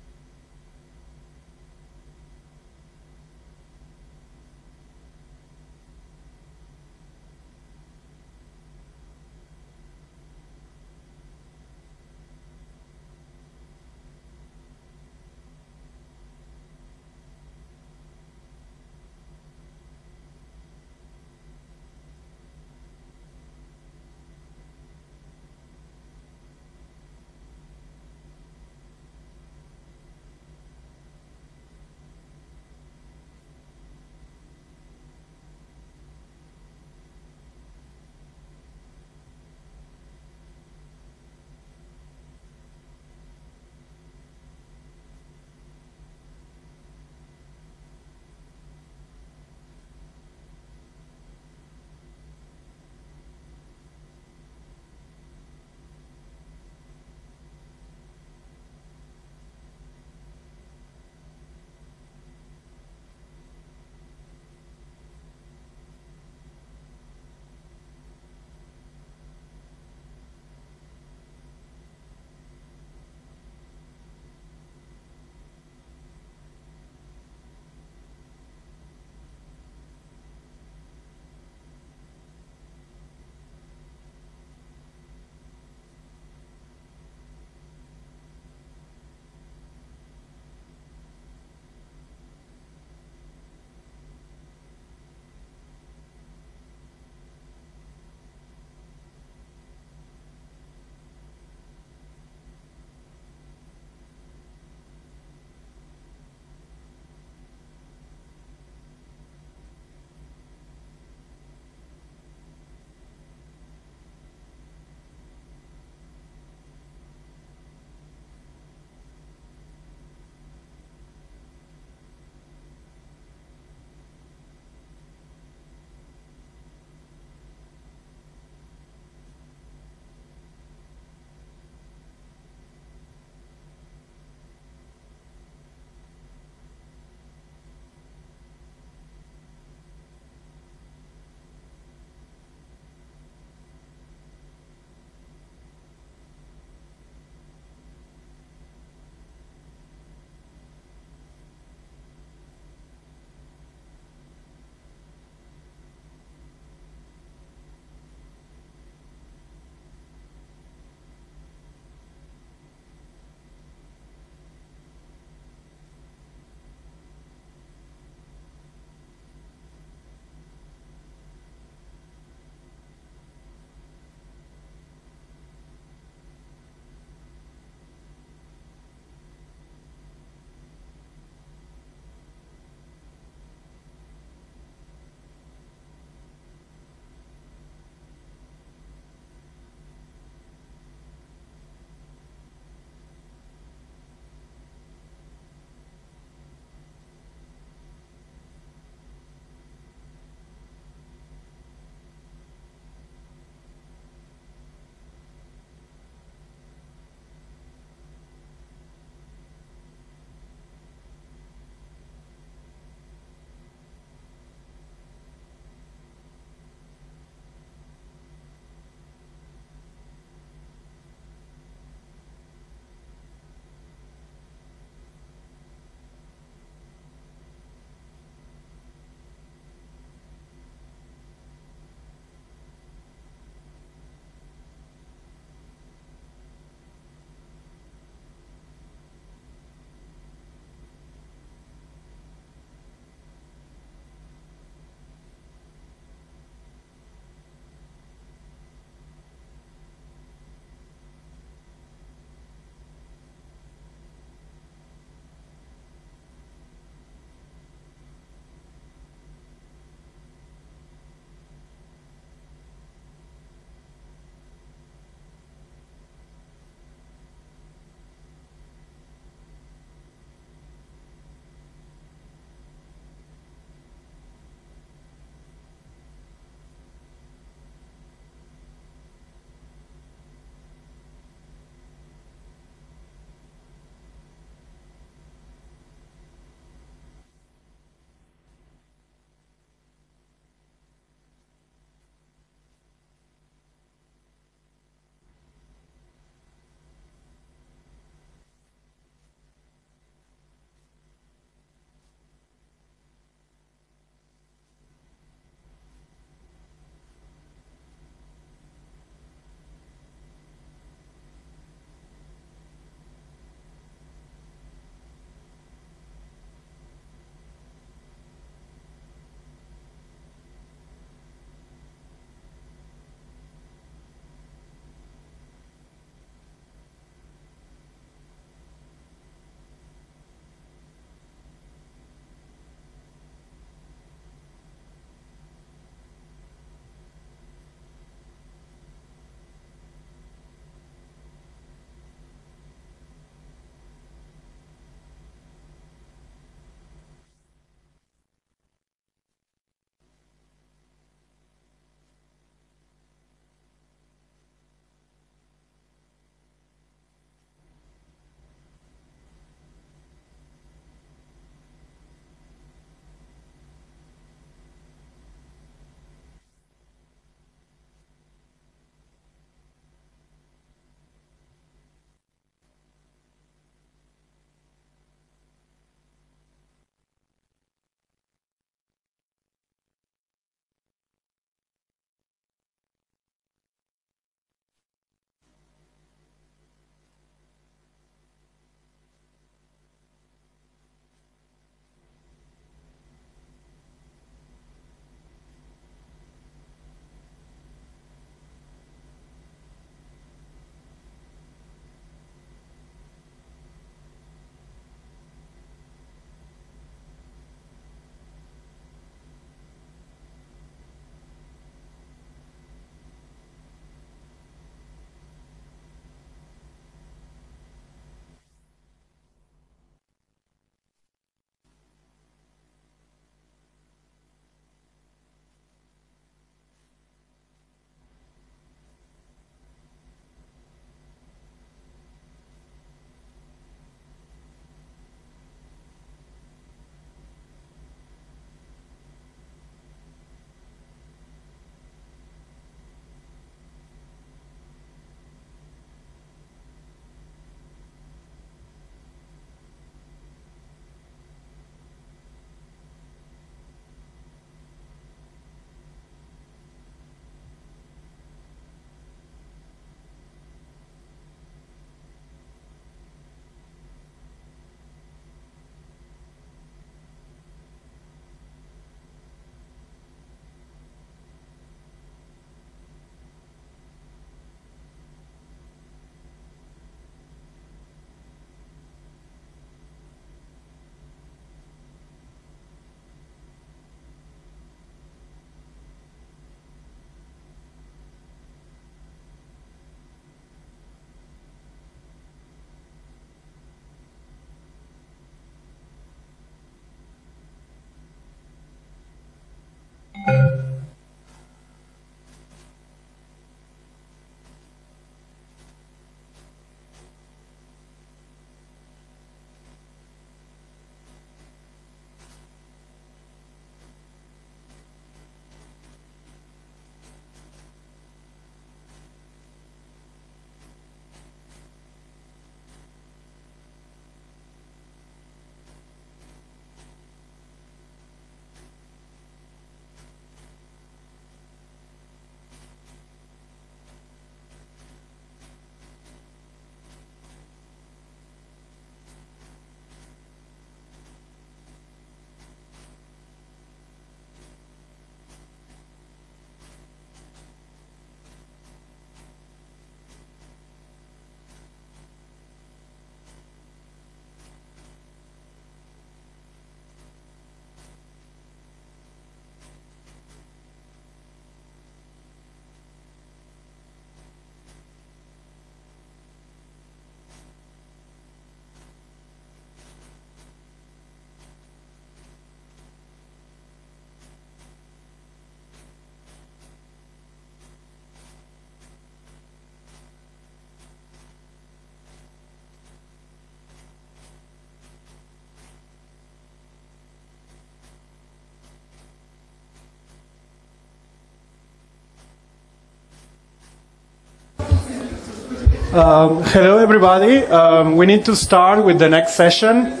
Um, hello, everybody. Um, we need to start with the next session.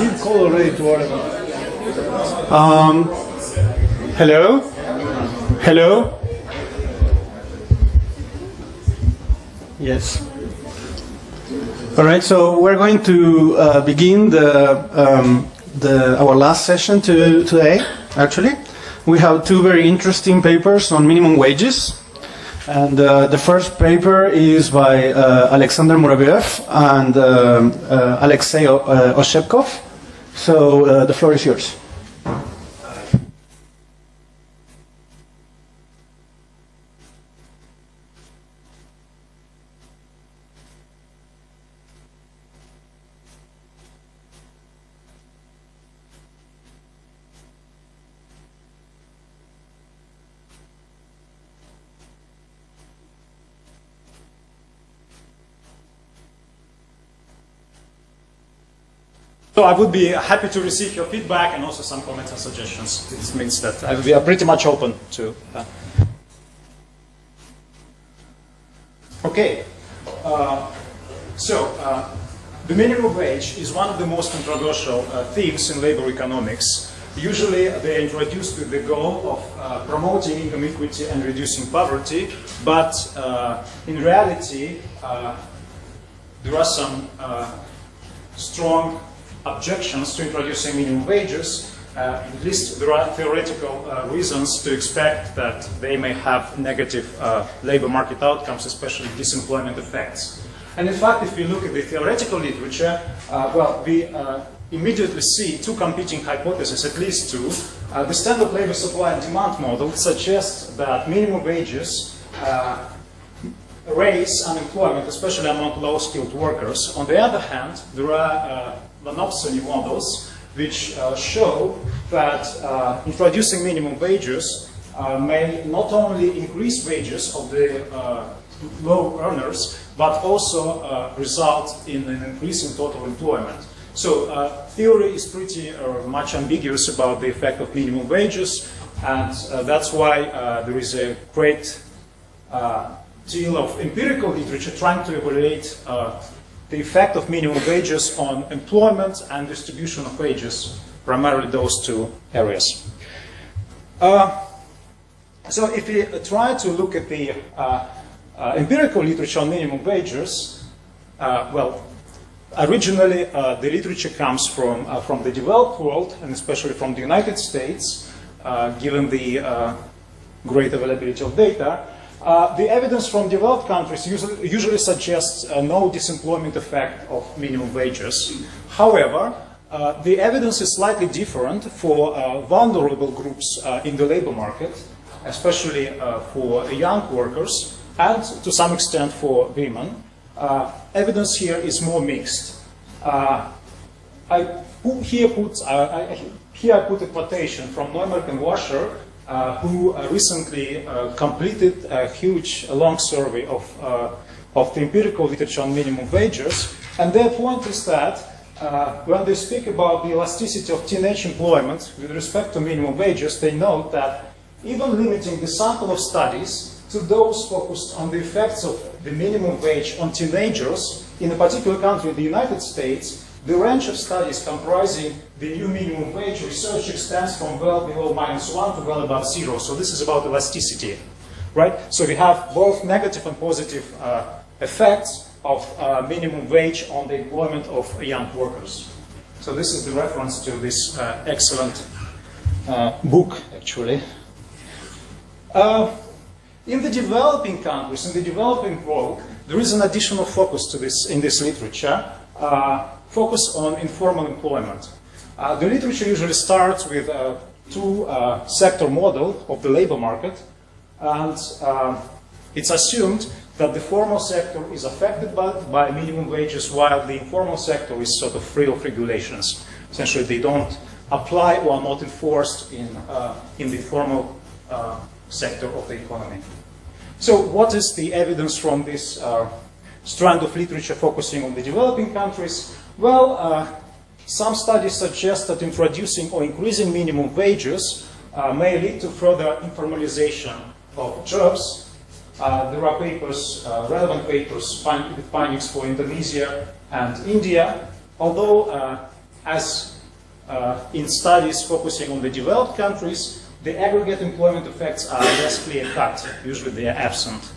Already to. Um, hello? Hello? Yes. All right, so we're going to uh, begin the, um, the, our last session to, today, actually. We have two very interesting papers on minimum wages. And uh, the first paper is by uh, Alexander Muravyev and um, uh, Alexei o- uh, Oshchepkov. So uh, the floor is yours. So I would be happy to receive your feedback and also some comments and suggestions. This means that I- we are pretty much open to. Uh, okay. Uh, so uh, the minimum wage is one of the most controversial uh, themes in labor economics. Usually they are introduced with the goal of uh, promoting income equity and reducing poverty, but in reality there are some strong objections to introducing minimum wages. Uh, at least there are theoretical uh, reasons to expect that they may have negative uh, labor market outcomes, especially disemployment effects. And in fact, if we look at the theoretical literature, uh, well, we uh, immediately see two competing hypotheses, at least two. Uh, the standard labor supply and demand model suggests that minimum wages raise unemployment, especially among low-skilled workers. On the other hand, there are monopsony models which uh, show that uh, introducing minimum wages uh, may not only increase wages of the low earners, but also uh, result in an increase in total employment. So uh, theory is pretty uh, much ambiguous about the effect of minimum wages, and that's why there is a great deal of empirical literature trying to evaluate the effect of minimum wages on employment and distribution of wages, primarily those two areas. Uh, so if we try to look at the uh, uh, empirical literature on minimum wages, uh, well, originally uh, the literature comes from, uh, from the developed world, and especially from the United States, given the great availability of data. Uh, the evidence from developed countries usually, usually suggests uh, no disemployment effect of minimum wages. However, uh, the evidence is slightly different for uh, vulnerable groups uh, in the labor market, especially for young workers and to some extent for women. Evidence here is more mixed. I here put I, here I put a quotation from Neumark and Wascher, who uh, recently uh, completed a huge, a long survey of uh, of the empirical literature on minimum wages, and their point is that uh, when they speak about the elasticity of teenage employment with respect to minimum wages, they note that even limiting the sample of studies to those focused on the effects of the minimum wage on teenagers in a particular country, the United States, the range of studies comprising the new minimum wage research extends from well below minus one to well above zero. So this is about elasticity, right? So we have both negative and positive uh, effects of uh, minimum wage on the employment of young workers. So this is the reference to this uh, excellent uh, book, actually. Uh, in the developing countries, in the developing world, there is an additional focus to this in this literature, uh, focus on informal employment. Uh, the literature usually starts with a two-sector model of the labor market, and uh, it's assumed that the formal sector is affected by, by minimum wages while the informal sector is sort of free of regulations. Essentially, they don't apply or are not enforced in, uh, in the formal uh, sector of the economy. So what is the evidence from this uh, strand of literature focusing on the developing countries? Well, uh, some studies suggest that introducing or increasing minimum wages uh, may lead to further informalization of jobs. Uh, there are papers, uh, relevant papers find, with findings for Indonesia and India, although uh, as uh, in studies focusing on the developed countries, the aggregate employment effects are less clear cut. Usually they are absent.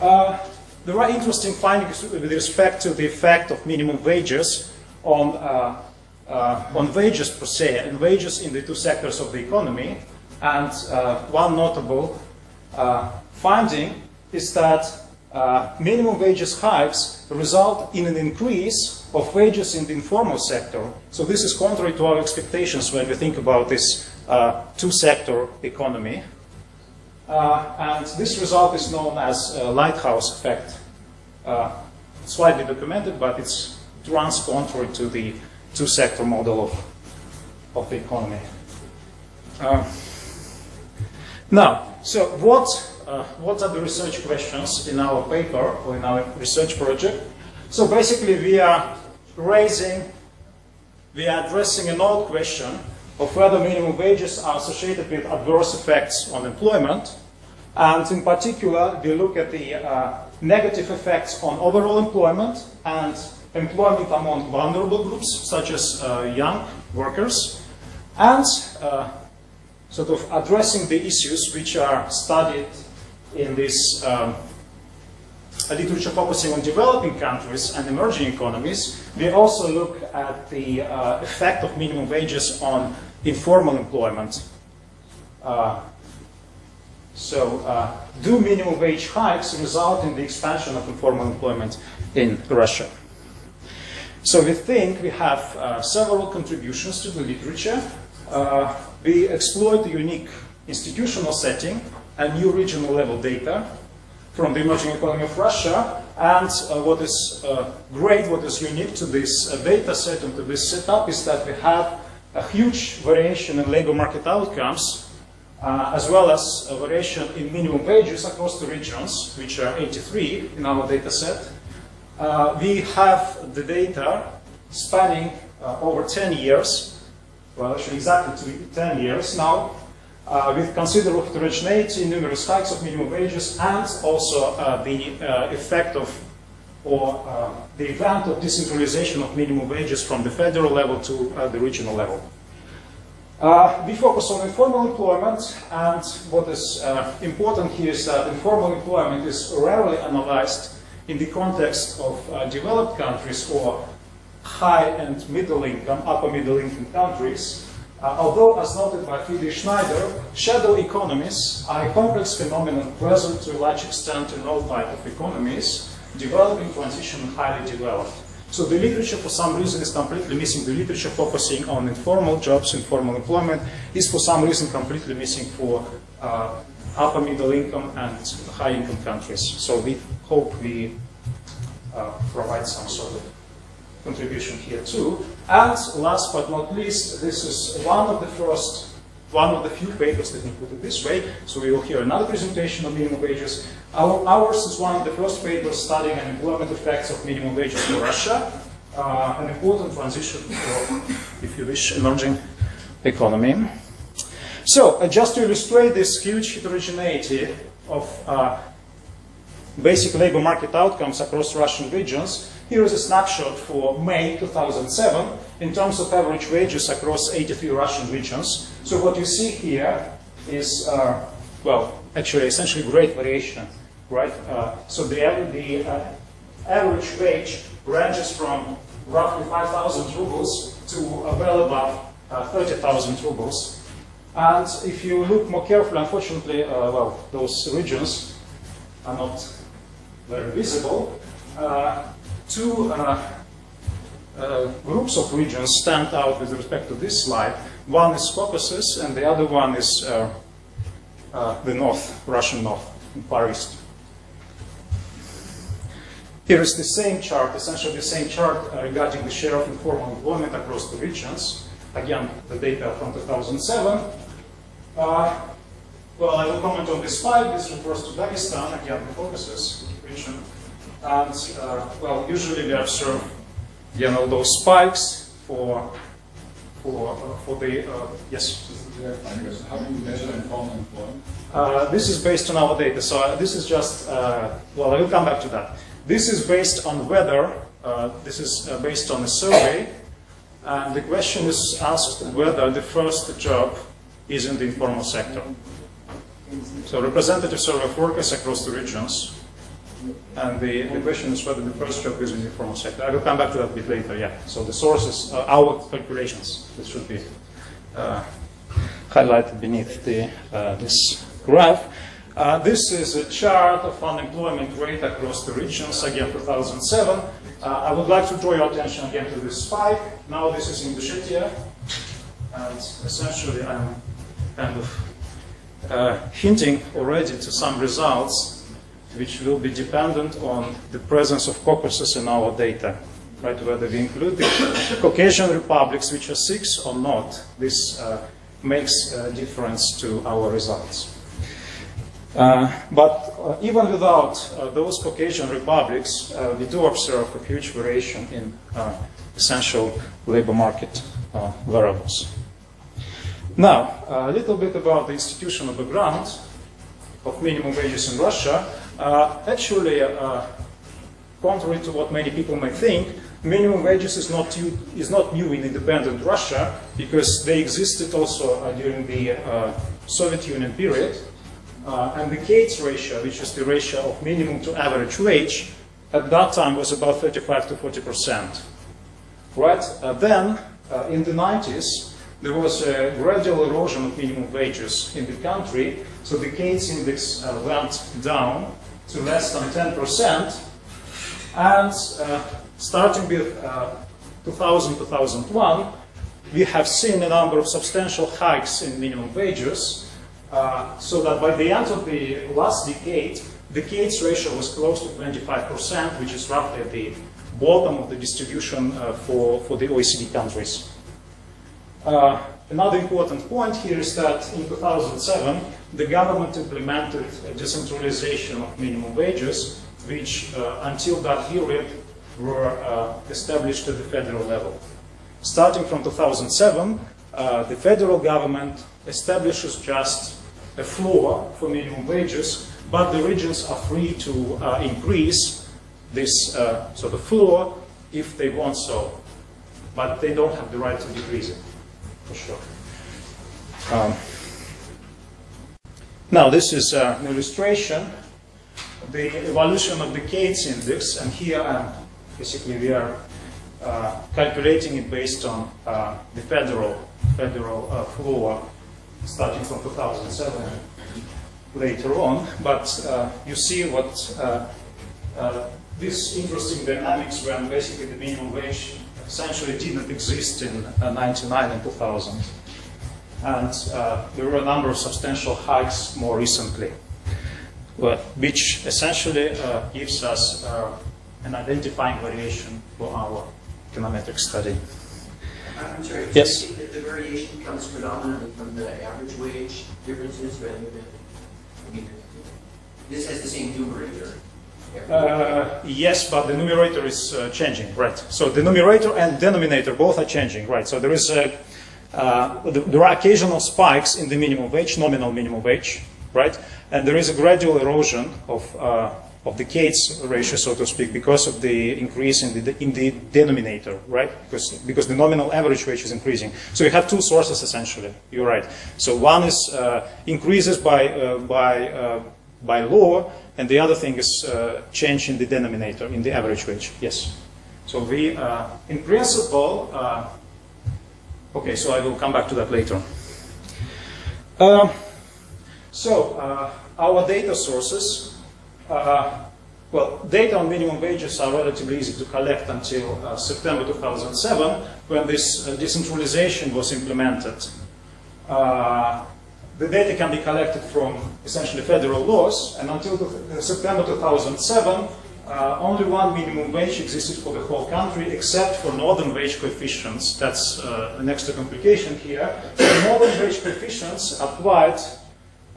Uh, there are interesting findings with respect to the effect of minimum wages on, uh, uh, on wages per se and wages in the two sectors of the economy. And uh, one notable uh, finding is that uh, minimum wages hikes result in an increase of wages in the informal sector. So this is contrary to our expectations when we think about this two-sector economy. Uh, and this result is known as lighthouse effect. Uh, it's widely documented, but it's it runs contrary to the two-sector model of, of the economy. Uh, now, so what, uh, what are the research questions in our paper or in our research project? So basically we are raising we are addressing an old question of whether minimum wages are associated with adverse effects on employment. And in particular, we look at the uh, negative effects on overall employment and employment among vulnerable groups, such as uh, young workers, and uh, sort of addressing the issues which are studied in this um, literature focusing on developing countries and emerging economies. We also look at the uh, effect of minimum wages on informal employment. Uh, so, uh, do minimum wage hikes result in the expansion of informal employment in Russia? So we think we have uh, several contributions to the literature. Uh, we exploit the unique institutional setting and new regional level data from the emerging economy of Russia. And uh, what is uh, great, what is unique to this uh, data set and to this setup is that we have a huge variation in labor market outcomes, uh, as well as a variation in minimum wages across the regions, which are 83 in our data set. Uh, we have the data spanning uh, over 10 years, well, actually exactly 10 years now, uh, with considerable heterogeneity, numerous hikes of minimum wages, and also uh, the uh, effect of or uh, the event of decentralization of minimum wages from the federal level to uh, the regional level. Uh, we focus on informal employment, and what is important here is that informal employment is rarely analyzed in the context of developed countries or high and middle income, upper middle income countries, uh, although, as noted by Friedrich Schneider, shadow economies are a complex phenomenon present to a large extent in all types of economies, developing, transition, and highly developed. So the literature, for some reason, is completely missing. The literature focusing on informal jobs, informal employment, is for some reason completely missing for uh, upper middle income and high income countries. So we hope we uh, provide some sort of contribution here too. And last but not least, this is one of the first, one of the few papers, let me put it this way. So we will hear another presentation on minimum wages. Our, ours is one of the first papers studying the employment effects of minimum wages for Russia, uh, an important transition for, if you wish, emerging economy. So, uh, just to illustrate this huge heterogeneity of uh, basic labor market outcomes across Russian regions, here is a snapshot for May 2007 in terms of average wages across 83 Russian regions. So what you see here is, uh, well, actually essentially great variation, right? Uh, so the, the uh, average wage ranges from roughly 5,000 rubles to well above uh, 30,000 rubles. And if you look more carefully, unfortunately, uh, well, those regions are not very visible. Uh, two uh, uh, groups of regions stand out with respect to this slide. One is Caucasus, and the other one is uh, the North, Russian North, Far East. Here is the same chart, essentially the same chart uh, regarding the share of informal employment across the regions. Again, the data from 2007. Uh, well, I will comment on this slide. This refers to Dagestan, again, the Caucasus region. And, uh, well, usually we observe, you know, those spikes for, for, uh, for the, uh, yes? How do you measure informal employment? This is based on our data. So this is just, well, I will come back to that. This is based on whether, this is based on a survey, and the question is asked whether the first job is in the informal sector. So representative survey of workers across the regions and the, the question is whether the first job is in the informal sector. I will come back to that a bit later, yeah. So the sources are our calculations. This should be uh, highlighted beneath the, uh, this graph. Uh, this is a chart of unemployment rate across the regions, again 2007. Uh, I would like to draw your attention again to this spike. Now this is in Ingushetia, and essentially I'm kind of uh, hinting already to some results which will be dependent on the presence of Caucasus in our data. Right, whether we include the Caucasian republics, which are six or not, this uh, makes a difference to our results. Uh, but uh, even without uh, those Caucasian republics, uh, we do observe a huge variation in uh, essential labor market variables. Now, a little bit about the institutional background of minimum wages in Russia. Uh, actually, uh, contrary to what many people may think, minimum wages is not, new, is not new in independent Russia because they existed also uh, during the uh, Soviet Union period. Uh, and the Kaitz ratio, which is the ratio of minimum to average wage, at that time was about 35 to 40 percent. Right? Uh, then, uh, in the 90s, there was a gradual erosion of minimum wages in the country, so the Kaitz index uh, went down to less than 10 percent, and uh, starting with uh, 2000 2001, we have seen a number of substantial hikes in minimum wages, uh, so that by the end of the last decade, the Kaitz ratio was close to 25%, which is roughly at the bottom of the distribution uh, for, for the OECD countries. Uh, another important point here is that in 2007, the government implemented a decentralization of minimum wages, which uh, until that period were uh, established at the federal level. Starting from 2007, uh, the federal government establishes just a floor for minimum wages, but the regions are free to uh, increase this uh, sort of floor if they want so, but they don't have the right to decrease it, for sure. Um, now, this is uh, an illustration, the evolution of the Kaitz index, and here um, basically we are uh, calculating it based on uh, the federal federal uh, floor starting from 2007 later on. But uh, you see what this interesting dynamics when basically the minimum wage essentially didn't exist in uh, 99 and 2000. And uh, there were a number of substantial hikes more recently, which essentially uh, gives us uh, an identifying variation for our econometric study. I'm sorry. Yes. do you think that the variation comes predominantly from the average wage differences rather than, I mean, this has the same numerator. Uh, yes, but the numerator is uh, changing, right? So the numerator and denominator both are changing, right? So there is a, uh, there are occasional spikes in the minimum wage, nominal minimum wage, right? And there is a gradual erosion of uh, of the Kaitz ratio, so to speak, because of the increase in the in the denominator, right? Because because the nominal average wage is increasing. So you have two sources essentially. You're right. So one is uh, increases by uh, by by law, and the other thing is uh, change in the denominator, in the average wage. Yes. So we, uh, in principle, uh, okay, so I will come back to that later. Uh, so, uh, our data sources, uh, well, data on minimum wages are relatively easy to collect until uh, September 2007, when this uh, decentralization was implemented. Uh, the data can be collected from essentially federal laws, and until the- September 2007, uh, only one minimum wage existed for the whole country, except for northern wage coefficients. That's uh, an extra complication here. The northern wage coefficients applied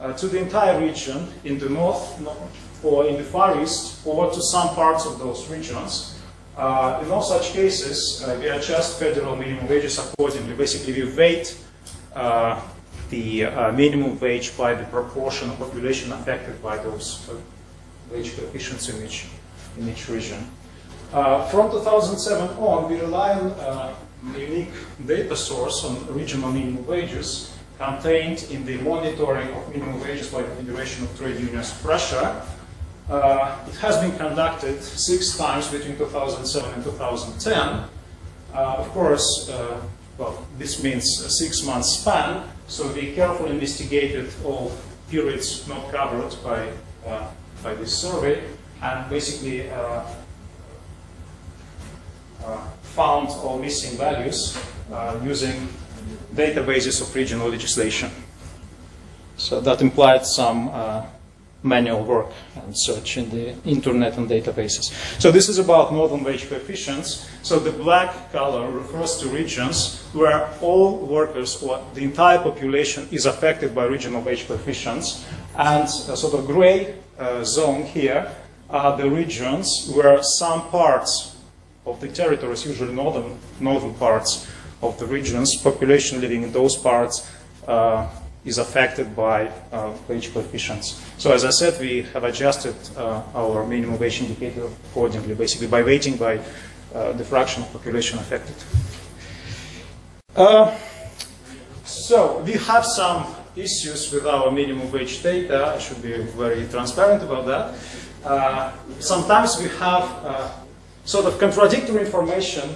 uh, to the entire region in the north or in the far east, or to some parts of those regions. Uh, in all such cases, uh, we adjust federal minimum wages accordingly. Basically, we weight uh, the uh, minimum wage by the proportion of population affected by those uh, wage coefficients in each, in each region. Uh, from 2007 on, we rely on uh, a unique data source on regional minimum wages contained in the monitoring of minimum wages by the Federation of Trade Unions of Russia. Uh, it has been conducted six times between 2007 and 2010. Uh, of course, uh, well, this means a six-month span, so we carefully investigated all periods not covered by, uh, by this survey, and basically uh, uh, found all missing values uh, using databases of regional legislation. So that implied some uh, manual work and search in the internet and databases. So this is about northern wage coefficients. So the black color refers to regions where all workers or the entire population is affected by regional wage coefficients. And a sort of gray uh, zone here are the regions where some parts of the territories, usually northern, northern parts of the regions, population living in those parts uh, is affected by uh, wage coefficients. So as I said, we have adjusted uh, our minimum wage indicator accordingly, basically by weighting by uh, the fraction of population affected. Uh, so we have some issues with our minimum wage data. I should be very transparent about that. Uh, sometimes we have uh, sort of contradictory information.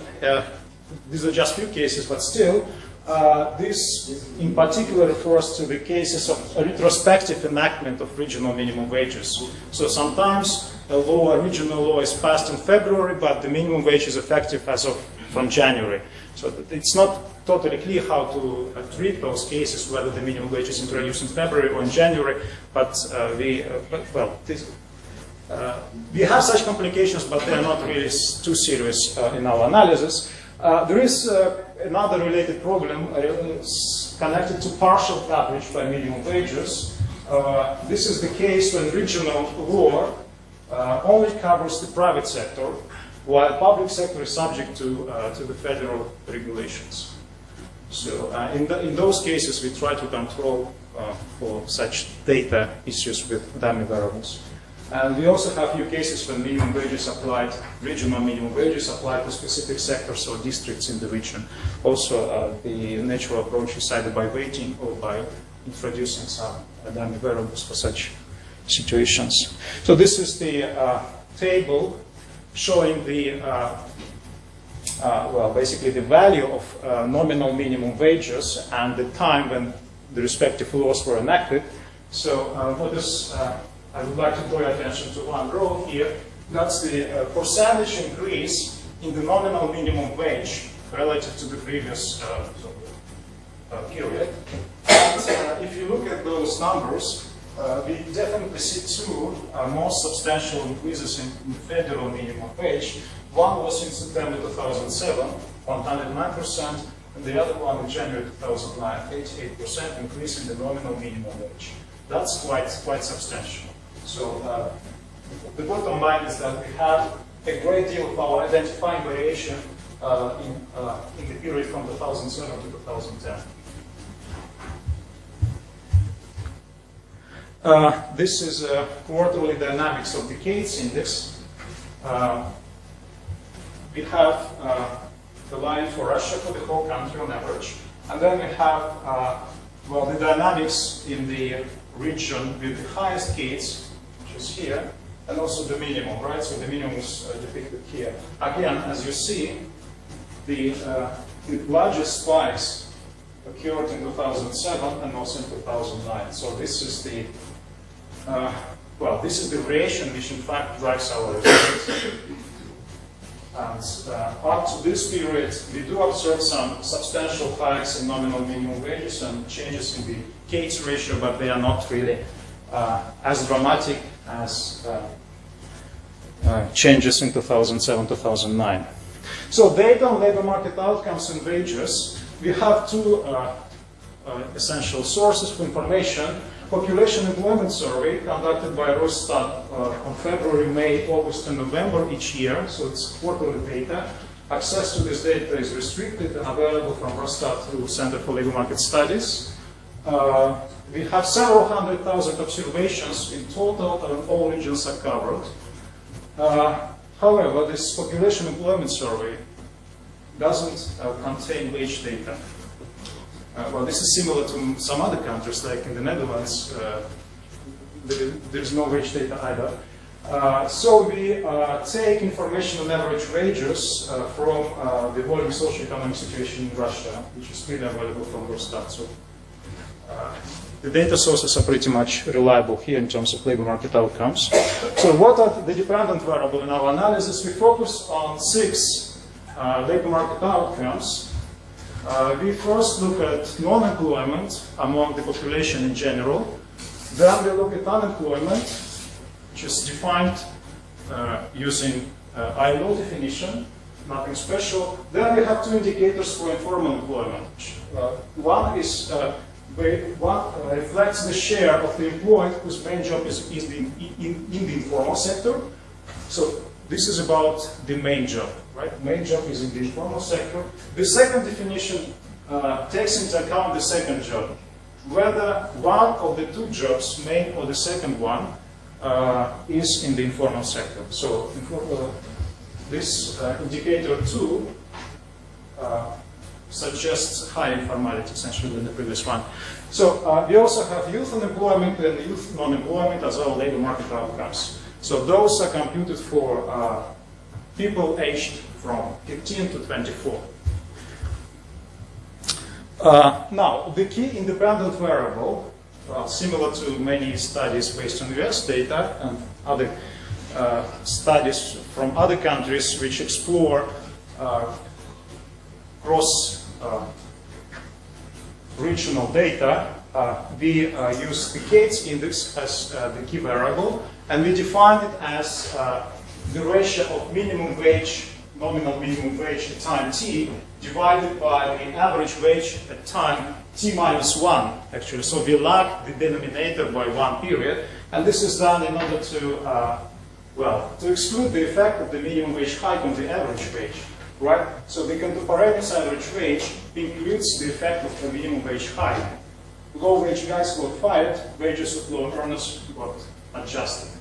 These are just few cases, but still, uh, this in particular refers to the cases of retrospective enactment of regional minimum wages. So sometimes a law, a regional law is passed in February, but the minimum wage is effective as of from January. So it's not totally clear how to uh, treat those cases, whether the minimum wage is introduced in February or in January, but uh, we, uh, but, well, this, uh, we have such complications, but they are not really too serious in our analysis. There is another related problem connected to partial coverage by minimum wages. this is the case when regional law only covers the private sector, while public sector is subject to, to the federal regulations. So uh, in, the, in, those cases, we try to control uh, for such data issues with dummy variables. And we also have few cases when minimum wages applied, regional minimum wages applied to specific sectors or districts in the region. Also, uh, the natural approach is either by weighting or by introducing some dynamic variables for such situations. So this is the uh, table showing the, uh, uh well, basically the value of uh, nominal minimum wages and the time when the respective laws were enacted. So uh, what is I would like to draw your attention to one row here. That's the uh, percentage increase in the nominal minimum wage relative to the previous uh, uh, period. And uh, if you look at those numbers, uh, we definitely see two more substantial increases in, in federal minimum wage. One was in September 2007, 109%, and the other one in January 2009, 88% increase in the nominal minimum wage. That's quite, quite substantial. So uh, the bottom line is that we have a great deal of our identifying variation uh, in, uh, in the period from 2007 to 2010. Uh, this is a quarterly dynamics of decades index. Uh, we have uh, the line for Russia for the whole country on average, and then we have well the dynamics in the region with the highest Kaitz is here, and also the minimum, right? So the minimum is uh, depicted here. Again, as you see, the, uh, the largest spikes occurred in 2007 and also in 2009. So this is the, uh, well, this is the variation which in fact drives our results. And uh, up to this period, we do observe some substantial hikes in nominal minimum wages and changes in the Kaitz ratio, but they are not really uh, as dramatic as uh, uh, changes in 2007-2009. So data on labor market outcomes and wages, we have two uh, essential sources for information. Population Employment Survey conducted by Rosstat uh, on February, May, August, and November each year, so it's quarterly data. Access to this data is restricted and available from Rosstat through Center for Labor Market Studies. Uh, we have several hundred thousand observations in total, and all regions are covered. Uh, however, this population employment survey doesn't uh, contain wage data. Uh, well, this is similar to some other countries, like in the Netherlands, uh, there's no wage data either. Uh, so we uh, take information on average wages uh, from uh, the evolving socio-economic situation in Russia, which is freely available from Rosstat. So the data sources are pretty much reliable here in terms of labor market outcomes. So what are the dependent variables in our analysis? We focus on six uh, labor market outcomes. Uh, we first look at non-employment among the population in general. Then we look at unemployment, which is defined uh, using uh, ILO definition, nothing special. Then we have two indicators for informal employment. Uh, one is uh, reflects the share of the employed whose main job is, the, in, in the informal sector. So this is about the main job, right? Main job is in the informal sector. The second definition uh, takes into account the second job. Whether one of the two jobs, main or the second one, uh, is in the informal sector. So uh, this uh, indicator 2 suggests higher informality essentially than the previous one. So uh, we also have youth unemployment and youth non-employment as well labor market outcomes. So those are computed for uh, people aged from 15 to 24. Uh, now, the key independent variable, uh, similar to many studies based on US data and other uh, studies from other countries which explore uh, cross regional data, uh, we use the Kaitz index as the key variable, and we define it as the ratio of minimum wage, nominal minimum wage at time t, divided by the average wage at time t minus 1, actually. So we lag the denominator by one period, and this is done in order to, uh, well, to exclude the effect of the minimum wage hike on the average wage, right? So the contemporaneous average wage includes the effect of the minimum wage hike. Low wage guys got fired, wages of low earners got adjusted.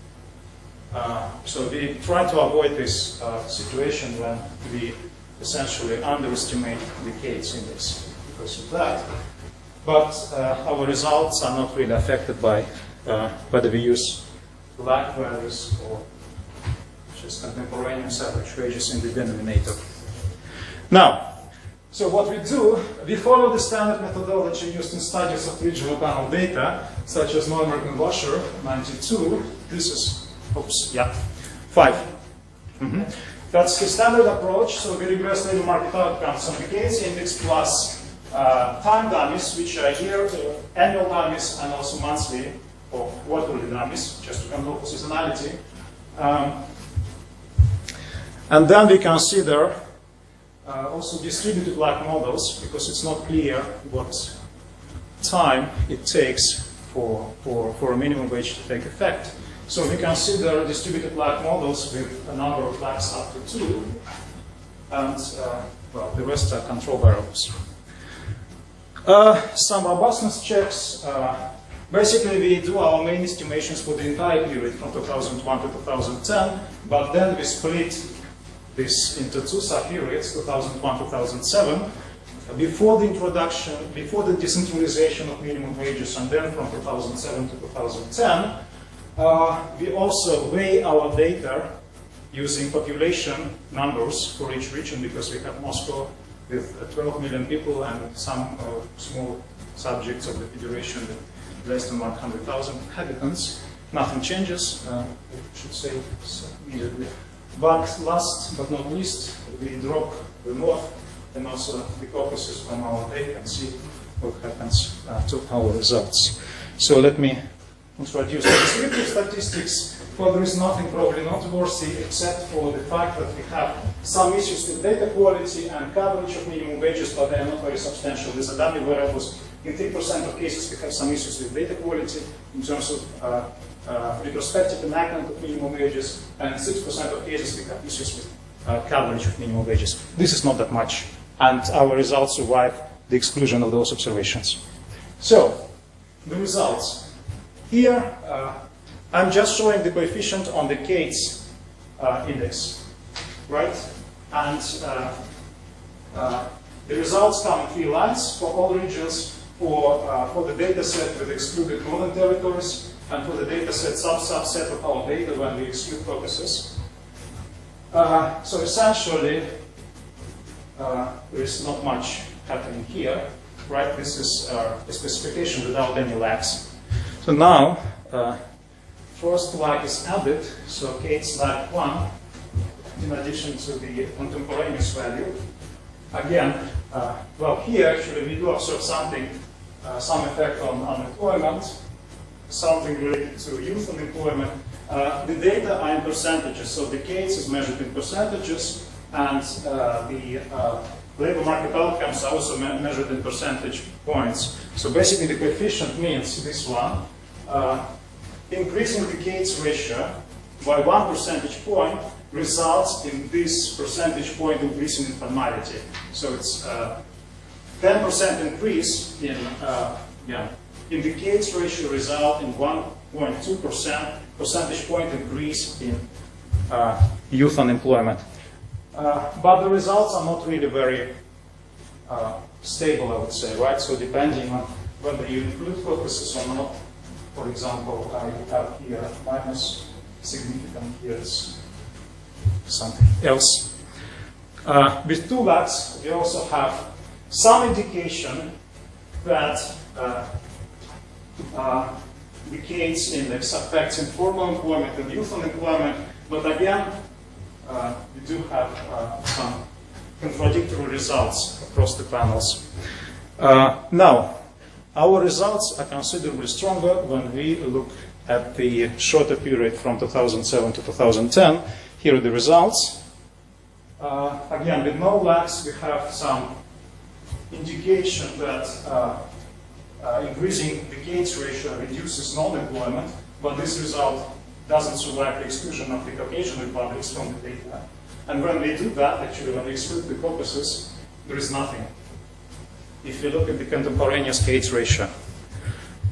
Uh, so we try to avoid this uh, situation when we essentially underestimate the Kaitz index because of that. But uh, our results are not really affected by uh, whether we use lag values or just contemporaneous average wages in the denominator. Now, so what we do, we follow the standard methodology used in studies of regional panel data, such as Neumark and Wascher, 92. This is Oops, yeah, 5 mm -hmm. That's the standard approach. So we regress labor market outcomes on the Kaitz index plus uh, time dummies, which are here, uh, annual dummies, and also monthly or quarterly dummies, just to control seasonality. Um, and then we consider uh, also distributed lag models because it's not clear what time it takes for, for, for a minimum wage to take effect. So we consider distributed lag models with a number of lags up to two, and uh, well, the rest are control variables. Uh, some robustness checks. Uh, basically, we do our main estimations for the entire period from 2001 to 2010, but then we split this into two sub-periods, 2001-2007, before the introduction, before the decentralization of minimum wages, and then from 2007 to 2010, uh, we also weigh our data using population numbers for each region because we have Moscow with uh, 12 million people and some uh, small subjects of the federation with less than 100,000 inhabitants. Nothing changes, uh, I should say immediately. But last but not least, we drop the north and also the Caucasus from our data and see what happens uh, to our results. So let me introduce descriptive statistics, well, there is nothing probably noteworthy except for the fact that we have some issues with data quality and coverage of minimum wages, but they are not very substantial. These are dummy variables. In 3% of cases, we have some issues with data quality in terms of uh, uh, retrospective enactment of minimum wages, and 6% of cases, we have issues with uh, coverage of minimum wages. This is not that much, and our results survive the exclusion of those observations. So, the results. Here, uh, I'm just showing the coefficient on the Kaitz uh, index, right? And uh, uh the results come in three lines for all regions, for, for the data set with excluded northern territories, and for the data set sub-subset of our data when we exclude Caucasus. Uh, so essentially, there is not much happening here, right? This is a specification without any lags. So now, uh, first lag is added, so Kaitz lag 1, in addition to the contemporaneous value. Again, uh, well, here actually we do observe something, uh, some effect on unemployment, something related to youth unemployment. Uh, the data are in percentages, so the Kaitz is measured in percentages, and uh, the uh, labor market outcomes are also me- measured in percentage points. So basically the coefficient means this one, uh, increasing the Kaitz ratio by one percentage point results in this percentage point increase in informality. So it's uh, 10% increase in, uh, yeah, in the Kaitz ratio result in 1.2% percentage point increase in uh, youth unemployment. Uh, but the results are not really very uh, stable, I would say, right? So depending on whether you include purposes or not, for example, I have here minus significant, here is something else. Uh, with two lags, we also have some indication that uh, uh, the Kaitz index affects informal employment and youth unemployment, but again, uh, we do have uh, some contradictory results across the panels. Uh, now, our results are considerably stronger when we look at the shorter period from 2007 to 2010. Here are the results. Uh, again, with no lags, we have some indication that uh, increasing the Kaitz ratio reduces non-employment, but this result doesn't survive the exclusion of the Caucasian republics from the data. And when we do that, actually, when we exclude the Caucasus, there is nothing. If you look at the contemporaneous Kaitz ratio.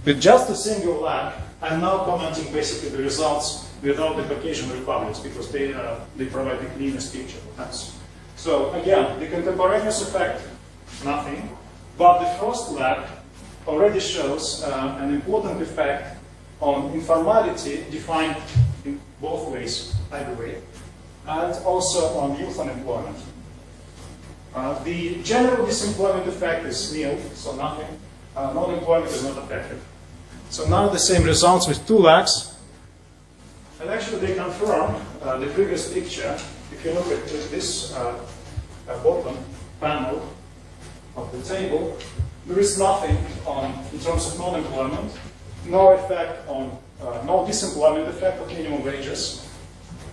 With just a single lag, I'm now commenting basically the results without the Caucasian republics because they, uh, they provide the cleanest picture. So again, the contemporaneous effect, nothing. But the first lag already shows uh, an important effect on informality defined in both ways, by the way, and also on youth unemployment. Uh, the general disemployment effect is nil, so nothing. Uh, non-employment is not affected. So now the same results with two lags. And actually they confirm uh, the previous picture. If you look at this uh, bottom panel of the table, there is nothing on, in terms of non-employment, no effect on, uh, no disemployment effect of minimum wages.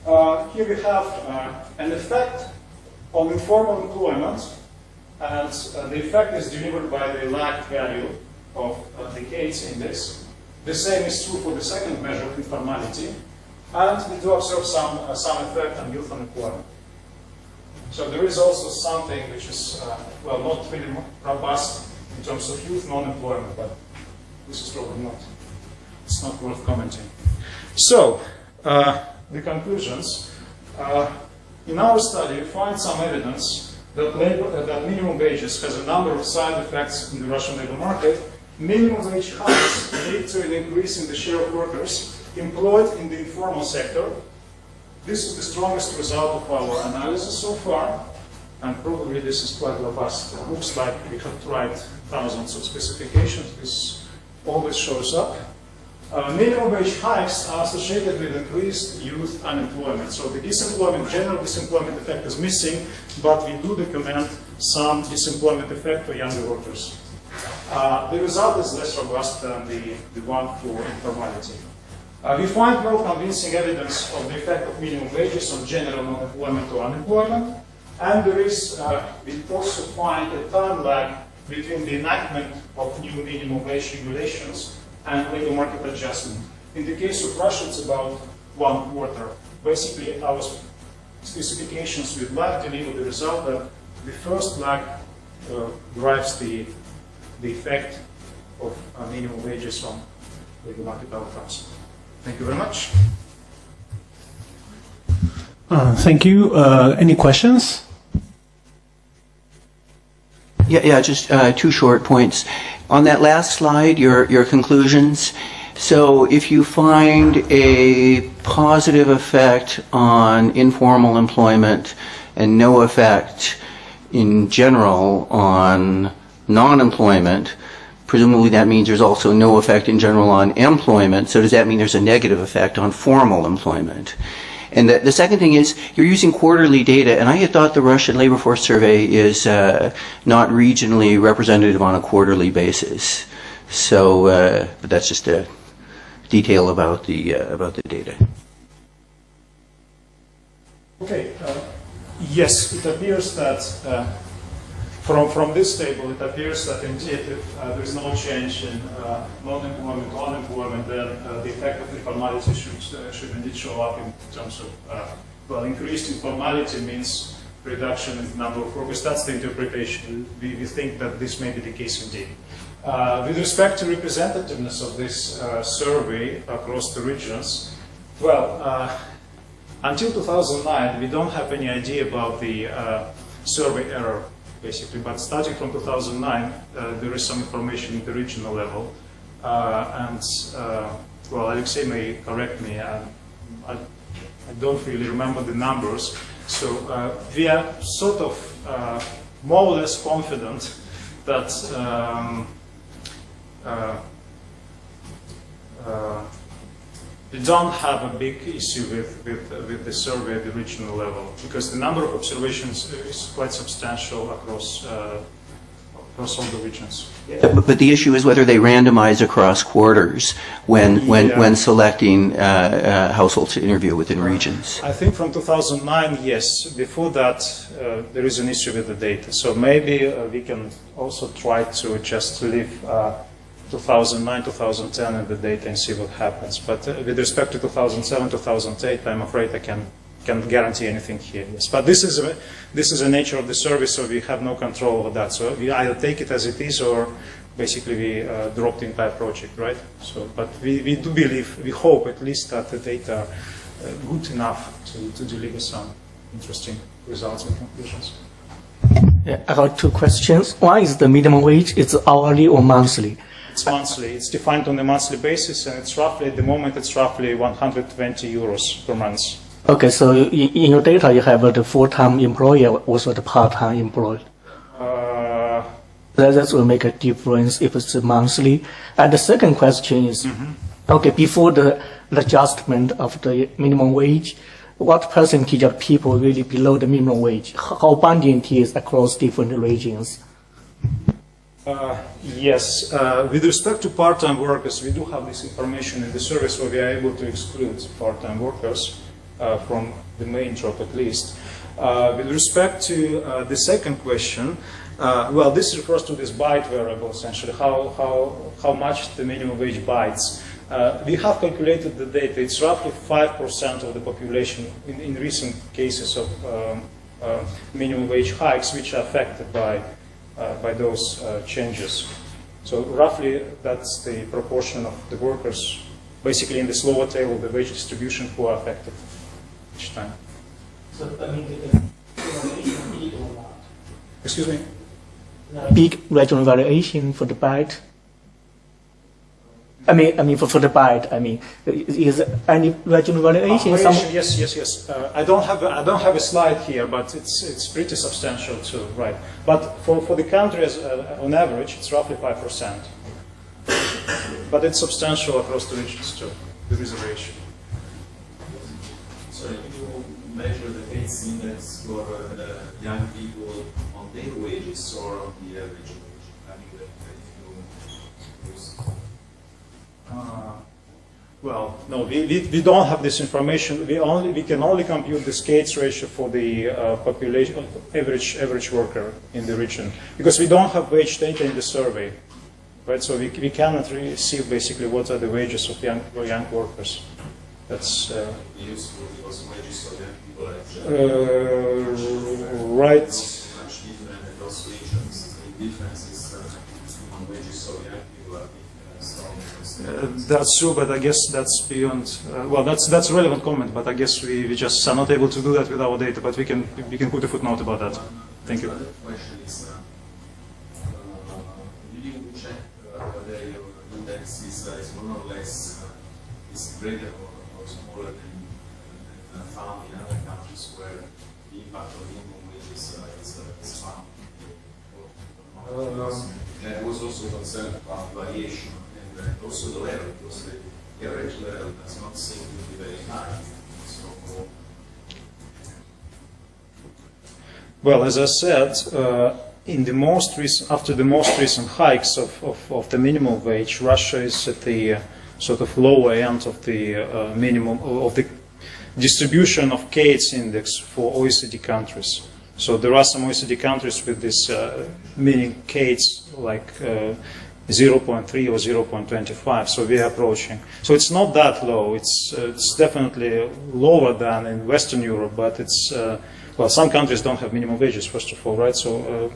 Uh, here we have uh, an effect on informal employment, and uh, the effect is delivered by the lagged value of uh, the Kaitz index. The same is true for the second measure of informality, and we do observe some, uh, some effect on youth unemployment. So there is also something which is, uh, well, not really robust in terms of youth non-employment, but this is probably not, it's not worth commenting. So, uh, the conclusions. Uh, in our study, we find some evidence that, labor, uh, that minimum wages has a number of side effects in the Russian labor market. Minimum wage hikes lead to an increase in the share of workers employed in the informal sector. This is the strongest result of our analysis so far, and probably this is quite robust. It looks like we have tried thousands of specifications. This always shows up. Uh, minimum wage hikes are associated with increased youth unemployment. So the disemployment, general disemployment effect is missing, but we do document some disemployment effect for younger workers. Uh, the result is less robust than the, the one for informality. Uh, we find no convincing evidence of the effect of minimum wages on general non-employment or unemployment, and there is, uh, we also find a time lag between the enactment of new minimum wage regulations and labor market adjustment. In the case of Russia, it's about one quarter. Basically, our specifications with lag deliver the result that the first lag uh, drives the, the effect of uh, minimum wages on labor market outcomes. Thank you very much. Uh, thank you. Uh, any questions? Yeah, yeah, just uh, two short points. On that last slide, your, your conclusions. So if you find a positive effect on informal employment and no effect in general on non-employment, presumably that means there's also no effect in general on employment. So does that mean there's a negative effect on formal employment? And the, the second thing is, you're using quarterly data, and I had thought the Russian labor force survey is uh, not regionally representative on a quarterly basis. So, uh, but that's just a detail about the uh, about the data. Okay. Uh, yes, it appears that uh, from, from this table, it appears that indeed if uh, there is no change in uh, non-employment unemployment, then uh, the effect of informality should, uh, should indeed show up in terms of, uh, well, increased informality means reduction in the number of workers. That's the interpretation. We, we think that this may be the case indeed. Uh, with respect to representativeness of this survey across the regions, well, until 2009, we don't have any idea about the survey error, basically. But starting from 2009, uh, there is some information at the regional level. Uh, and, well, Alexei may correct me. I, I, I, don't really remember the numbers. So we are sort of more or less confident that um, uh, uh, we don't have a big issue with, with, with the survey at the regional level because the number of observations is quite substantial across, uh, across all the regions. Yeah. But, but, the issue is whether they randomize across quarters when, when, yeah. when selecting uh, uh, households to interview within regions. I think from 2009, yes. Before that, uh, there is an issue with the data. So maybe we can also try to just leave 2009, 2010 and the data and see what happens. But uh, with respect to 2007, 2008, I'm afraid I can can guarantee anything here. Yes, but this is a, this is the nature of the service, so we have no control over that. So we either take it as it is, or basically we uh, drop the entire project, right? So, but we, we do believe, we hope at least that the data are uh, good enough to, to deliver some interesting results and conclusions. Yeah, I got two questions. One is the minimum wage, it's hourly or monthly? It's monthly. It's defined on a monthly basis, and it's roughly, at the moment, it's roughly 120 euros per month. Okay, so in your data, you have the full-time employee, also the part-time employee. Uh, that, that will make a difference if it's monthly. And the second question is, mm -hmm. okay, before the, the adjustment of the minimum wage, what percentage of people really below the minimum wage? How binding it is across different regions? Uh, yes, uh, with respect to part-time workers, we do have this information in the service where we are able to exclude part-time workers uh, from the main job at least. Uh, with respect to uh, the second question, well, this refers to this bite variable essentially, how, how, how much the minimum wage bites. we have calculated the data. It's roughly 5% of the population in, in recent cases of um, minimum wage hikes which are affected by by those uh, changes. So roughly that's the proportion of the workers basically in this lower table, the wage distribution who are affected each time. So, I mean, Excuse me? Big regional variation for the bite I mean, I mean for, for the bite. I mean, is any regional variation? Uh, variation yes, yes, yes. Uh, I don't have a, I don't have a slide here, but it's it's pretty substantial too, right? But for for the countries uh, on average, it's roughly five percent. But it's substantial across the regions too. The reservation. So you measure the Kaitz index for uh, young people on their wages or on the average wage? I mean, if you use uh, well, no, we, we, we, don't have this information. We only we can only compute the Kaitz ratio for the uh, population average average worker in the region because we don't have wage data in the survey, right? So we, we cannot really see basically what are the wages of young young workers. That's uh, uh, right. Uh, uh, that's true, but I guess that's beyond. Uh, well, that's that's a relevant comment, but I guess we, we just are not able to do that with our data. But we can we can put a footnote about that. Thank you. question is, uh, did you check whether your index is, is more or less is greater or, or smaller than, than found in other countries where the impact of minimum is, is, is found? Um, there was also concern about variation also the level, because the average level does not seem to be very high. So, well, as I said, uh, in the most recent, after the most recent hikes of, of, of the minimum wage, Russia is at the uh, sort of lower end of the uh, minimum of the distribution of Kaitz index for OECD countries. So there are some OECD countries with this uh, meaning Kaitz like uh, 0.3 or 0.25, so we are approaching. So it's not that low, it's, uh, it's definitely lower than in Western Europe, but it's, uh, well, some countries don't have minimum wages, first of all, right? So,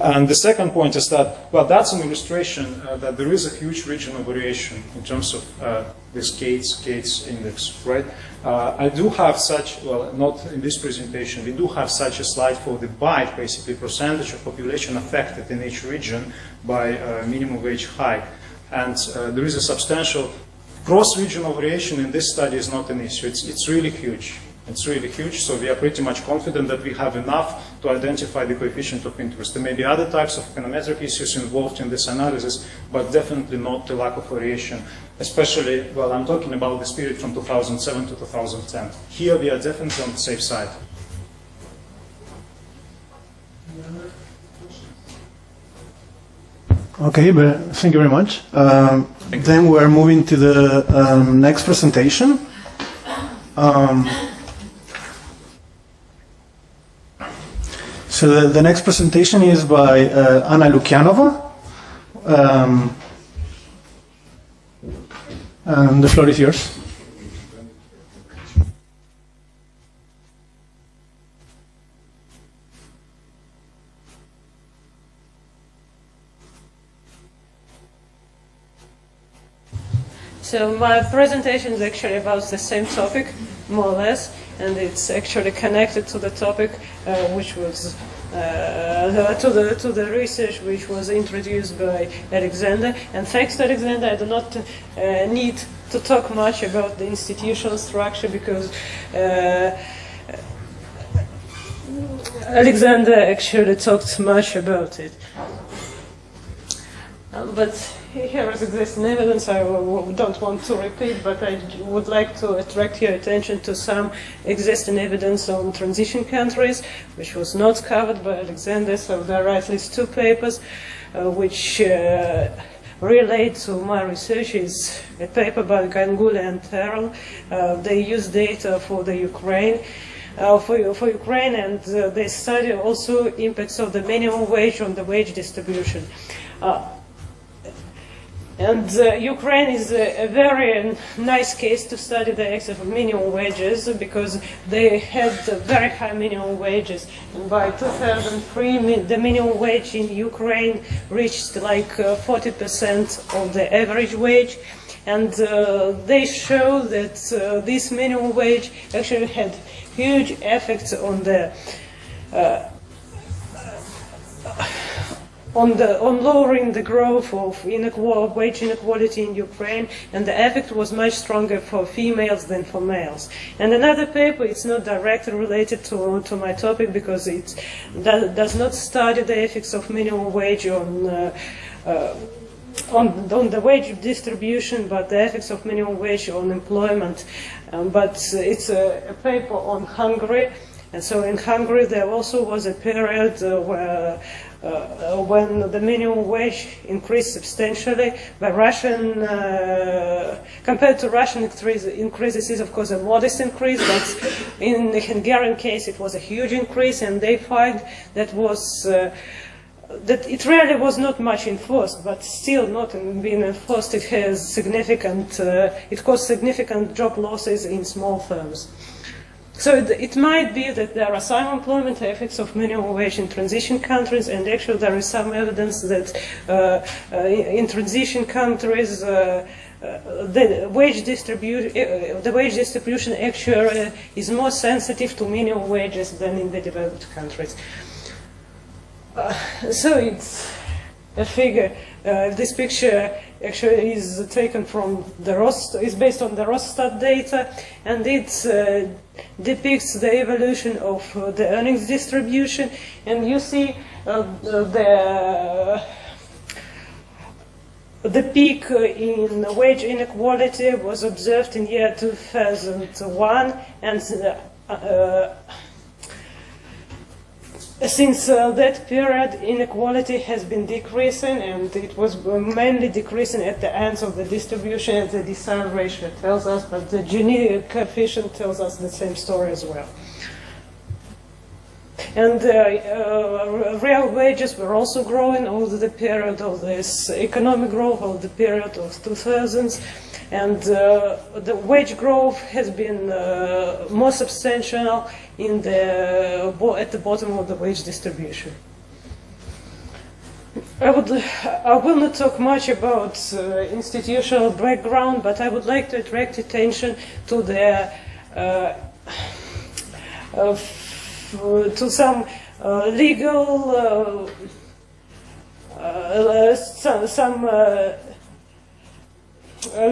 uh, and the second point is that, well, that's an illustration uh, that there is a huge regional variation in terms of uh, this Kaitz, Kaitz index, right? Uh, I do have such, well, not in this presentation, we do have such a slide for the BITE, basically percentage of population affected in each region by uh, minimum wage hike. And uh, there is a substantial cross-regional variation in this study is not an issue. It's, it's really huge. It's really huge, so we are pretty much confident that we have enough to identify the coefficient of interest. There may be other types of econometric issues involved in this analysis, but definitely not the lack of variation, especially, well, I'm talking about this period from 2007 to 2010. Here we are definitely on the safe side. Okay, but thank you very much. Um, then we're moving to the um, next presentation. Um, so the, the next presentation is by uh, Anna Lukiyanova. Um, and the floor is yours. So my presentation is actually about the same topic, more or less, and it's actually connected to the topic uh, which was uh, to the to the research which was introduced by Alexander. And thanks to Alexander, I do not uh, need to talk much about the institutional structure because. Uh, Alexander actually talked much about it. Uh, but here is existing evidence. I don't want to repeat, but I would like to attract your attention to some existing evidence on transition countries, which was not covered by Alexander. So there are at least two papers uh, which uh, relate to my research. Is a paper by Ganguli and Terrell. Uh, they use data for the Ukraine. Uh, for, for Ukraine, and uh, they study also impacts of the minimum wage on the wage distribution. Uh, and uh, Ukraine is a, a very nice case to study the effects of minimum wages because they had uh, very high minimum wages. And by 2003, mi- the minimum wage in Ukraine reached like uh, 40% of the average wage. And uh, they show that uh, this minimum wage actually had huge effects on the uh, on, the, on lowering the growth of wage inequality in Ukraine, and the effect was much stronger for females than for males. And another paper, it's not directly related to, to my topic because it does not study the effects of minimum wage on, uh, uh, on, on the wage distribution, but the effects of minimum wage on employment. Um, but it's a, a paper on Hungary. And so in Hungary, there also was a period uh, where uh, when the minimum wage increased substantially, the Russian, uh, compared to Russian increase, increases, is of course a modest increase, but in the Hungarian case it was a huge increase, and they find that was uh, that it really was not much enforced, but still not being enforced, it has significant, uh, it caused significant job losses in small firms. So it, might be that there are some employment effects of minimum wage in transition countries, and actually there is some evidence that uh, uh, in transition countries. Uh, uh, the wage distribution, uh, the wage distribution actually is more sensitive to minimum wages than in the developed countries. Uh, so it's a figure. This picture actually is taken from the Rost, is based on the Rosstat data, and it's depicts the evolution of uh, the earnings distribution. And you see uh, the the peak uh, in wage inequality was observed in year 2001, and uh, since uh, that period, inequality has been decreasing, and it was mainly decreasing at the ends of the distribution, as the decile ratio tells us, but the Gini coefficient tells us the same story as well. And uh, uh, real wages were also growing over the period of this economic growth of the period of 2000s and uh, the wage growth has been uh, more substantial in the, at the bottom of the wage distribution. I would, I will not talk much about uh, institutional background, but I would like to attract attention to the uh, to some uh, legal uh, uh, some, some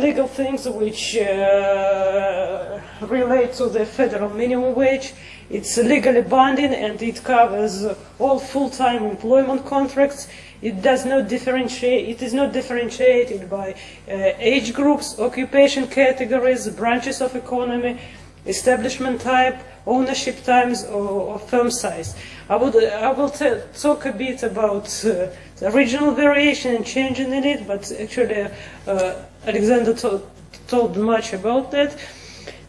legal things which relate to the federal minimum wage. It's legally binding and it covers all full-time employment contracts. It does not differentiate. It is not differentiated by uh, age groups, occupation categories, branches of economy, establishment type, ownership times, or, or firm size. I would I will talk a bit about uh, the regional variation and changing in it, but actually uh, Alexander to- told much about that.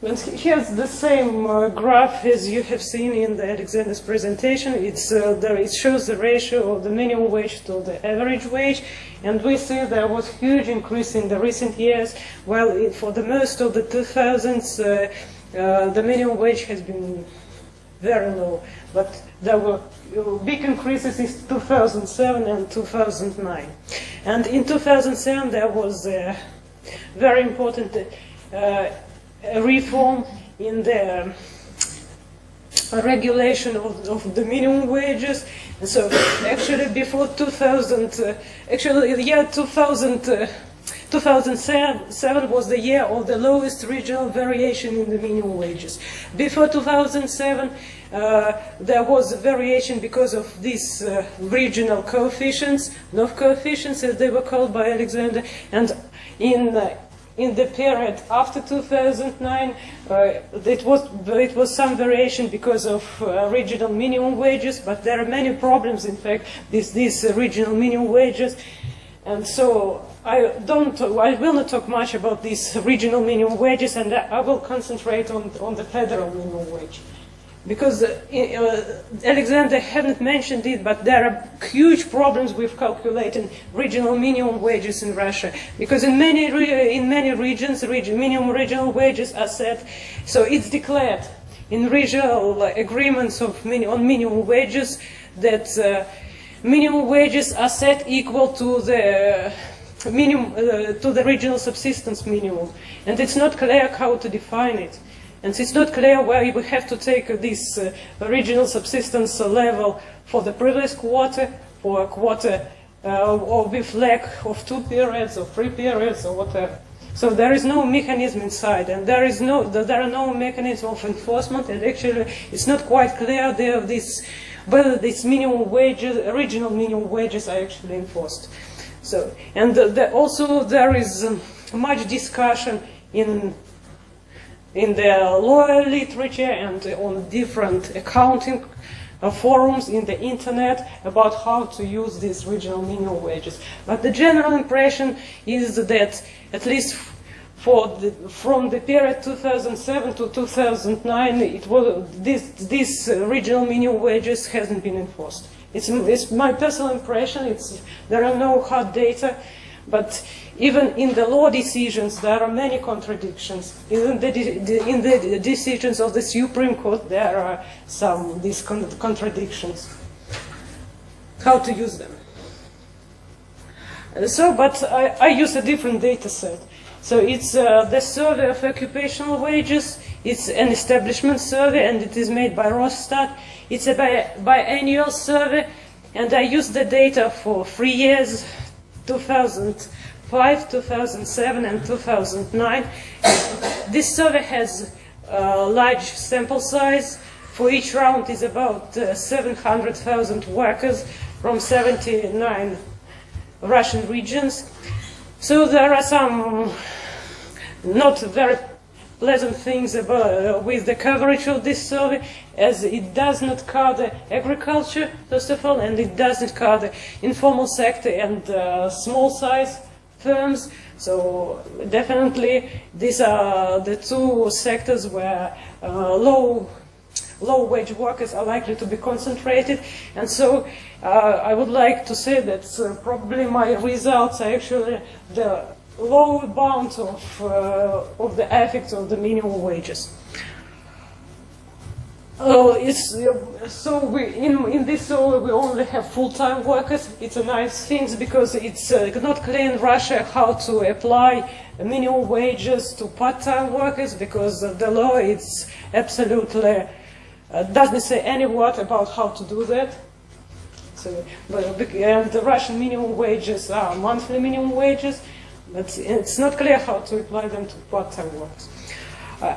But here's the same uh, graph as you have seen in the Alexander's presentation. It's, uh, there, it shows the ratio of the minimum wage to the average wage, and we see there was huge increase in the recent years, while it, for the most of the 2000s, uh, uh, the minimum wage has been very low. But there were uh, big increases in 2007 and 2009. And in 2007, there was a very important uh, reform in the regulation of, of the minimum wages. And so actually before 2000, uh, actually year 2000, uh, 2007 was the year of the lowest regional variation in the minimum wages. Before 2007, uh, there was a variation because of these uh, regional coefficients, NOF coefficients as they were called by Alexander, and in uh, in the period after 2009, uh, it was it was some variation because of uh, regional minimum wages, but there are many problems. In fact, these these uh, regional minimum wages, and so I don't I will not talk much about these regional minimum wages, and I will concentrate on on the federal minimum wage because uh, uh, Alexander hadn't mentioned it, but there are huge problems with calculating regional minimum wages in Russia. Because in many in many regions, reg- minimum regional wages are set, so it's declared in regional agreements of min- on minimum wages that uh, minimum wages are set equal to the minimum uh, to the regional subsistence minimum, and it's not clear how to define it. And it's not clear where we have to take this uh, regional subsistence level for the previous quarter, or a quarter, uh, or with lack of two periods or three periods or whatever. So there is no mechanism inside, and there is no there are no mechanism of enforcement, and actually it's not quite clear there this whether these minimum wages, regional minimum wages, are actually enforced. So and the, also there is um, much discussion in in the lawyer literature and on different accounting uh, forums in the internet about how to use these regional minimum wages. But the general impression is that at least for the, from the period 2007 to 2009, it was, this, this regional minimum wages hasn't been enforced. It's, it's my personal impression. It's, there are no hard data, but even in the law decisions, there are many contradictions. Even the, the, in the decisions of the Supreme Court, there are some these con contradictions. How to use them? Uh, So, but I, I use a different data set. So it's uh, the survey of occupational wages. It's an establishment survey, and it is made by Rosstat. It's a bi- biannual survey, and I used the data for three years, 2005, 2007, and 2009. This survey has a large sample size. For each round is about uh, 700,000 workers from 79 Russian regions. So there are some not very pleasant things about, uh, with the coverage of this survey, as it does not cover agriculture, first of all, and it doesn't cover the informal sector and uh, small size firms. So definitely these are the two sectors where uh, low low wage workers are likely to be concentrated. And so uh, I would like to say that uh, probably my results are actually the lower bound of, uh, of the effects of the minimum wages. Oh, it's uh, so we in in this so we only have full-time workers. It's a nice thing because it's uh, not clear in Russia how to apply minimum wages to part-time workers because uh, the law it's absolutely uh, doesn't say any word about how to do that. So, but, and the Russian minimum wages are monthly minimum wages, but it's not clear how to apply them to part-time workers. Uh,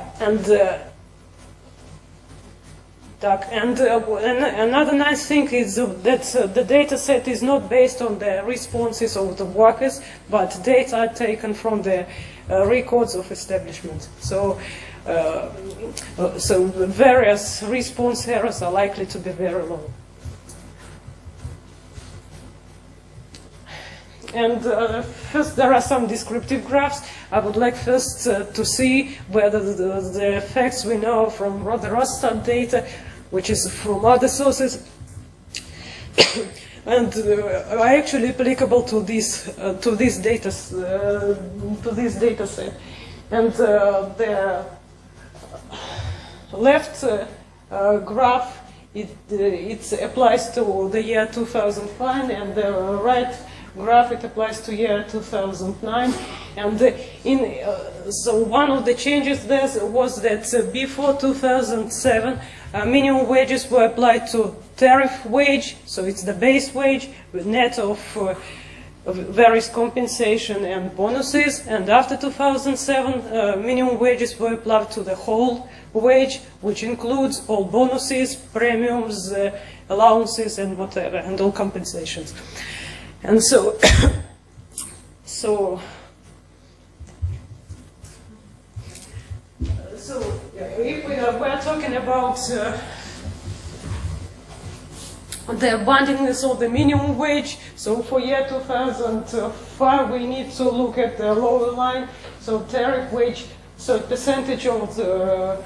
and, uh, another nice thing is uh, that uh, the data set is not based on the responses of the workers, but data taken from the uh, records of establishment. So, uh, uh, so various response errors are likely to be very low. and uh, first there are some descriptive graphs. I would like first uh, to see whether the, the, effects we know from the data which is from other sources, and uh, are actually applicable to this uh, to this data uh, to this data set. And uh, the left uh, uh, graph it it applies to the year 2005, and the right graph it applies to year 2009. And in so one of the changes there was that before 2007, uh, minimum wages were applied to tariff wage, so it's the base wage with net of uh, various compensation and bonuses. And after 2007, uh, minimum wages were applied to the whole wage, which includes all bonuses, premiums, uh, allowances, and whatever, and all compensations. And so, so, so if we are, we are talking about uh, the abundance of the minimum wage. So for year 2005, we need to look at the lower line. So tariff wage, so percentage of the,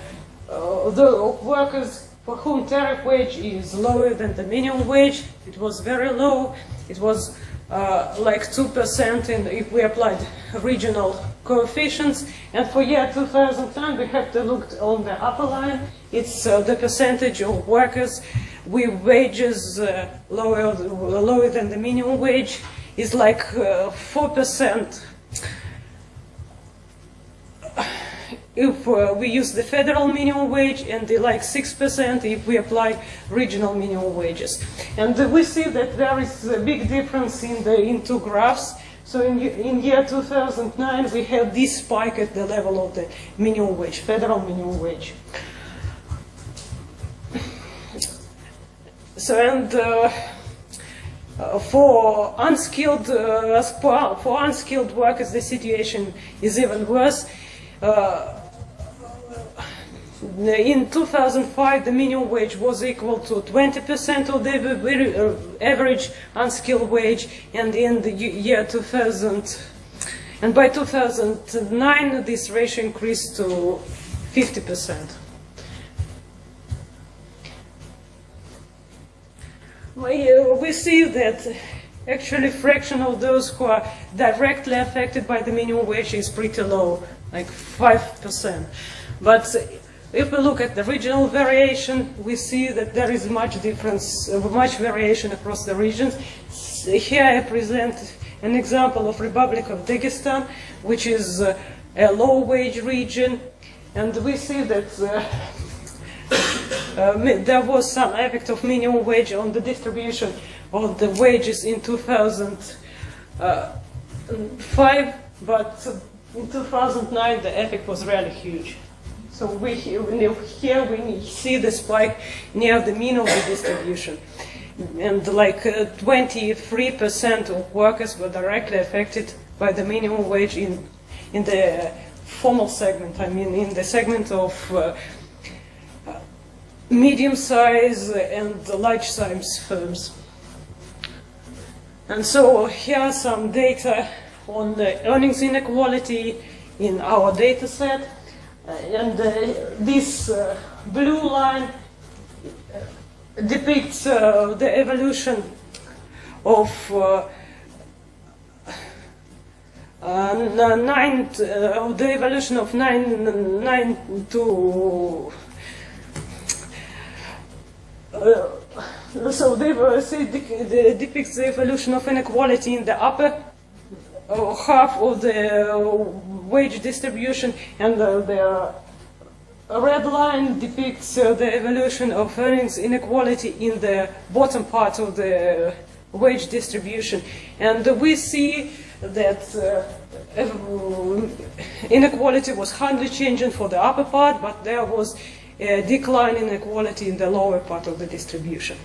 uh, the workers for whom tariff wage is lower than the minimum wage. It was very low. It was uh, like 2% in, if we applied regional coefficients. And for year 2010, we have to look on the upper line. It's uh, the percentage of workers with wages uh, lower, lower than the minimum wage is like uh, 4%. If uh, we use the federal minimum wage and the like 6% if we apply regional minimum wages. And uh, we see that there is a big difference in the in two graphs. So in, in year 2009 we have this spike at the level of the minimum wage, federal minimum wage. So and uh, uh, for unskilled uh, for unskilled workers, the situation is even worse. Uh, in 2005, the minimum wage was equal to 20% of the uh, average unskilled wage, and in the year 2000, and by 2009, this ratio increased to 50%. We, uh, we see that actually fraction of those who are directly affected by the minimum wage is pretty low, like 5%. But if we look at the regional variation, we see that there is much difference, uh, much variation across the regions. Here I present an example of Republic of Dagestan, which is uh, a low-wage region, and we see that uh, uh, there was some effect of minimum wage on the distribution of the wages in 2005, but in 2009 the effect was really huge. So we, here we see the spike near the mean of the distribution. And like uh, 23% of workers were directly affected by the minimum wage in, in the formal segment, I mean in the segment of uh, medium size and large size firms. And so here are some data on the earnings inequality in our data set. Uh, and uh, this uh, blue line depicts the evolution of uh, nine, uh, the evolution of nine, nine to uh, so they were- de- depicts the evolution of inequality in the upper half of the uh, wage distribution, and uh, the red line depicts uh, the evolution of earnings inequality in the bottom part of the wage distribution. And we see that uh, inequality was hardly changing for the upper part, but there was a decline in inequality in the lower part of the distribution.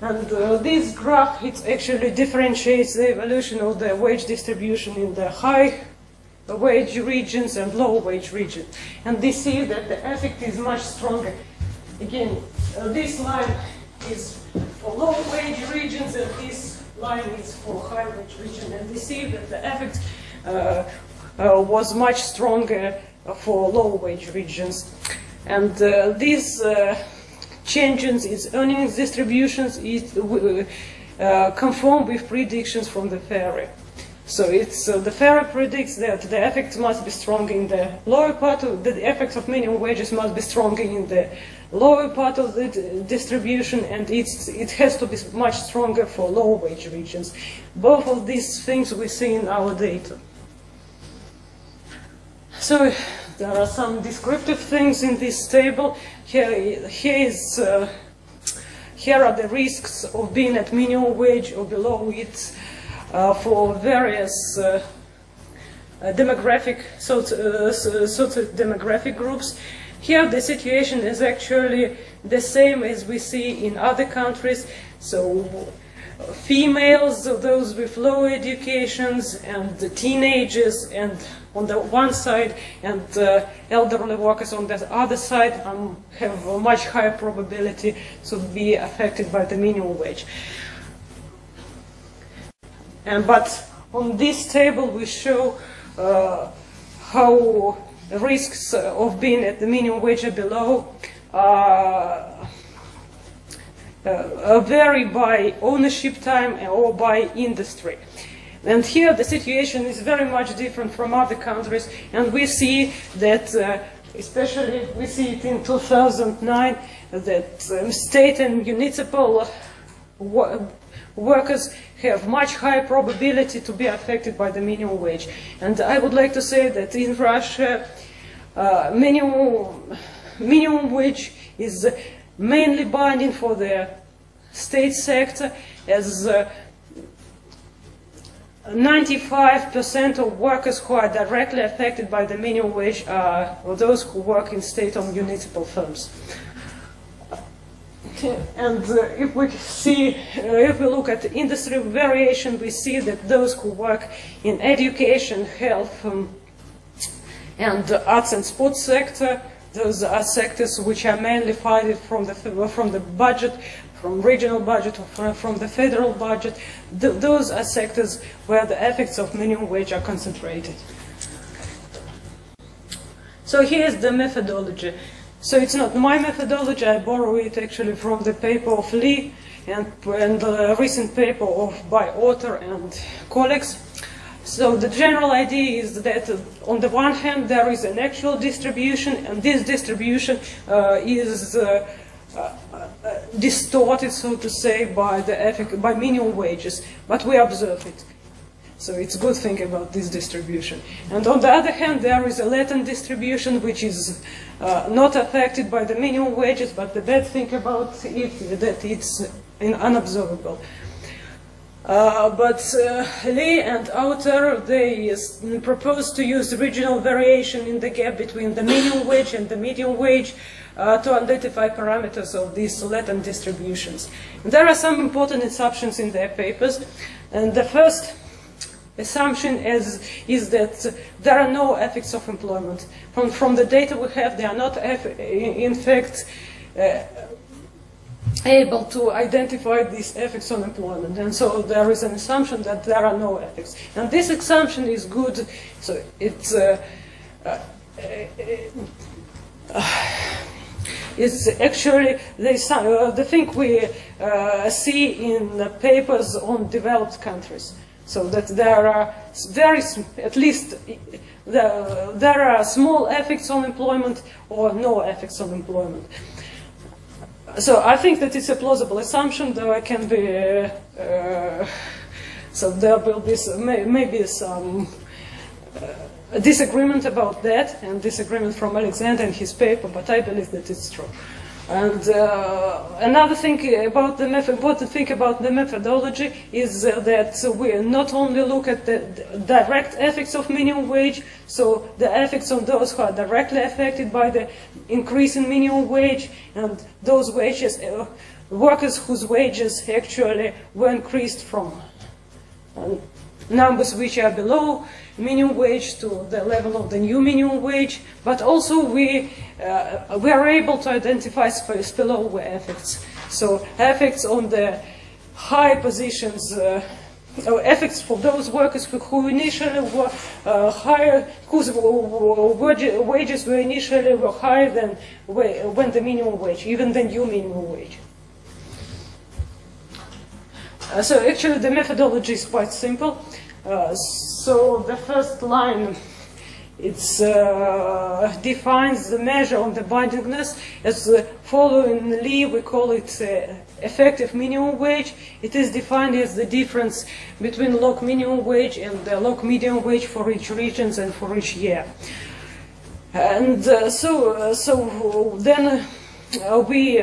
And uh, this graph, it actually differentiates the evolution of the wage distribution in the high wage regions and low wage regions. And they see that the effect is much stronger. Again, uh, this line is for low wage regions and this line is for high wage region. And they see that the effect uh, uh, was much stronger for low wage regions. And uh, these uh, changes in earnings distributions is uh, conform with predictions from the FARE. So it's uh, the FARE predicts that the effects must be strong in the lower part of the effects of minimum wages must be strong in the lower part of the distribution, and it's, it has to be much stronger for low wage regions. Both of these things we see in our data. So there are some descriptive things in this table. Here, here is uh, here are the risks of being at minimum wage or below it uh, for various uh, uh, demographic soci- uh, so- socio-demographic groups. Here the situation is actually the same as we see in other countries. So females, those with low educations, and the teenagers, and on the one side, and uh, elderly workers on the other side um, have a much higher probability to be affected by the minimum wage. And but on this table we show uh, how risks of being at the minimum wage or below uh, vary by ownership time or by industry. And here the situation is very much different from other countries, and we see that, uh, especially we see it in 2009, that um, state and municipal wo- workers have much higher probability to be affected by the minimum wage. And I would like to say that in Russia, uh, minimum, minimum wage is mainly binding for the state sector as uh, 95% of workers who are directly affected by the minimum wage are those who work in state-owned municipal firms. And uh, if we see, uh, if we look at industry variation, we see that those who work in education, health, um, and arts and sports sector, those are sectors which are mainly funded from the uh, from the budget, from regional budget or from, from the federal budget. Th- those are sectors where the effects of minimum wage are concentrated. So here's the methodology. So it's not my methodology, I borrow it actually from the paper of Lee and, and the recent paper of, by Autor and colleagues. So the general idea is that uh, on the one hand there is an actual distribution and this distribution uh, is uh, distorted, so to say, by the by minimum wages, but we observe it. So it's a good thing about this distribution. And on the other hand, there is a latent distribution which is uh, not affected by the minimum wages, but the bad thing about it is that it's unobservable. Uh, but uh, Lee and Autor, they propose to use regional variation in the gap between the minimum wage and the median wage uh, to identify parameters of these latent distributions. There are some important assumptions in their papers. And the first assumption is, is that there are no effects of employment. From, from the data we have, they are not in fact uh, able to identify these effects on employment. And so there is an assumption that there are no effects. And this assumption is good. So it's. Uh, uh, uh, is actually the, uh, the thing we uh, see in papers on developed countries. So that there are very, at least, the, there are small effects on employment or no effects on employment. So I think that it's a plausible assumption, though I can be, uh, so there will be some, may, maybe some uh, disagreement about that, and disagreement from Alexander and his paper, but I believe that it's true. And uh, another thing about the method, important thing about the methodology is that we not only look at the direct effects of minimum wage, so the effects on those who are directly affected by the increase in minimum wage, and those wages, uh, workers whose wages actually were increased from uh, numbers which are below minimum wage to the level of the new minimum wage, but also we, uh, we are able to identify spillover effects. So effects on the high positions, uh, effects for those workers who, initially were uh, higher, whose wages were initially were higher than when the minimum wage, even the new minimum wage. Uh, so actually the methodology is quite simple. Uh, so the first line it uh, defines the measure on the bindingness as uh, following Lee we call it uh, effective minimum wage. It is defined as the difference between log minimum wage and the log median wage for each region and for each year. And uh, so, uh, so then uh, we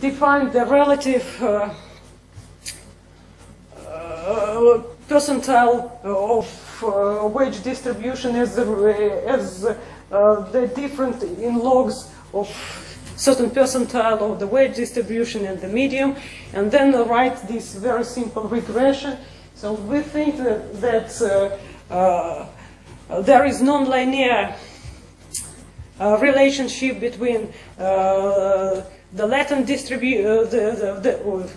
define the relative uh, percentile of uh, wage distribution as, as uh, the difference in logs of certain percentile of the wage distribution and the medium, and then write this very simple regression. So we think that, that uh, uh, there is non-linear uh, relationship between the latent distribution, the, the, the uh,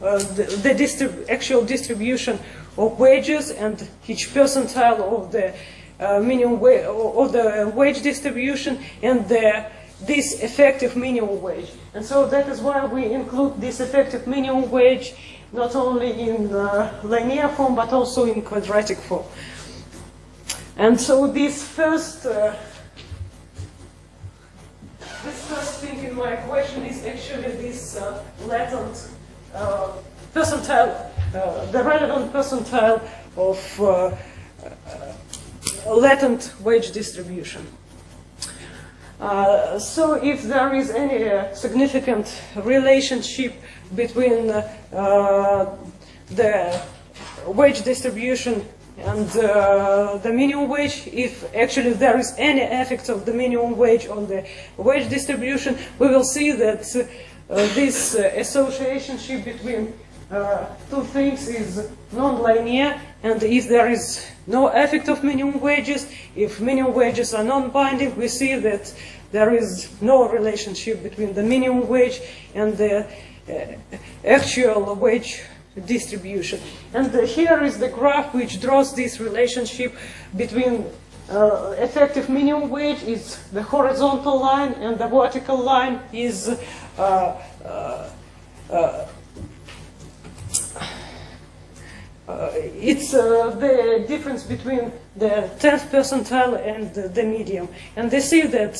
the, the distrib actual distribution of wages and each percentile of the uh, minimum wage of the wage distribution and the this effective minimum wage. And so that is why we include this effective minimum wage not only in uh, linear form but also in quadratic form. And so this first uh, this first thing in my equation is actually this uh, latent uh, percentile, uh, the relevant percentile of uh, latent wage distribution. Uh, so if there is any uh, significant relationship between uh, the wage distribution and the minimum wage, if actually there is any effect of the minimum wage on the wage distribution, we will see that uh, this uh, association between uh, two things is non-linear, and if there is no effect of minimum wages, if minimum wages are non-binding, we see that there is no relationship between the minimum wage and the uh, actual wage distribution. And uh, here is the graph which draws this relationship between uh, effective minimum wage is the horizontal line and the vertical line is uh, uh, uh, it's the difference between the 10th percentile and the medium. And they see that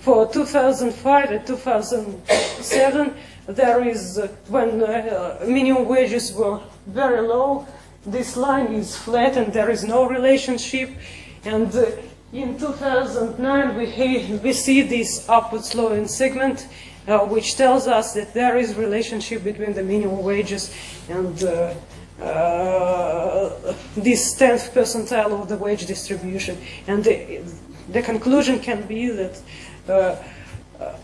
for 2005 and 2007, there is, uh, when uh, minimum wages were very low, this line is flat and there is no relationship. And uh, in 2009, we, we see this upward sloping segment uh, which tells us that there is relationship between the minimum wages and uh, uh, this 10th percentile of the wage distribution. And the, the conclusion can be that uh, uh,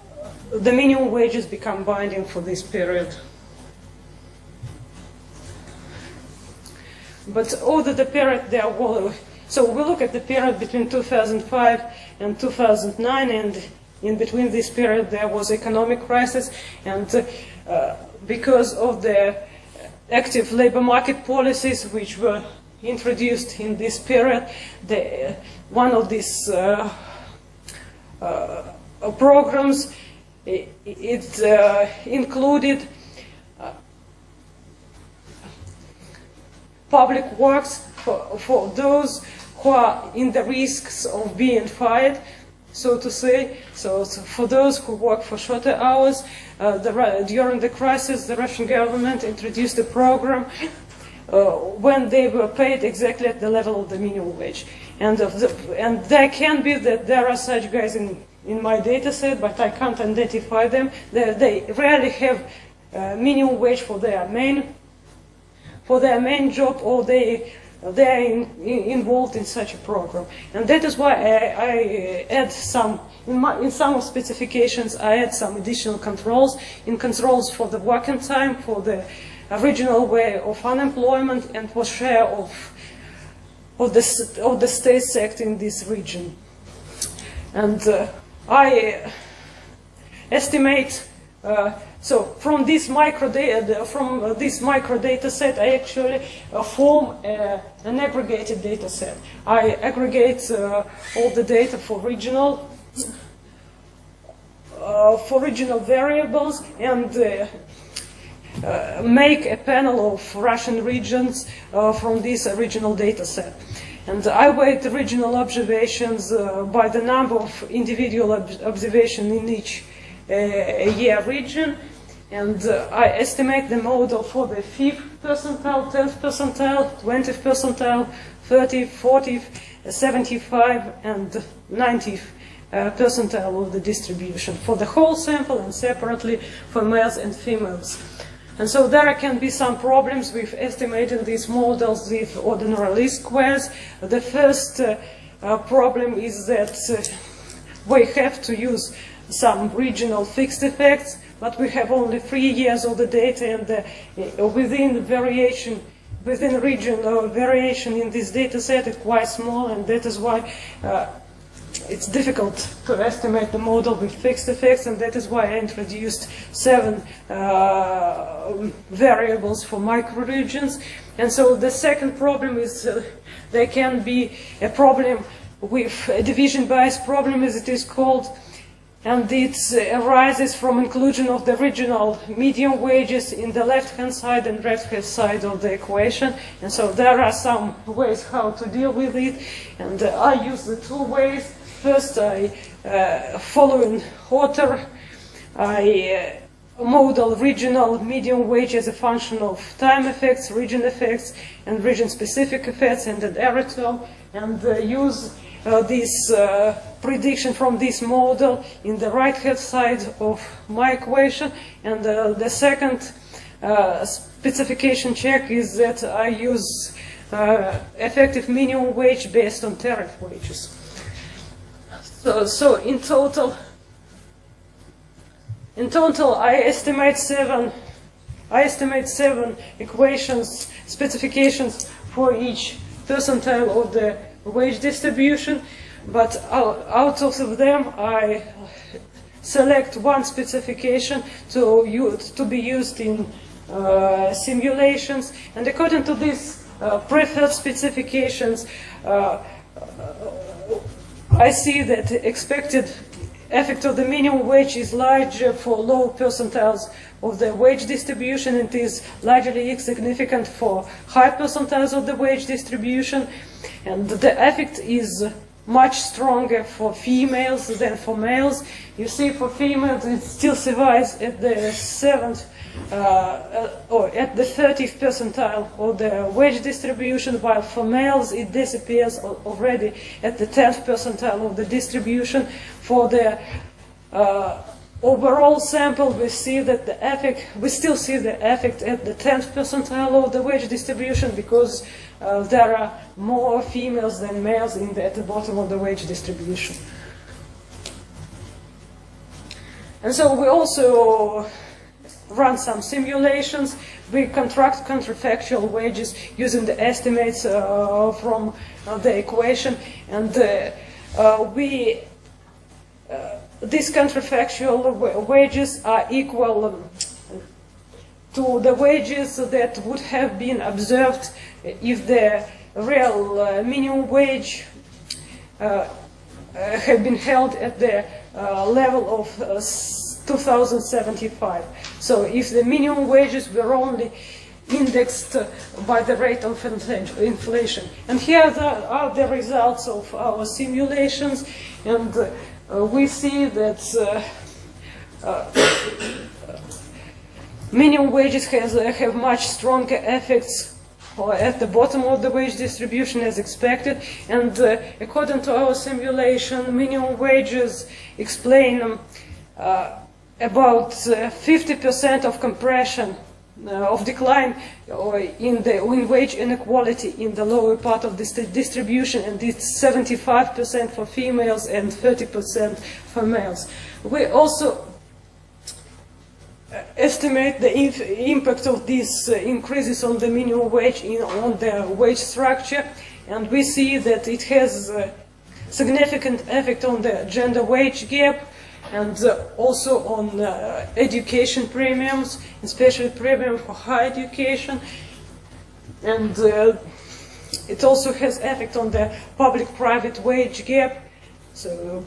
the minimum wages become binding for this period. But over the period there was, so we look at the period between 2005 and 2009 and in between this period, there was economic crisis, and uh, because of the active labor market policies which were introduced in this period, the, one of these uh, uh, programs. It, it uh, included uh, public works for, for those who are in the risks of being fired, so to say. So, so for those who work for shorter hours, uh, the, during the crisis, the Russian government introduced a program uh, when they were paid exactly at the level of the minimum wage. And, the, and there can be that there are such guys in, in my data set, but I can't identify them. They, they rarely have uh, minimum wage for their main for their main job or they they are in, in, involved in such a program. And that is why I, I add some, in, my, in some specifications, I add some additional controls, in controls for the working time, for the original way of unemployment, and for share of, of, the, of the state sector in this region. And uh, I estimate uh, so from this micro data, from uh, this micro data set, I actually uh, form uh, an aggregated data set. I aggregate uh, all the data for regional, uh, for regional variables, and uh, make a panel of Russian regions from this regional data set. And I weight the regional observations by the number of individual ob observations in each year region and uh, I estimate the model for the 5th percentile, 10th percentile, 20th percentile, 30th, 40th, 75 and 90th uh, percentile of the distribution for the whole sample and separately for males and females. And so there can be some problems with estimating these models with ordinary least squares. The first uh, uh, problem is that uh, we have to use some regional fixed effects but we have only three years of the data and uh, within the variation within region uh, variation in this data set is quite small and that is why uh, it's difficult to estimate the model with fixed effects and that is why I introduced seven uh, variables for microregions. And so the second problem is uh, there can be a problem with a division bias problem as it is called and it arises from inclusion of the regional median wages in the left-hand side and right-hand side of the equation. And so there are some ways how to deal with it, and uh, I use the two ways. First, I uh, follow in order. I uh, model regional median wage as a function of time effects, region effects, and region-specific effects, and an error term, and uh, use uh, this uh, prediction from this model in the right hand side of my equation and uh, the second uh, specification check is that I use uh, effective minimum wage based on tariff wages. So, so in total, in total I estimate seven I estimate seven equations, specifications for each percentile of the wage distribution, but out of them I select one specification to, use, to be used in uh, simulations, and according to these uh, preferred specifications, uh, I see that the expected effect of the minimum wage is larger for low percentiles of the wage distribution and is largely insignificant for high percentiles of the wage distribution. And the effect is much stronger for females than for males. You see, for females, it still survives at the seventh uh, uh, or at the 30th percentile of the wage distribution, while for males it disappears already at the 10th percentile of the distribution. For the uh, overall sample, we see that the effect, we still see the effect at the 10th percentile of the wage distribution because uh, there are more females than males in the, at the bottom of the wage distribution. And so we also run some simulations. We contract counterfactual wages using the estimates uh, from uh, the equation, and uh, uh we uh, these counterfactual wages are equal to the wages that would have been observed if the real uh, minimum wage uh, uh, have been held at the uh, level of uh, 2075. So if the minimum wages were only indexed by the rate of inflation. And here the, are the results of our simulations, and we see that minimum wages has, have much stronger effects or at the bottom of the wage distribution as expected. And uh, according to our simulation, minimum wages explain um, uh, about uh, 50% of compression uh, of decline or in the in wage inequality in the lower part of this distribution, and it's 75% for females and 30% for males. We also estimate the impact of these uh, increases on the minimum wage in, on the wage structure, and we see that it has a significant effect on the gender wage gap and uh, also on uh, education premiums, especially premium for higher education, and uh, it also has effect on the public-private wage gap. So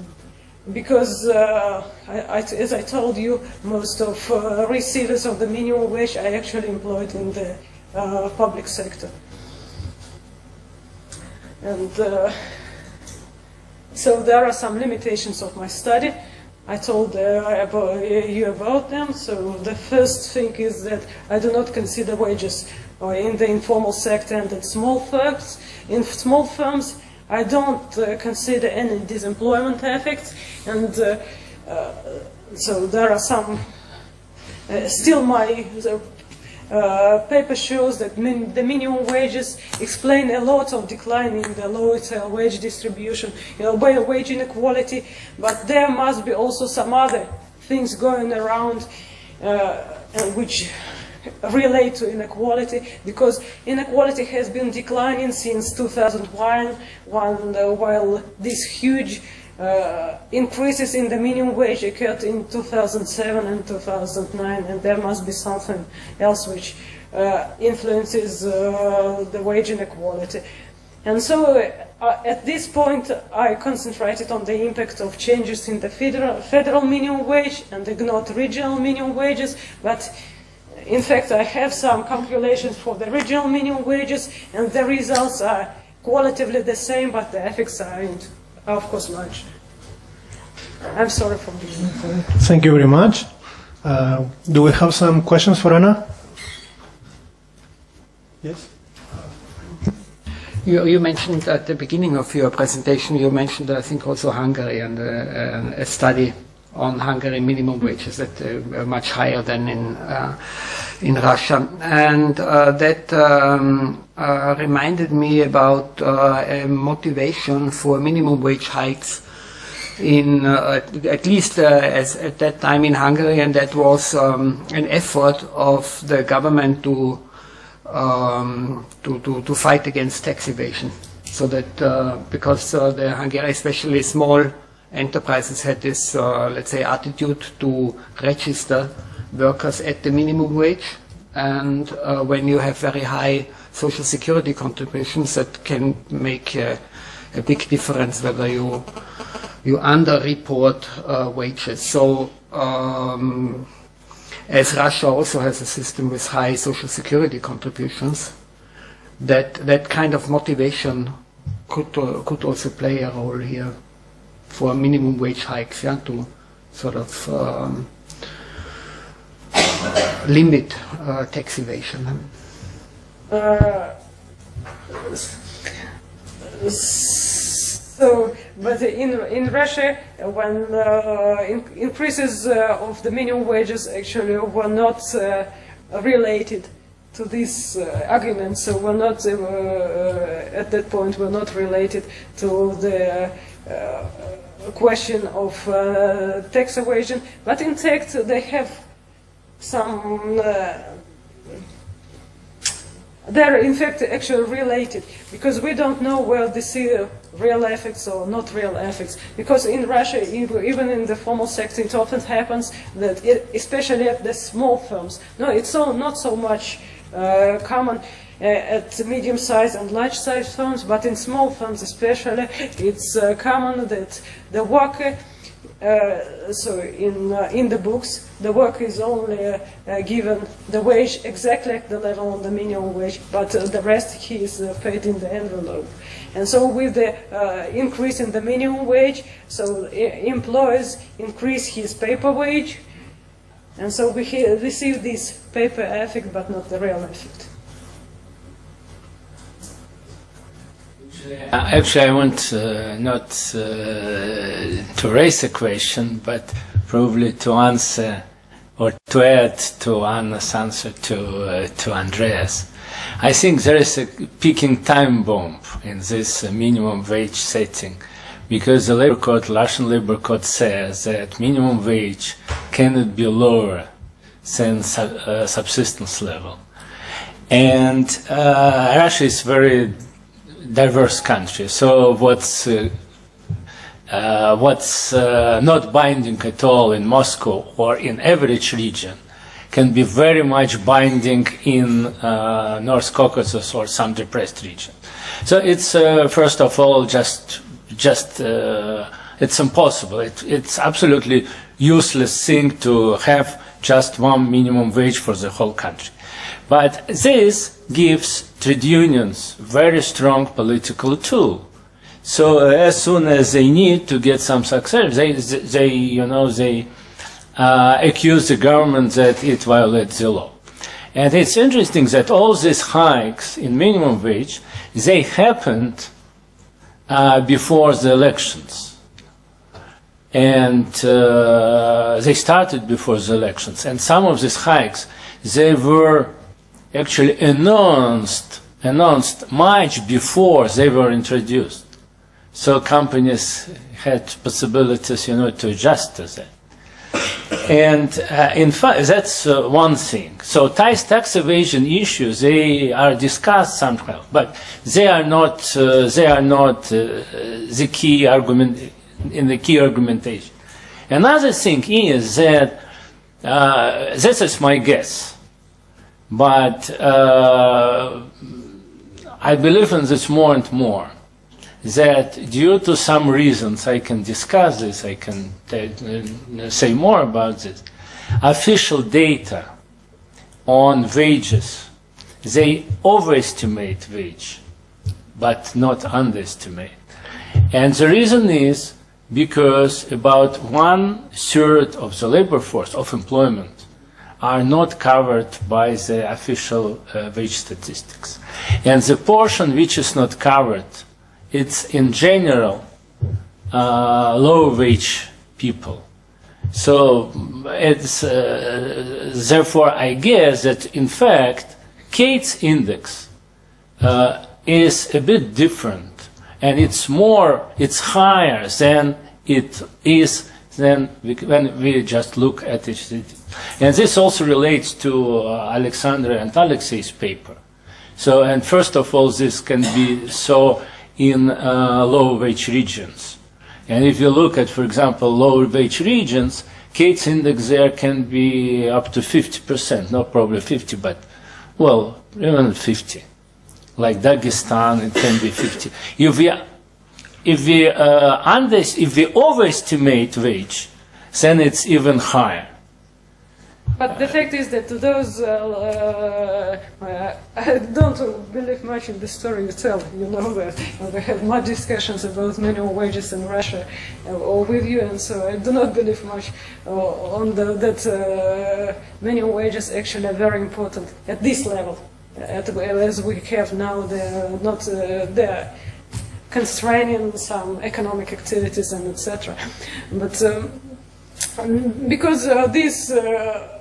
because, uh, I, I, as I told you, most of uh, receivers of the minimum wage are actually employed in the uh, public sector. And uh, so there are some limitations of my study. I told uh, about, you about them. So the first thing is that I do not consider wages uh, in the informal sector and in small firms. In small firms, I don't uh, consider any disemployment effects, and uh, uh, so there are some. Uh, still, my paper shows that min the minimum wages explain a lot of decline in the lowest wage distribution, you know, by wage inequality, but there must be also some other things going around which relate to inequality because inequality has been declining since 2001 when, uh, while these huge uh, increases in the minimum wage occurred in 2007 and 2009 and there must be something else which uh, influences uh, the wage inequality. And so uh, at this point I concentrated on the impact of changes in the federal, federal minimum wage and ignored regional minimum wages, but in fact, I have some calculations for the regional minimum wages, and the results are qualitatively the same, but the effects are, of course, large. I'm sorry for this. Thank you very much. Uh, do we have some questions for Anna? Yes. You, you mentioned at the beginning of your presentation, you mentioned, I think, also Hungary and uh, a study on Hungary minimum wages that uh, are much higher than in uh, in Russia, and uh, that um, uh, reminded me about uh, a motivation for minimum wage hikes in uh, at, least as at that time in Hungary, and that was um, an effort of the government to, um, to to to fight against tax evasion, so that because the Hungary, especially small enterprises had this, uh, let's say, attitude to register workers at the minimum wage. And uh, when you have very high social security contributions, that can make a, a big difference whether you you underreport uh, wages. So um, as Russia also has a system with high social security contributions, that that kind of motivation could could also play a role here for minimum wage hikes, yeah, to sort of um, limit uh, tax evasion. Uh, so, but in in Russia, when uh, in, increases uh, of the minimum wages actually were not uh, related to this uh, argument, so were not at that point were not related to the question of uh, tax evasion, but in fact they have some. Uh, they're in fact actually related because we don't know where they see real effects or not real effects. Because in Russia, even in the formal sector, it often happens that, it, especially at the small firms, no, it's so, not so much uh, common at medium-sized and large-sized firms, but in small firms especially, it's uh, common that the worker uh, so in uh, in the books, the worker is only uh, uh, given the wage exactly at the level of the minimum wage, but uh, the rest he is uh, paid in the envelope. And so, with the increase in the minimum wage, so employers increase his paper wage, and so we receive this paper effect, but not the real effect. Actually, I want uh, not uh, to raise a question, but probably to answer or to add to Anna's answer to, uh, to Andreas. I think there is a peaking time bomb in this uh, minimum wage setting because the labor code, Russian labor code says that minimum wage cannot be lower than su uh, subsistence level. And Russia is very diverse country. So what's uh, uh, what's uh, not binding at all in Moscow or in average region can be very much binding in uh, North Caucasus or some depressed region. So it's uh, first of all just just uh, it's impossible. It, it's absolutely useless thing to have just one minimum wage for the whole country. But this gives trade unions very strong political tool. So uh, as soon as they need to get some success, they, they you know, they uh, accuse the government that it violates the law. And it's interesting that all these hikes in minimum wage, they happened uh, before the elections. And uh, they started before the elections. And some of these hikes, they were actually announced announced much before they were introduced. So companies had possibilities, you know, to adjust to that. And uh, in fact, that's uh, one thing. So tax, tax evasion issues, they are discussed somehow, but they are not, uh, they are not uh, the key argument, in the key argumentation. Another thing is that, uh, this is my guess, but uh, I believe in this more and more. That due to some reasons, I can discuss this, I can uh, say more about this. Official data on wages, they overestimate wage, but not underestimate. And the reason is because about one third of the labor force of employment are not covered by the official uh, wage statistics. And the portion which is not covered, it's in general uh, low wage people. So it's uh, therefore I guess that in fact Kaitz index uh, is a bit different and it's more, it's higher than it is then we, when we just look at it. And this also relates to uh, Alexandra and Alexei's paper. So, and first of all, this can be so in uh, low wage regions. And if you look at, for example, low wage regions, Kaitz index there can be up to 50%, not probably 50, but, well, even 50. Like Dagestan, it can be 50. If we if we uh, if we overestimate wage, then it's even higher. But the fact is that those, uh, uh, I don't believe much in the story itself. You know that we have much discussions about minimum wages in Russia uh, or with you, and so I do not believe much uh, on the, that uh, minimum wages actually are very important at this level, at, as we have now. They're not there constraining some economic activities and etc. But um, because uh, this uh,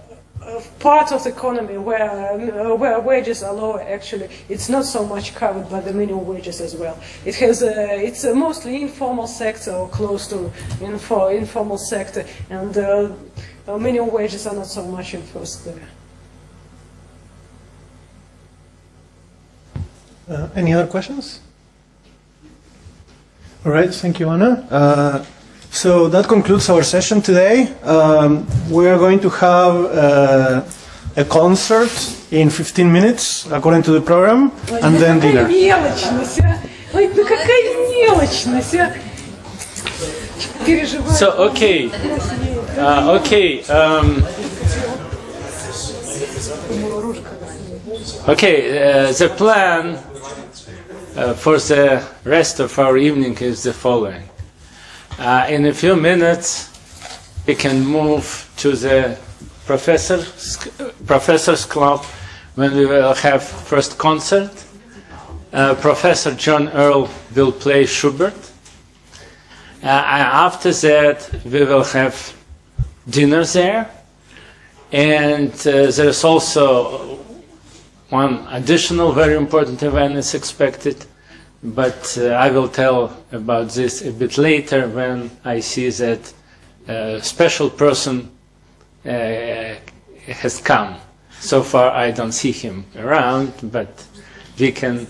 part of the economy where uh, where wages are low, actually, it's not so much covered by the minimum wages as well. It has a, it's a mostly informal sector or close to info, informal sector, and uh, minimum wages are not so much enforced there. Uh, any other questions? All right, thank you, Anna. Uh, so that concludes our session today. Um, we are going to have uh, a concert in 15 minutes, according to the program, and then dinner. мелочность, а? Ой, ну какая мелочность, а? Переживаю. So, okay. Uh, okay. Um, okay, uh, the plan uh, for the rest of our evening is the following. Uh, in a few minutes, we can move to the professor's, professor's club when we will have first concert. Uh, Professor John Earle will play Schubert. Uh, after that, we will have dinner there. And uh, there's also one additional very important event is expected, but uh, I will tell about this a bit later when I see that a special person uh, has come. So far, I don't see him around, but we can,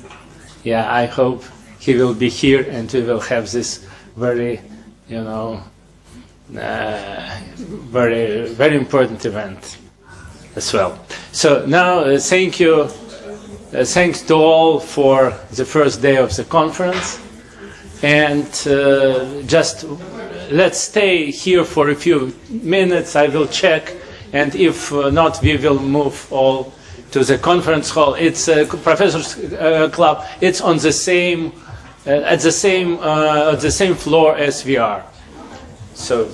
yeah, I hope he will be here and we will have this very, you know, uh, very, very important event as well. So now, uh, thank you. Uh, thanks to all for the first day of the conference. And uh, just let's stay here for a few minutes. I will check. And if uh, not, we will move all to the conference hall. It's a professor's uh, club. It's on the same, uh, at the same, the same floor as we are. So